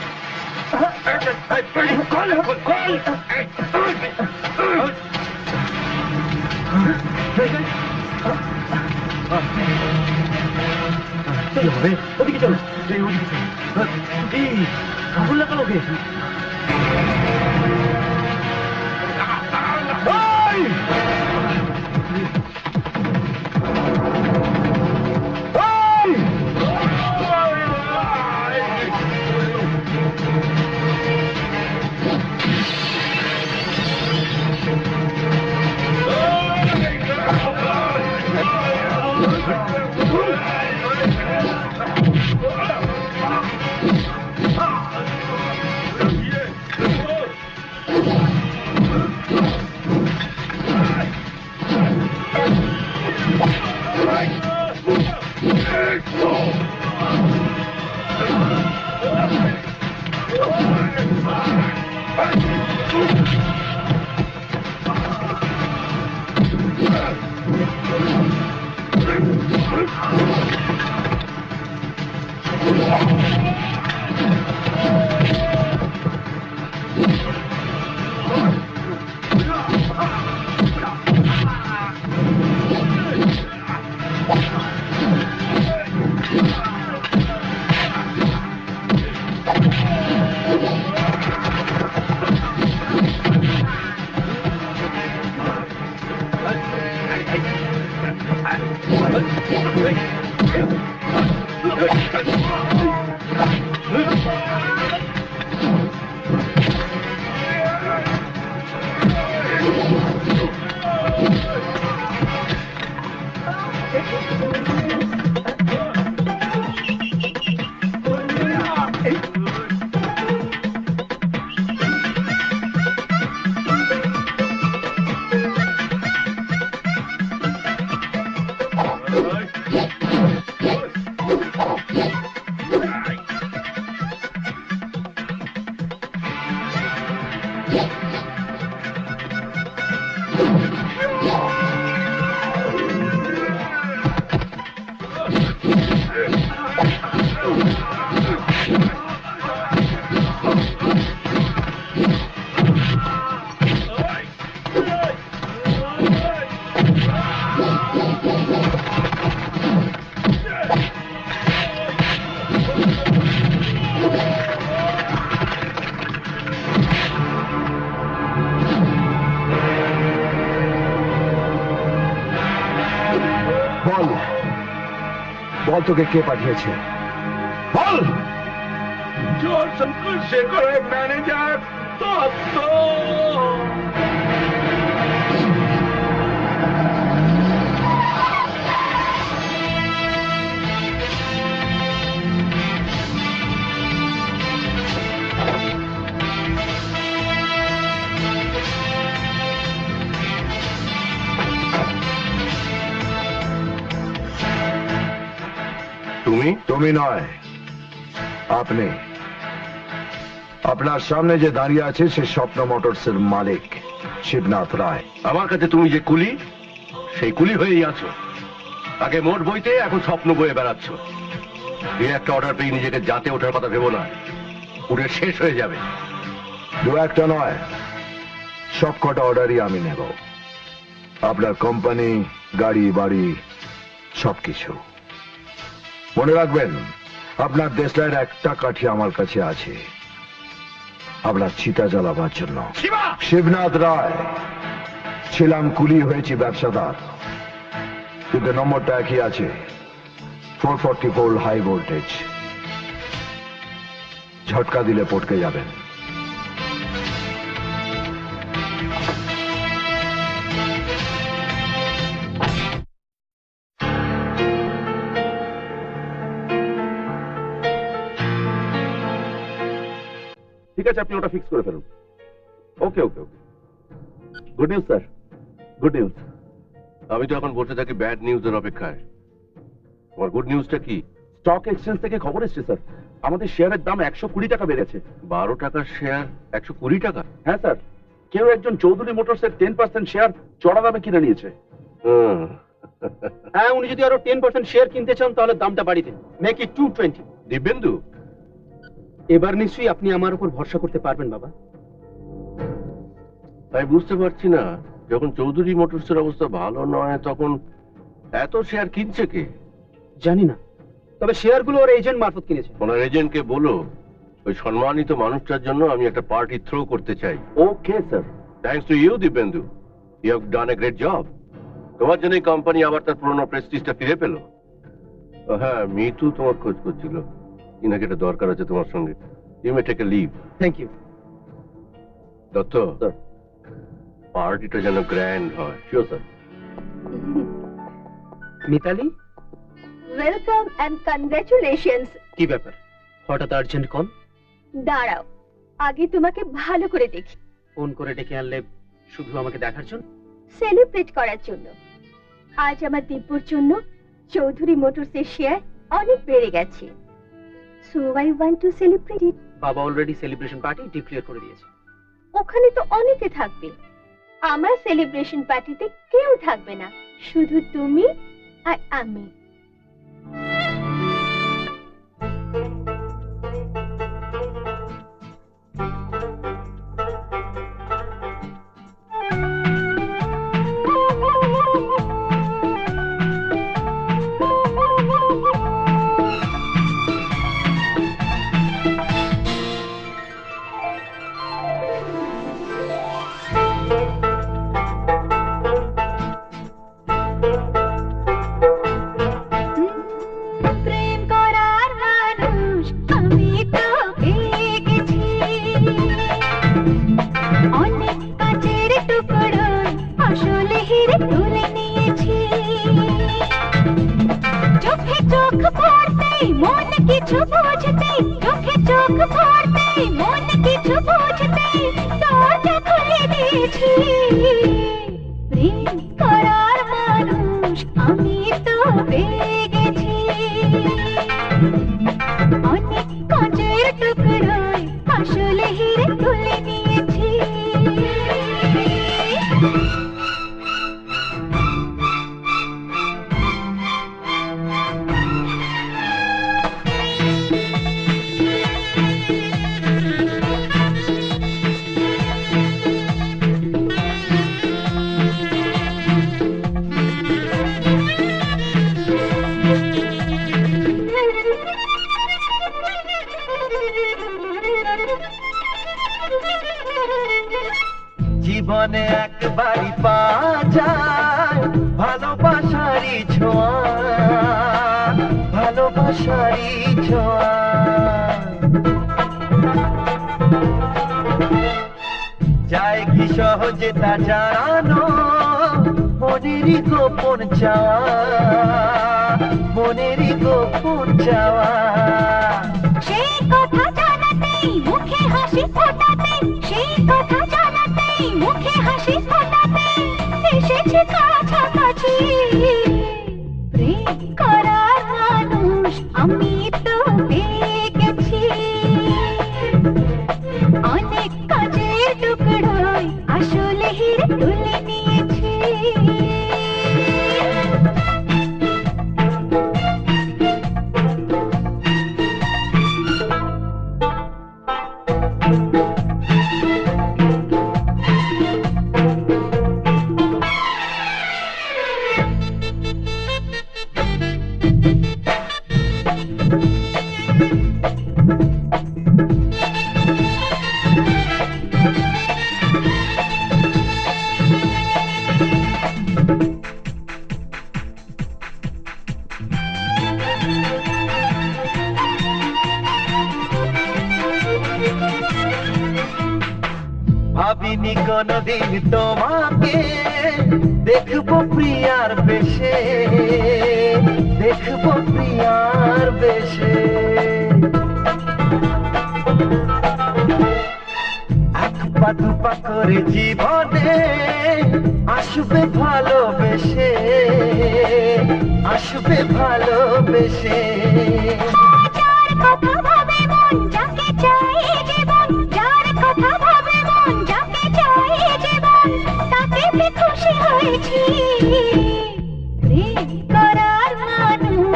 এই, এই, এই, এই, কল, কল, কল, এই, কি হবে? ওদিকে চলো তোকে কে পাঠিয়েছে? বল! জোর শঙ্কর শেখরের ম্যানেজার তুমি নয়, আপনি। আপনার সামনে যে দাঁড়িয়ে আছে সে স্বপ্ন মোটরস এর মালিক শিবনাথ রায়। আমার কাছে তুমি যে কুলি, সেই কুলি হয়েই আছো। আগে মোট বইতে এখন স্বপ্ন বয়ে বেড়াচ্ছ। এই একটা অর্ডার পেয়ে নিজেকে যাতে ওঠার কথা ভেবো না। উড়ে শেষ হয়ে যাবে। দু একটা নয়, সব কটা অর্ডারই আমি নেব। আপনার কোম্পানি গাড়ি, বাড়ি, সবকিছু। মনে রাখবেন আপনার দেশলাইয়ের একটা কাঠি আমার কাছে আছে। আপনার চিতা জ্বালাবার জন্য। শিবনাথ রায় ছিলাম কুলি হয়েছি ব্যবসাদার। কিন্তু নম্বরটা একই আছে four forty four high voltage ঝটকা দিলে পটকে যাবেন। ঠিক আছে আপনি ওটা ফিক্স করে ফেলুন। Okay okay okay good news sir good news আমি তো এখন বসে থাকি ব্যাড নিউজের অপেক্ষায়। তোমার গুড নিউজটা কি? স্টক এক্সচেঞ্জ থেকে খবর এসেছে স্যার আমাদের শেয়ারের দাম একশো কুড়ি টাকা বেড়েছে। বারো টাকার শেয়ার একশো কুড়ি টাকা? হ্যাঁ স্যার কেউ একজন চৌধুরী মোটরস এর টেন পার্সেন্ট শেয়ার চড়া দামে কিনে নিয়েছে। হ্যাঁ উনি যদি আরও টেন পার্সেন্ট শেয়ার কিনতে চান তাহলে দামটা বাড়িয়ে দিন। Make it two twenty Dibyendu এবার নিশ্চয়ই আপনি আমার উপর ভরসা করতে পারবেন বাবা। তাই বুঝতে পারছি না যখন চৌধুরী মোটরসের অবস্থা ভালো নয় তখন এত শেয়ার কিনছে কে? জানি না। তবে শেয়ারগুলো ওর এজেন্ট মারফত কিনেছে। ওনার এজেন্টকে বলো ওই সম্মানিত মানুষটার জন্য আমি একটা পার্টি থ্রো করতে চাই। Okay sir thanks to you Dibyendu you have done a great job তোমার জন্য কোম্পানি আবার তার পুরনো প্রেস্টিজটা ফিরে পেল। হ্যাঁ মিতু তোমার খোঁজ করছিল। ইনাকে একটা দরকার আছে তোমার সঙ্গে। You may take a leave thank you Dutta? পার্টিটা যেন গ্র্যান্ড হয়। Sure sir Mitali? Welcome and congratulations কি ব্যাপার? হঠাৎ আর্জেন্ট কল দাঁড়াও আগে তোমাকে ভালো করে দেখি। ফোন করে ডেকে আনলে শুধু আমাকে দেখার জন্য? সেলিব্রেট করার জন্য। আজ আমার দিব্যর জন্য চৌধুরী মোটরসের শেয়ার অনেক বেড়ে গেছে। So I want to celebrate it বাবা অলরেডি সেলিব্রেশন পার্টি ডিক্লেয়ার করে দিয়েছে। ওখানে তো অনেকে থাকবে। আমার সেলিব্রেশন পার্টিতে কেউ থাকবে না। শুধু তুমি আর আমি।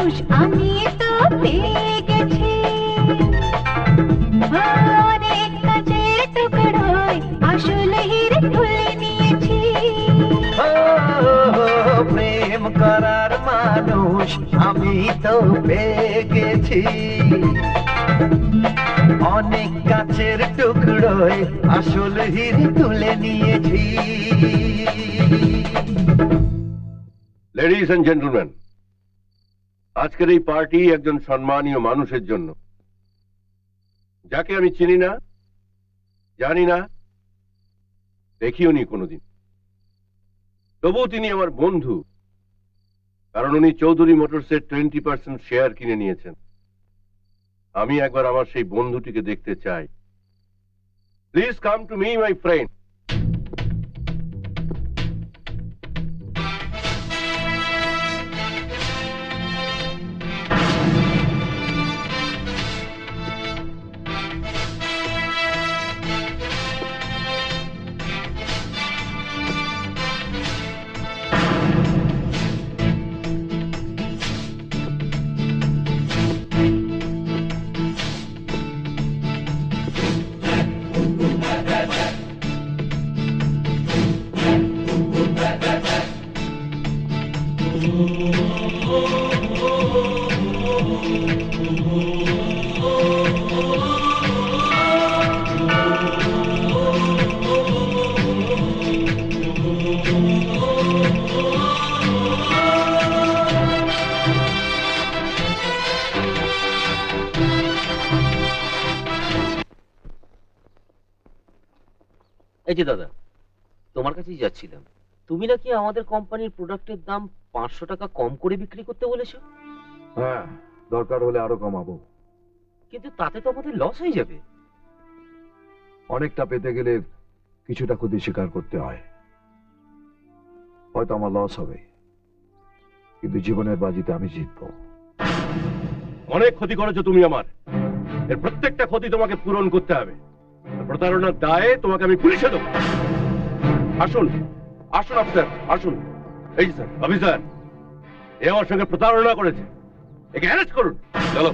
মানুষ আমি তো পেয়ে গেছি। অনেক কাজের টুকরোয় আসলে হিরে তুলে নিয়েছি। প্রেম করার মানুষ আমি তো পেয়ে গেছি। অনেক কাছের টুকরোয় আসল হিরে তুলে নিয়েছি। লেডিস এন্ড জেন্টলম্যান আজকের এই পার্টি একজন সম্মানীয় মানুষের জন্য। যাকে আমি চিনি না, জানি না, দেখিও নি কোনোদিন। তবুও তিনি আমার বন্ধু, কারণ উনি চৌধুরী মোটরসের টোয়েন্টি পার্সেন্ট শেয়ার কিনে নিয়েছেন। আমি একবার আমার সেই বন্ধুটিকে দেখতে চাই। Please come to me, my friend. যাচ্ছিলাম তুমি নাকি আমাদের কোম্পানির প্রোডাক্টের দাম পাঁচশো টাকা কম করে বিক্রি করতে বলেছ? হ্যাঁ দরকার হলে আরও কমাবো। কিন্তু তাতে তো আমাদের লস হয়ে যাবে। অনেকটা পেতে গেলে কিছুটা ক্ষতি স্বীকার করতে হয়। হয়তো আমার লস হবে। কিন্তু জীবনের বাজিতে আমি জিতবো। অনেক ক্ষতি করেছ তুমি আমার। এর প্রত্যেকটা ক্ষতি তোমাকে পূরণ করতে হবে। প্রতারণার দায়ে তোমাকে আমি পুলিশে দেবো আসুন আসুন অফিসার আসুন। এই স্যার অফিসার এ আমার সঙ্গে প্রতারণা করেছে। একে অ্যারেস্ট করুন। চলো।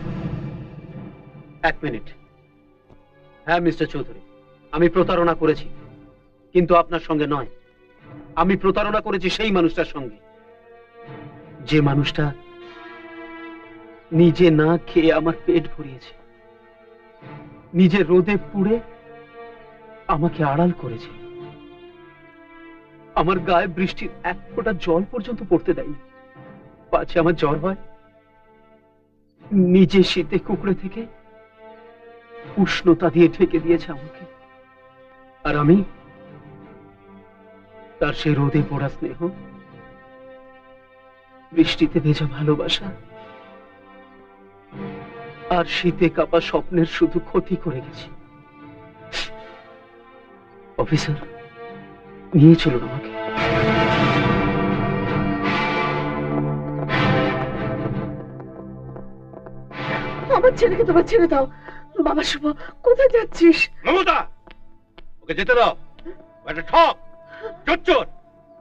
এক মিনিট। হ্যাঁ মিস্টার চৌধুরী, আমি প্রতারণা করেছি, কিন্তু আপনার সঙ্গে নয়। আমি প্রতারণা করেছি সেই মানুষটার সঙ্গে। যে মানুষটা নিজে না খেয়ে আমার পেট ভরিয়েছে। নিজে রোদে পুড়ে আমাকে আড়াল করেছে। আমার গায়ে বৃষ্টির এক ফোঁটা জল পর্যন্ত পড়তে দেয়নি। পাছে আমার জ্বর হয়? নিজে শীতে কুকড়ে থেকে উষ্ণতা দিয়ে ঢেকে দিয়েছে আমাকে। আর আমি, তার সে রোদে পড়া স্নেহ, বৃষ্টিতে ভেজা ভালোবাসা, আর শীতে কাপা স্বপ্নের শুধু ক্ষতি করে গেছি। অফিসার নিয়ে চলুন আমাকে আমার ছেলেকে তোমার ছেড়ে দাও। বাবা শুভ কোথায় যাচ্ছিস? মমতা ওকে যেতে দাও। একটা ঠক চোর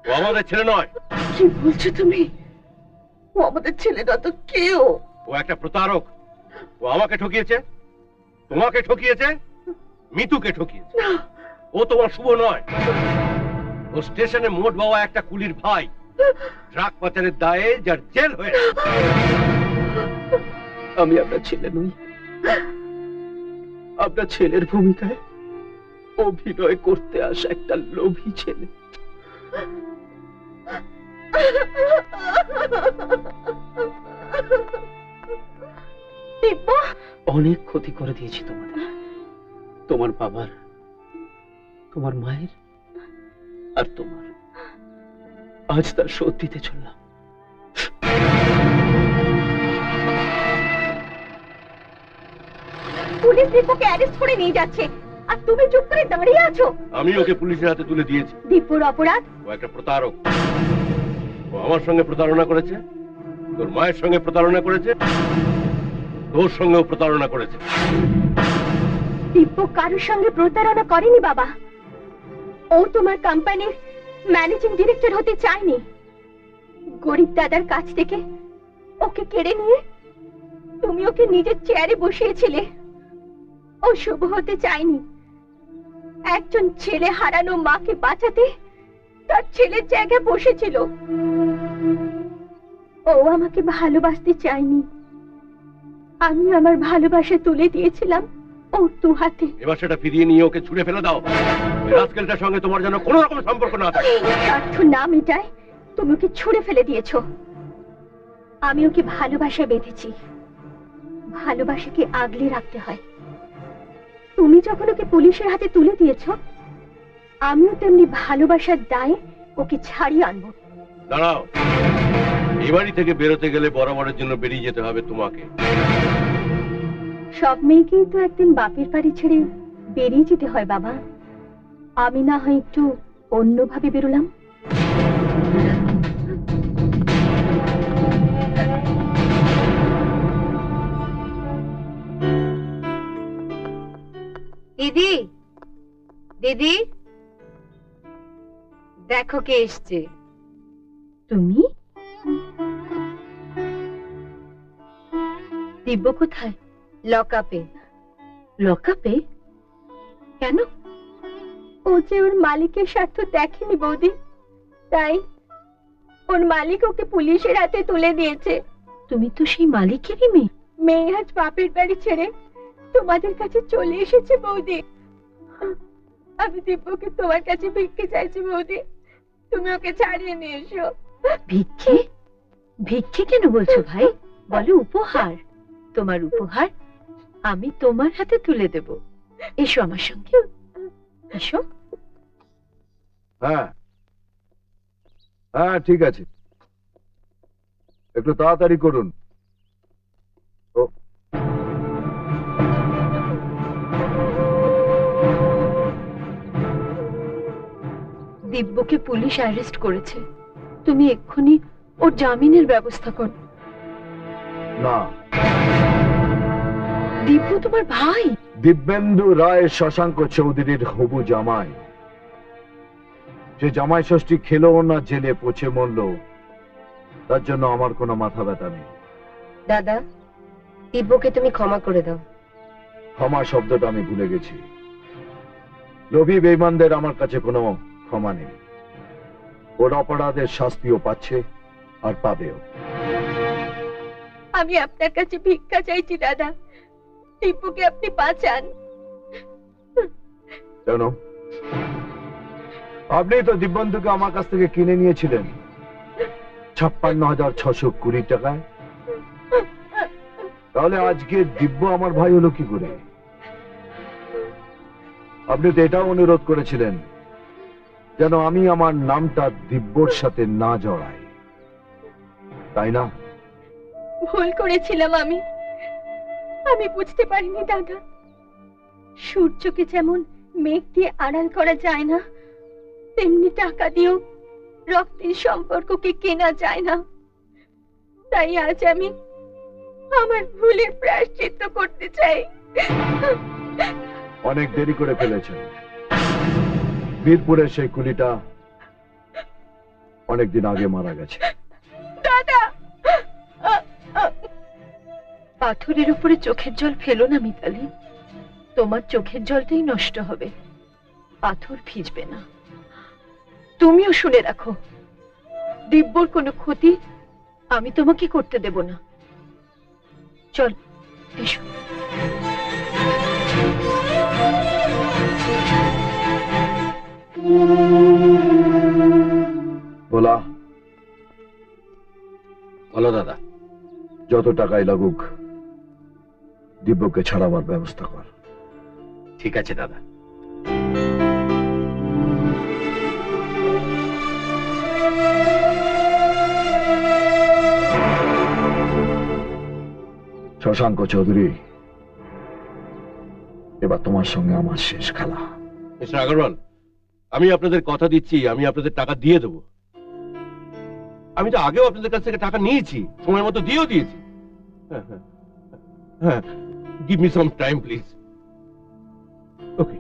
ও আমাদের ছেলে নয়। কি বলছো তুমি? ও আমাদের ছেলে না তো কেউ? ও একটা প্রতারক। ও আমাকে ঠকিয়েছে তোমাকে ঠকিয়েছে মিতুকে ঠকিয়েছে। ও তোমার শুভ নয়। ও স্টেশনে মোট বাবা একটা কুলির ভাই। ট্রাক পাচারের দায়ে যার জেল হয়ে আমি আপনার ছেলে নই। আপনার ছেলের ভূমিকায় অভিনয় করতে আসা একটা লোভী ছেলে। অনেক ক্ষতি করে দিয়েছি তোমাদের। তোমার বাবার তোমার মায়ের আর তোমার। আজ তার শোধ দিতে চললাম। পুলিশ দীপুকে অ্যারেস্ট করে নিয়ে যাচ্ছে। আর তুমি চুপ করে দাঁড়িয়ে আছো? আমি ওকে পুলিশের হাতে তুলে দিয়েছি। দীপুর অপরাধ? ও একটা প্রতারক। ও আমার সঙ্গে প্রতারণা করেছে। তোর মায়ের সঙ্গে প্রতারণা করেছে। তোর সঙ্গেও প্রতারণা করেছে। দীপু কারোর সঙ্গে প্রতারণা করেনি বাবা। ও তোমার কোম্পানির ম্যানেজিং ডিরেক্টর হতে চায়নি। গরিব দাদার কাছ থেকে ওকে কেড়ে নিয়ে তুমি ওকে নিজের চেয়ারে বসিয়েছিলে। ও শুভ হতে চায়নি। একজন ছেলে হারানো মাকে বাঁচাতে তার ছেলের জায়গায় বসেছিল। ও আমাকে ভালোবাসতে চায়নি। আমি আমার ভালোবাসা তুলে দিয়েছিলাম। ওর দু হাতে। এবার সেটা ফিরিয়ে নিয়ে ওকে ছুড়ে ফেলে দাও। ওই রাস্কেলটার সঙ্গে তোমার যেন কোনো রকম সম্পর্ক না থাকে। স্বার্থ না মেটায় তুমি ওকে ছুঁড়ে ফেলে দিয়েছ। আমি ওকে ভালোবাসা বেঁধেছি। ভালোবাসাকে আগলে রাখতে হয়। তুমি যখন ওকে পুলিশের হাতে তুলে দিয়েছ আমিও তেমনি ভালোবাসার দায়ে ওকে ছাড়িয়ে আনব। দাঁড়াও। এই বাড়ি থেকে বেরোতে গেলে বরাবরের জন্য বেরিয়ে যেতে হবে তোমাকে। সব মেয়েকেই তো একদিন বাপের বাড়ি ছেড়ে বেরিয়ে যেতে হয় বাবা। আমি না হয় একটু অন্যভাবে বেরোলাম। দিদি দিদি দেখো কে এসছে। তুমি? দিব্য কোথায়? লকআপে লকআপে কেন? ও যে ওর মালিকের স্বার্থ দেখেনি বৌদি। তাই ওর মালিক ওকে পুলিশের হাতে তুলে দিয়েছে। তুমি তো সেই মালিকেরই মেয়ে। মেয়ে আজ বাপের বাড়ি ছেড়ে তোমাদের কাছে চলে এসেছে বৌদি। আমি দিব্যকে তোমার কাছে ভিক্ষে চাইছি বৌদি। তুমি ওকে ছাড়িয়ে নিয়ে এসো। ভিক্ষে? ভিক্ষে কেন বলছো ভাই? বলো উপহার। তোমার উপহার আমি তোমার হাতে তুলে দেব। এসো আমার সঙ্গে। এসো। হ্যাঁ। হ্যাঁ ঠিক আছে। একটু তাড়াতাড়ি করুন। দিব্যকে পুলিশ অ্যারেস্ট করেছে। তুমি এক্ষুনি ওর জামিনের ব্যবস্থা করো। না। দিব্য তোমার ভাই? দিব্যেন্দু রায় শশাঙ্ক চৌধুরীর হবু জামাই। যে জামাই ষষ্ঠী খেলো না জেলে পচে মরল। তার জন্য আমার কোনো মাথা ব্যথা নেই। দাদা দিব্যকে তুমি ক্ষমা করে দাও। ক্ষমা শব্দটা আমি ভুলে গেছি। লোভী বেইমানদের আমার কাছে কোনো ক্ষমা নেই। ওর অপরাধের শাস্তিও পাচ্ছে আর পাবেও। আমি আপনার কাছে ভিক্ষা চাইছি দাদা। দিব্যকে আপনি বাঁচান। কেন আপনি তো দিব্যন্তকে আমার কাছ থেকে কিনে নিয়েছিলেন। ছাপ্পান্ন হাজার ছশো কুড়ি টাকায়। তাহলে আজকে দিব্য আমার ভাই হলো কি করে? আপনি তো এটাও অনুরোধ করেছিলেন যেন আমি আমার নামটা দিব্যর সাথে না জড়াই। তাই না? ভুল করেছিলাম আমি। আমি বুঝতে পারিনি দাদা। সূর্যকে যেমন মেঘ দিয়ে আড়াল করা যায় না তেমনি টাকা দিয়েও রক্তের সম্পর্ককে কেনা যায় না। তাই আজ আমি আমার ভুলের প্রায়শ্চিত্ত করতে চাই। অনেক দেরি করে ফেলেছেন। বীরপুরের সেই কুলিটা অনেকদিন আগে মারা গেছে। দাদা! পাথরের উপরে চোখের জল ফেলো না মিতালি। তোমার চোখের জলটাই নষ্ট হবে। পাথর ভিজবে না। তুমিও শুনে রাখো। দিব্যর কোনো ক্ষতি আমি তোমাকে করতে দেব না। চল, এসো। বলা বলো দাদা। যত টাকাই লাগুক। দিব্যকে ছাড়াবার ব্যবস্থা কর। ঠিক আছে দাদা। শশাঙ্ক চৌধুরী এবার তোমার সঙ্গে আমার শেষ খেলা। মিস্টার আগরওয়াল আমি আপনাদের কথা দিচ্ছি আমি আপনাদের টাকা দিয়ে দেবো। আমি তো আগেও আপনাদের কাছ থেকে টাকা নিয়েছি সময় মতো দিয়েও দিয়েছি। হ্যাঁ হ্যাঁ হ্যাঁ। Give me some time please okay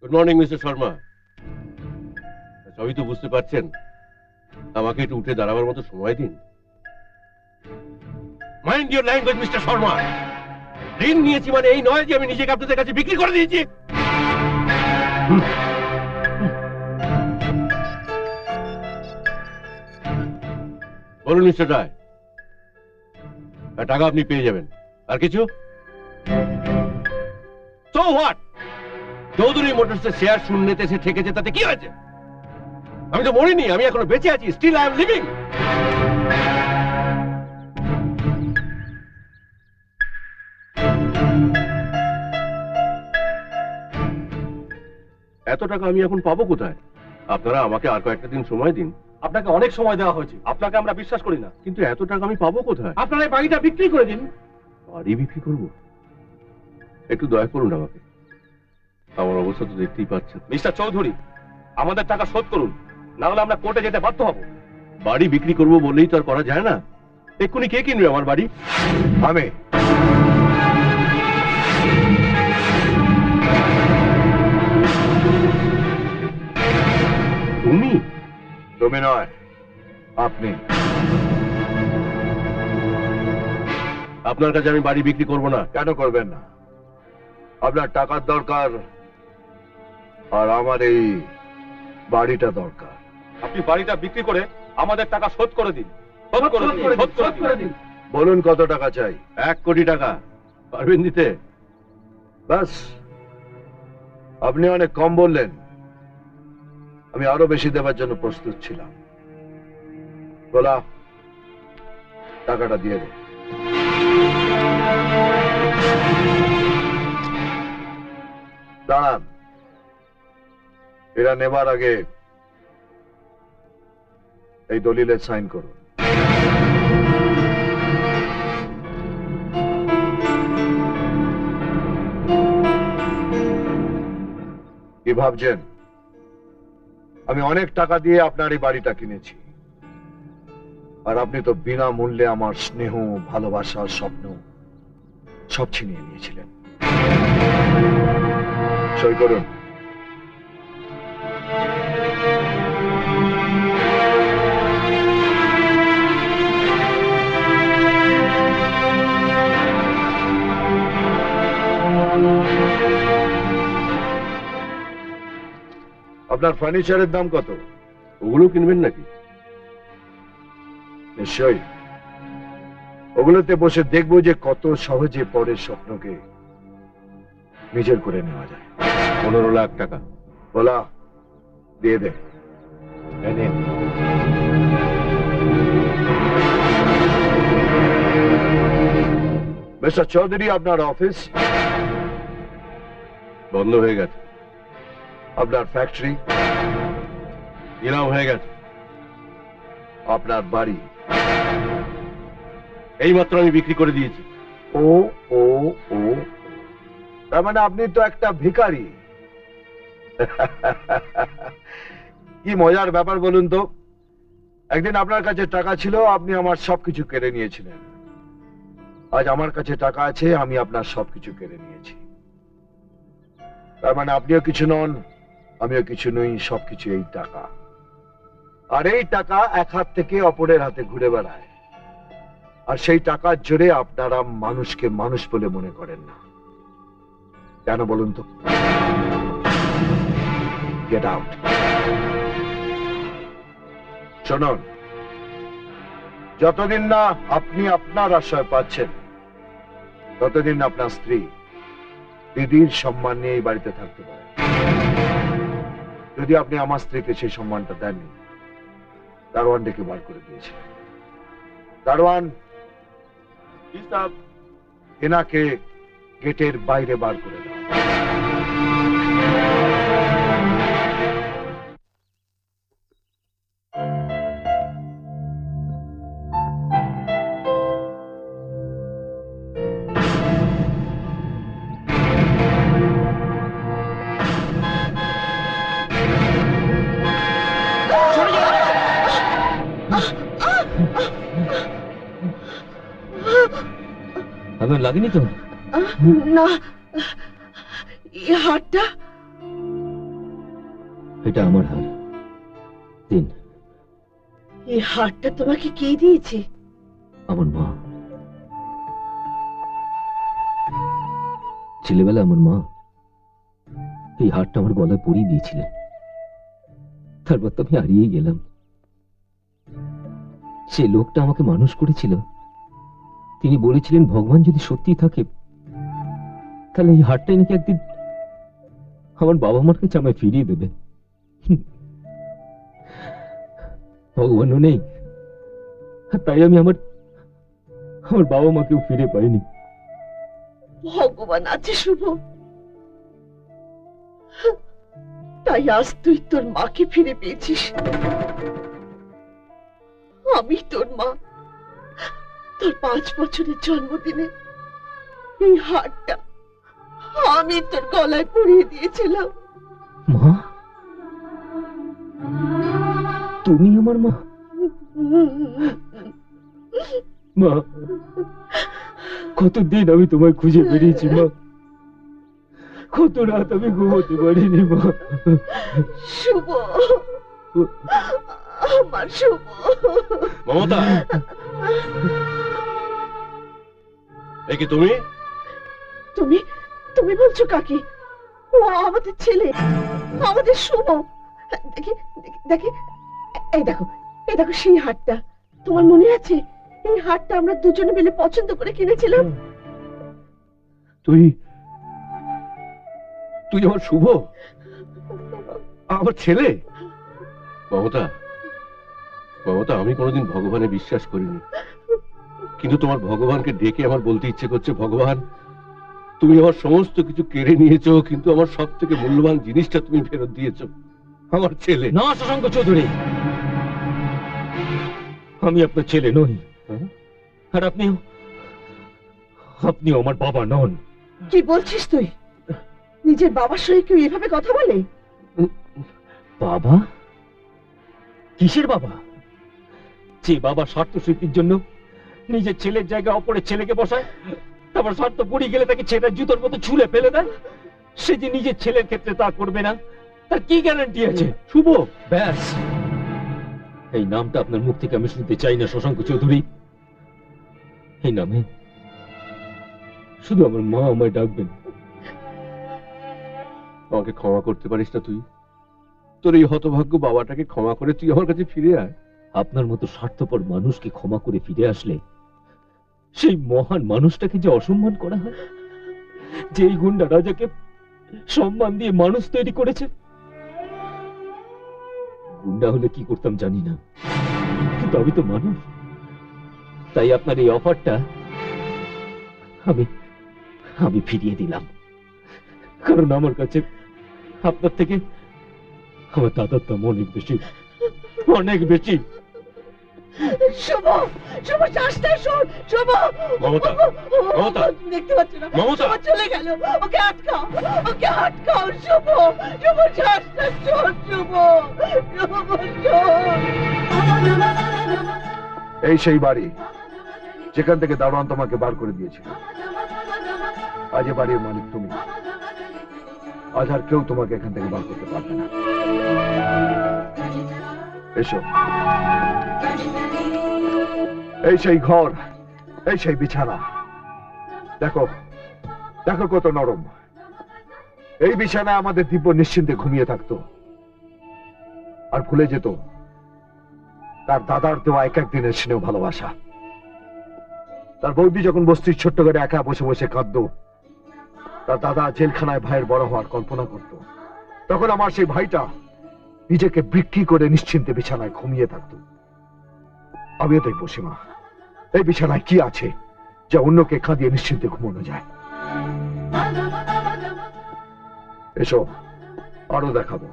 good morning mister Sharma সবই তো বুঝতে পারছেন। আমাকে একটু উঠে দাঁড়াবার মতো সময় দিন। Mind your language mister Sharma ঋণ নিয়েছি মানে এই নয় যে আমি নিজেকে আপনাদের কাছে বিক্রি করে দিয়েছি। বলুন, মিস্টার রায়। টাকা আপনি পেয়ে যাবেন। আর কিছু? তো হোয়াট চৌধুরী মোটরসের শেয়ার শূন্যতে এসে ঠেকেছে, তাতে কি হয়েছে? আমি তো মরিনি, আমি এখনও বেঁচে আছি স্টিল আই এম লিভিং এত টাকা আমি এখন পাবো কোথায়? আপনারা আমাকে আর কয়েকটা দিন সময় দিন। আপনাকে অনেক সময় দেওয়া হয়েছে। আপনাকে আমরা বিশ্বাস করি না। কিন্তু এত টাকা আমি পাবো কোথায়? আপনারা এই বাড়িটা বিক্রি করে দিন। বাড়ি বিক্রি করব? একটু দয়া করুন আমাকে। আমার অবস্থা তো দেখতেই পাচ্ছেন। মিস্টার চৌধুরী আমাদের টাকা শোধ করুন। না হলে আমরা কোর্টে যেতে বাধ্য হব। বাড়ি বিক্রি করব বললেই তো আর করা যায় না। এক্ষুনি কে কিনবে আমার বাড়ি? আমি। তুমি? তুমি নয় আপনি। আপনার কাছে আমি বাড়ি বিক্রি করব না। কেন করবেন না? আপনার টাকার দরকার আর আমার এই বাড়িটা দরকার। আপনি বাড়িটা বিক্রি করে আমাদের টাকা শোধ করে দিন। বলুন কত টাকা চাই? এক কোটি টাকা। পারবেন দিতে? ব্যাস আপনি অনেক কম বললেন। আমি আরও বেশি দেওয়ার জন্য প্রস্তুত ছিলাম। বলা টাকাটা দিয়ে দে। দাঁড়ান। এরা নেবার আগে এই দলিলে সাইন করুন। কি ভাবছেন? আমি অনেক টাকা দিয়ে আপনার এই বাড়িটা কিনেছি। আর আপনি তো বিনা মূল্যে আমার স্নেহ, ভালোবাসা, স্বপ্ন সব ছিনিয়ে নিয়েছিলেন। সই করুন। আপনার ফার্নিচারের দাম কত? ওগুলো কিনবেন নাকি? নিশ্চয়ই। ওগুলোতে বসে দেখব যে কত সহজে পরের স্বপ্নকে নিজের করে নেওয়া যায়। পনেরো লাখ টাকা। বলা দিয়ে দে। মিস্টার চৌধুরী আপনার অফিস বন্ধ হয়ে গেছে। আপনার ফ্যাক্টরি নিলাম হয়ে গেছে আপনার বাড়ি এইমাত্র আমি বিক্রি করে দিয়েছি। ও ও ও। তার মানে আপনি তো একটা ভিখারি। কি মজার ব্যাপার বলুন তো। একদিন আপনার কাছে টাকা ছিল আপনি আমার সবকিছু কেড়ে নিয়েছিলেন। আজ আমার কাছে টাকা আছে আমি আপনার সবকিছু কেড়ে নিয়েছি। তার মানে আপনিও কিছু নন। আমিও কিছু নই, সবকিছু এই টাকা। আর এই টাকা এক হাত থেকে অপরের হাতে ঘুরে বেড়ায়। আর সেই টাকার জোরে আপনারা মানুষকে মানুষ বলে মনে করেন না। কেন বলুন তো? গেট আউট শুনুন যতদিন না আপনি আপনার আশ্রয় পাচ্ছেন, ততদিন আপনার স্ত্রী দিদির সম্মান নিয়ে এই বাড়িতে থাকতে পারে যদি আপনি আমার স্ত্রীকে সেই সম্মানটা দেননি দারোয়ান ডেকে বার করে দিয়েছে দারোয়ান এনাকে গেটের বাইরে বার করে দাও। লাগেনি তো? না। এই হাতটা এটা আমার হার। দিন এই হাতটা তোমাকে কে দিয়েছে? আমার মা। ছেলেবেলা আমার মা এই হারটা আমার গলায় পরিয়ে দিয়েছিলেন। তারপর তো আমি হারিয়ে গেলাম। সে লোকটা আমাকে মানুষ করেছিল। তিনি বলেছিলেন, ভগবান যদি সত্যি থাকে, তাহলে এই হারটাই নাকি একদিন আমার বাবা মার কাছে আমায় ফিরিয়ে দেবে। ভগবানও নেই। তাই আমি আমার আমার বাবা মাকেও ফিরে পাইনি। ভগবান আছে শুভ। তাই আজ তুই তোর মাকে ফিরে পেয়েছিস। আমি তোর মা তোর পাঁচ বছরের জন্মদিনে এই হারটা আমি তোর গলায় পরিয়ে দিয়েছিলাম। মা? তুমি আমার মা? মা কতদিন আমি তোমায় খুঁজে বেরিয়েছি মা? কত রাত আমি ঘুমোতে পারিনি মা? শুভ। আমার শুভ। মমতা! এ কি তুমি? তুমি তুমি বলছো কাকে ও আমাদের ছেলে আমাদের শুভ। দেখি দেখি- দেখি এই দেখো এই দেখো সেই হাটটা তোমার মনে আছে? এই হাটটা আমরা দুজনে মিলে পছন্দ করে কিনেছিলাম? তুই তুই আমার শুভ? আমার ছেলে? মমতা! মমতা আমি কোনোদিন ভগবানে বিশ্বাস করিনি। কিন্তু তোমার ভগবানকে ডেকে আমার বলতে ইচ্ছে করছে ভগবান তুমি আমার সমস্ত কিছু কেড়ে নিয়েছো কিন্তু আমার সব থেকে মূল্যবান জিনিসটা তুমি ফেরত দিয়েছ আমার ছেলে। না শশাঙ্ক চৌধুরী। আমি আপনার ছেলে নই। আর আপনি আপনিও আমার বাবা নন। কি বলছিস তুই? নিজের বাবার সঙ্গে কেউ এভাবে কথা বলে? বাবা? কিসের বাবা? যে বাবা স্বার্থ সিদ্ধির জন্য নিজের ছেলের জায়গায় অপরের ছেলেকে বসায়, তারপর স্বার্থ পড়ে গেলে তাকে ছেলের জুতোর মতো ছুলে ফেলে দেয়। সে যে নিজের ছেলের ক্ষেত্রে তা করবে না, তার কি গ্যারান্টি আছে? শুভ, ব্যাস। এই নামটা আপনার মুখ থেকে আমি শুনতে চাই না, শশাঙ্ক চৌধুরী। এই নামে শুধু আমার মা আমায় ডাকবেন। আমাকে ক্ষমা করতে পারিস না তুই। তোর এই হতভাগ্য বাবাটাকে ক্ষমা করে তুই আমার কাছে ফিরে আয়। আপনার মতো স্বার্থপর মানুষকে ক্ষমা করে ফিরে আসলে সেই মহান মানুষটাকে যে অসম্মান করা হয় যে গুন্ডা রাজাকে সম্মান দিয়ে মানুষ তৈরি করেছে। গুন্ডা হলে কি করতাম জানি না, কিন্তু আমি তো মানুষ। তাই আপনার এই অফারটা আমি আমি ফিরিয়ে দিলাম। কারণ আমার কাছে আপনার থেকে আমার দাদার দাম অনেক বেশি অনেক বেশি। শুভ শুভ শ্বাসটা শোন শুভ। মমতা, মমতা, দেখতে পাচ্ছি না। মমতা। চলে গেল। ওকে আটকাও ওকে আটকাও শুভ শুভ শ্বাসটা শোন শুভ শুভ এই সেই বাড়ি যেখান থেকে দারোয়ান তোমাকে বার করে দিয়েছিল। আজ এ বাড়ির মালিক তুমি। আজ আর কেউ তোমাকে এখান থেকে বার করতে পারবে না। এসো। এই সেই ঘর, এই সেই বিছানা। দেখো দেখো কত নরম। এই বিছানায় আমাদের দিব্য নিশ্চিন্তে ঘুমিয়ে থাকতো। আর ভুলে যেত, তার দাদার দেওয়া এক এক দিনের স্নেহ ভালোবাসা। তার বৌদি যখন বস্তির ছোট্ট করে একা বসে বসে কাঁদতো, তার দাদা জেলখানায় ভাইয়ের বড় হওয়ার কল্পনা করত। তখন আমার সেই ভাইটা নিজেকে বিক্রি করে নিশ্চিন্তে বিছানায় ঘুমিয়ে থাকতো। আমিও দেখব, সীমা। এই বিছানায় কি আছে যা অন্যকে কাঁদিয়ে নিশ্চিন্তে ঘুমানো যায়? এসো, আরও দেখাবো।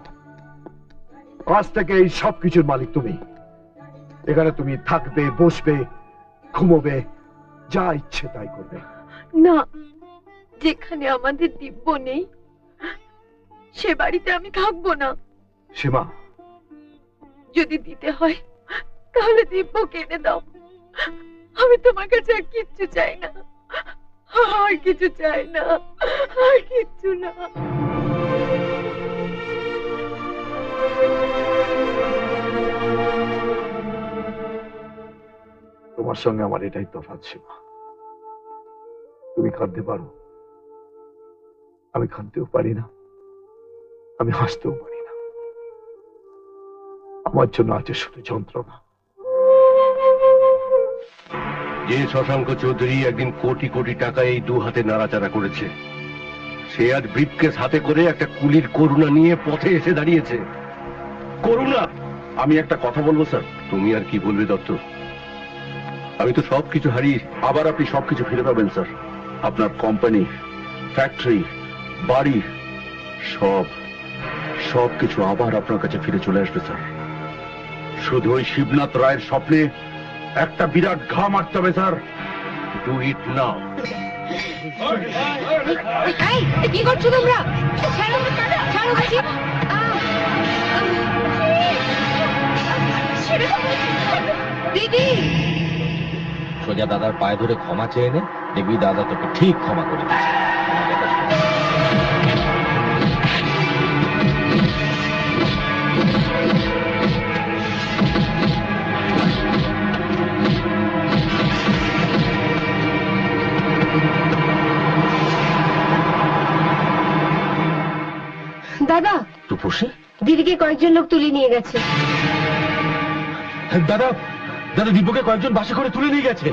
আজ থেকে এই সব কিছুর মালিক তুমি। এখানে তুমি থাকবে, বসবে, ঘুমোবে, যা ইচ্ছে তাই করবে। না, যেখানে আমাদের দিব্য নেই, সে বাড়িতে আমি থাকব না। সীমা। যদি দিতে হয় তাহলে দিব্য কেনে দাও। আমি তোমার কাছে আর কিচ্ছু চাই না। আর কিছু চাই না। আর কিচ্ছু না। তোমার সঙ্গে আমার এটাই তফাৎ সীমা। তুমি কাঁদতে পারো। আমি কাঁদতেও পারি না। আমি হাসতেও পারি। আমার জন্য আছে শুধু যন্ত্রণা। যে শশাঙ্ক চৌধুরী একদিন কোটি কোটি টাকা এই দু হাতে নাড়াচাড়া করেছে, সে আজ ব্রিফকেস হাতে করে একটা কুলির করুণা নিয়ে পথে এসে দাঁড়িয়েছে। করুণা! আমি একটা কথা বলব, স্যার। তুমি আর কি বলবে, দত্ত? আমি তো সবকিছু হারিয়ে আবার আপনি সবকিছু ফিরে পাবেন, স্যার। আপনার কোম্পানি ফ্যাক্টরি বাড়ি, সব সব কিছু আবার আপনার কাছে ফিরে চলে আসবে, স্যার। শুধু ওই শিবনাথ রায়ের স্বপ্নে একটা বিরাট ঘা মারতে হবে স্যার। ডু ইট নাও কি করছ তোমরা। দিদি। সোজা দাদার পায়ে ধরে ক্ষমা চেয়ে নে দেখবি দাদা তোকে ঠিক ক্ষমা করে দিয়েছে। দাদা রূপসী দিদিকে কয়েকজন লোক তুলে নিয়ে গেছে। দাদা দাদা দীপকে কয়েকজন বাসে করে তুলে নিয়ে গেছে।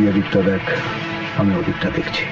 তুই এদিকটা দেখ আমি ওদিকটা দেখছি।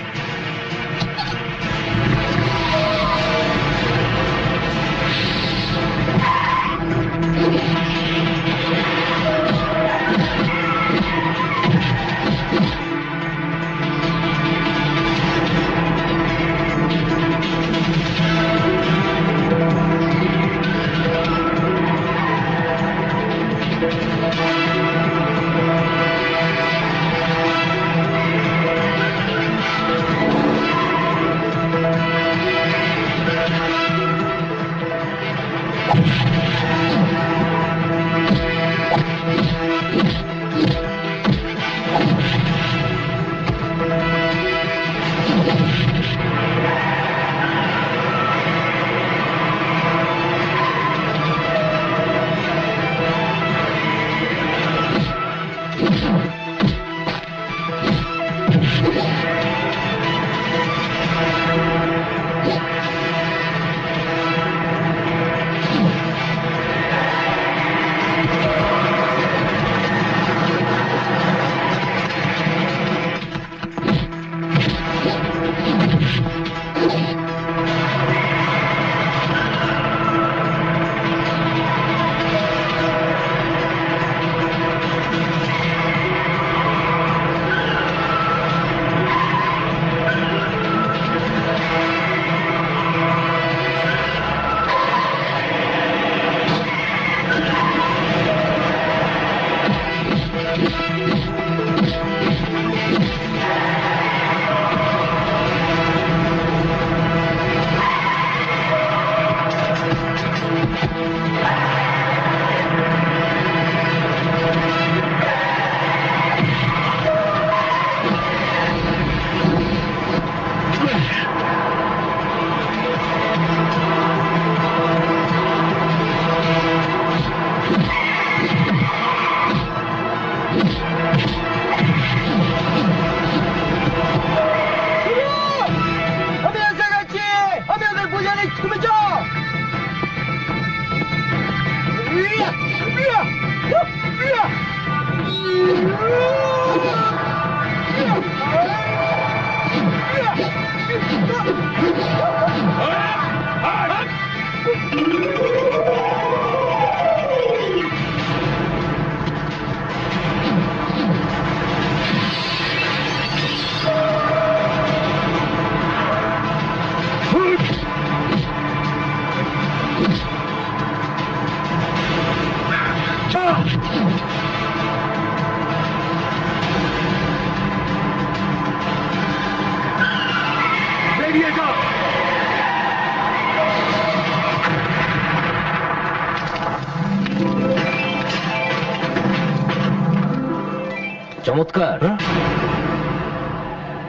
চমৎকার।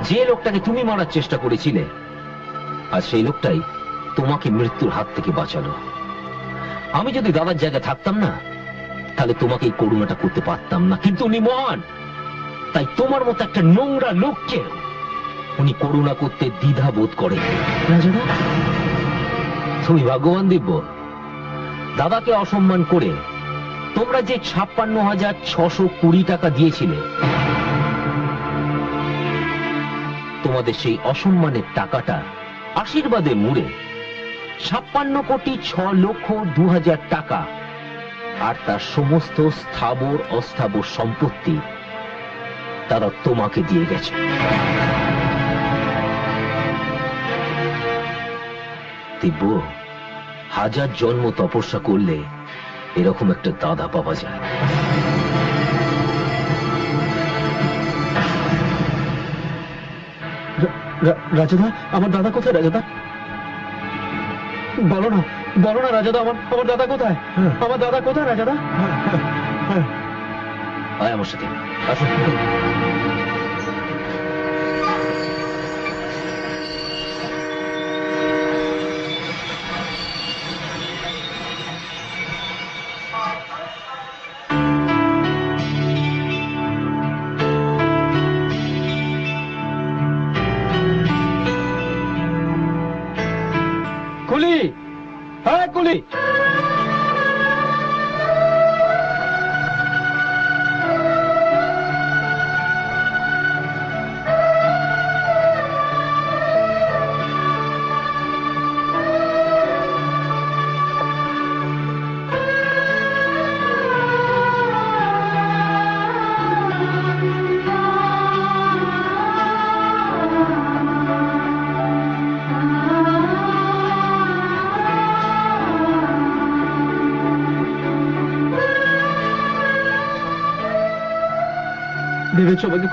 যে লোকটাকে তুমি মারার চেষ্টা করেছিলে আর সেই লোকটাই তোমাকে মৃত্যুর হাত থেকে বাঁচালো। আমি যদি দাদার জায়গায় থাকতাম না তাহলে তোমাকে এই করুণাটা করতে পারতাম না। কিন্তু উনি মহান। তাই তোমার মতো একটা নোংরা লোককে উনি করুণা করতে দ্বিধা বোধ করে তুমি ভাগ্যবান দিব্য। দাদাকে অসম্মান করে তোমরা যে ছাপ্পান্ন হাজার ছশো কুড়ি টাকা দিয়েছিলে তোমাদের সেই অসম্মানের টাকাটা আশীর্বাদে মুড়ে। ছাপ্পান্ন কোটি ছ লক্ষ দু হাজার টাকা। আর তার সমস্ত স্থাবর, অস্থাবর সম্পত্তি তারা তোমাকে দিয়ে গেছে। দিব্য হাজার জন্ম তপস্যা করলে এরকম একটা দাদা পাওয়া যায়। রাজাদা আমার দাদা কোথায় রাজাদা? বলো না বলো না রাজাদা আমার আমার দাদা কোথায়? আমার দাদা কোথায় রাজাদা? আয় আমার সাথে। আসো।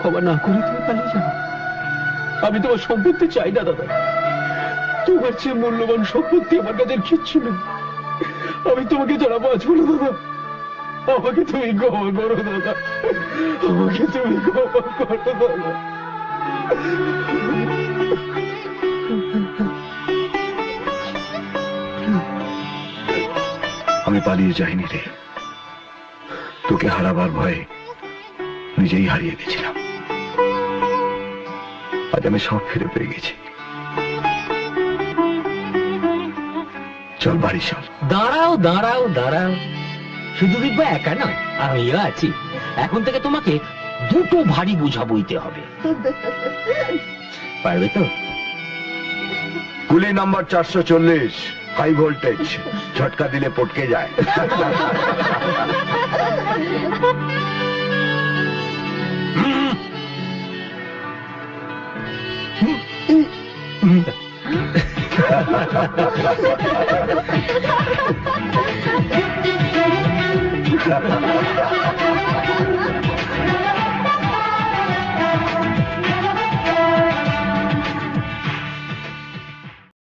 ক্ষমা না করে তুমি পালিয়ে যাবে আমি তোমার সম্পত্তি চাই না, দাদা। তোমার চেয়ে মূল্যবান সম্পত্তি আমার কাছে কিচ্ছু নেই। আমি তোমাকে ছাড়া বাঁচবো না, দাদা, আমাকে তুমি ক্ষমা করো, দাদা। আমাকে তুমি ক্ষমা করো, দাদা। আমি পালিয়ে যাইনি রে। তোকে হারাবার ভয়ে নিজেই হারিয়ে গেছিলাম। আমি সব ফিরে পেয়ে গেছি। চল বাড়ি চল। দাঁড়াও দাঁড়াও দাঁড়াও। শুধু দিব্য একা নয় আমিও আছি। এখন থেকে তোমাকে দুটো ভারী বোঝা বইতে হবে। পারবে তো? কুলি নাম্বার চারশো চল্লিশ হাই ভোল্টেজ ঝটকা দিলে পটকে যায়। Ha ha ha!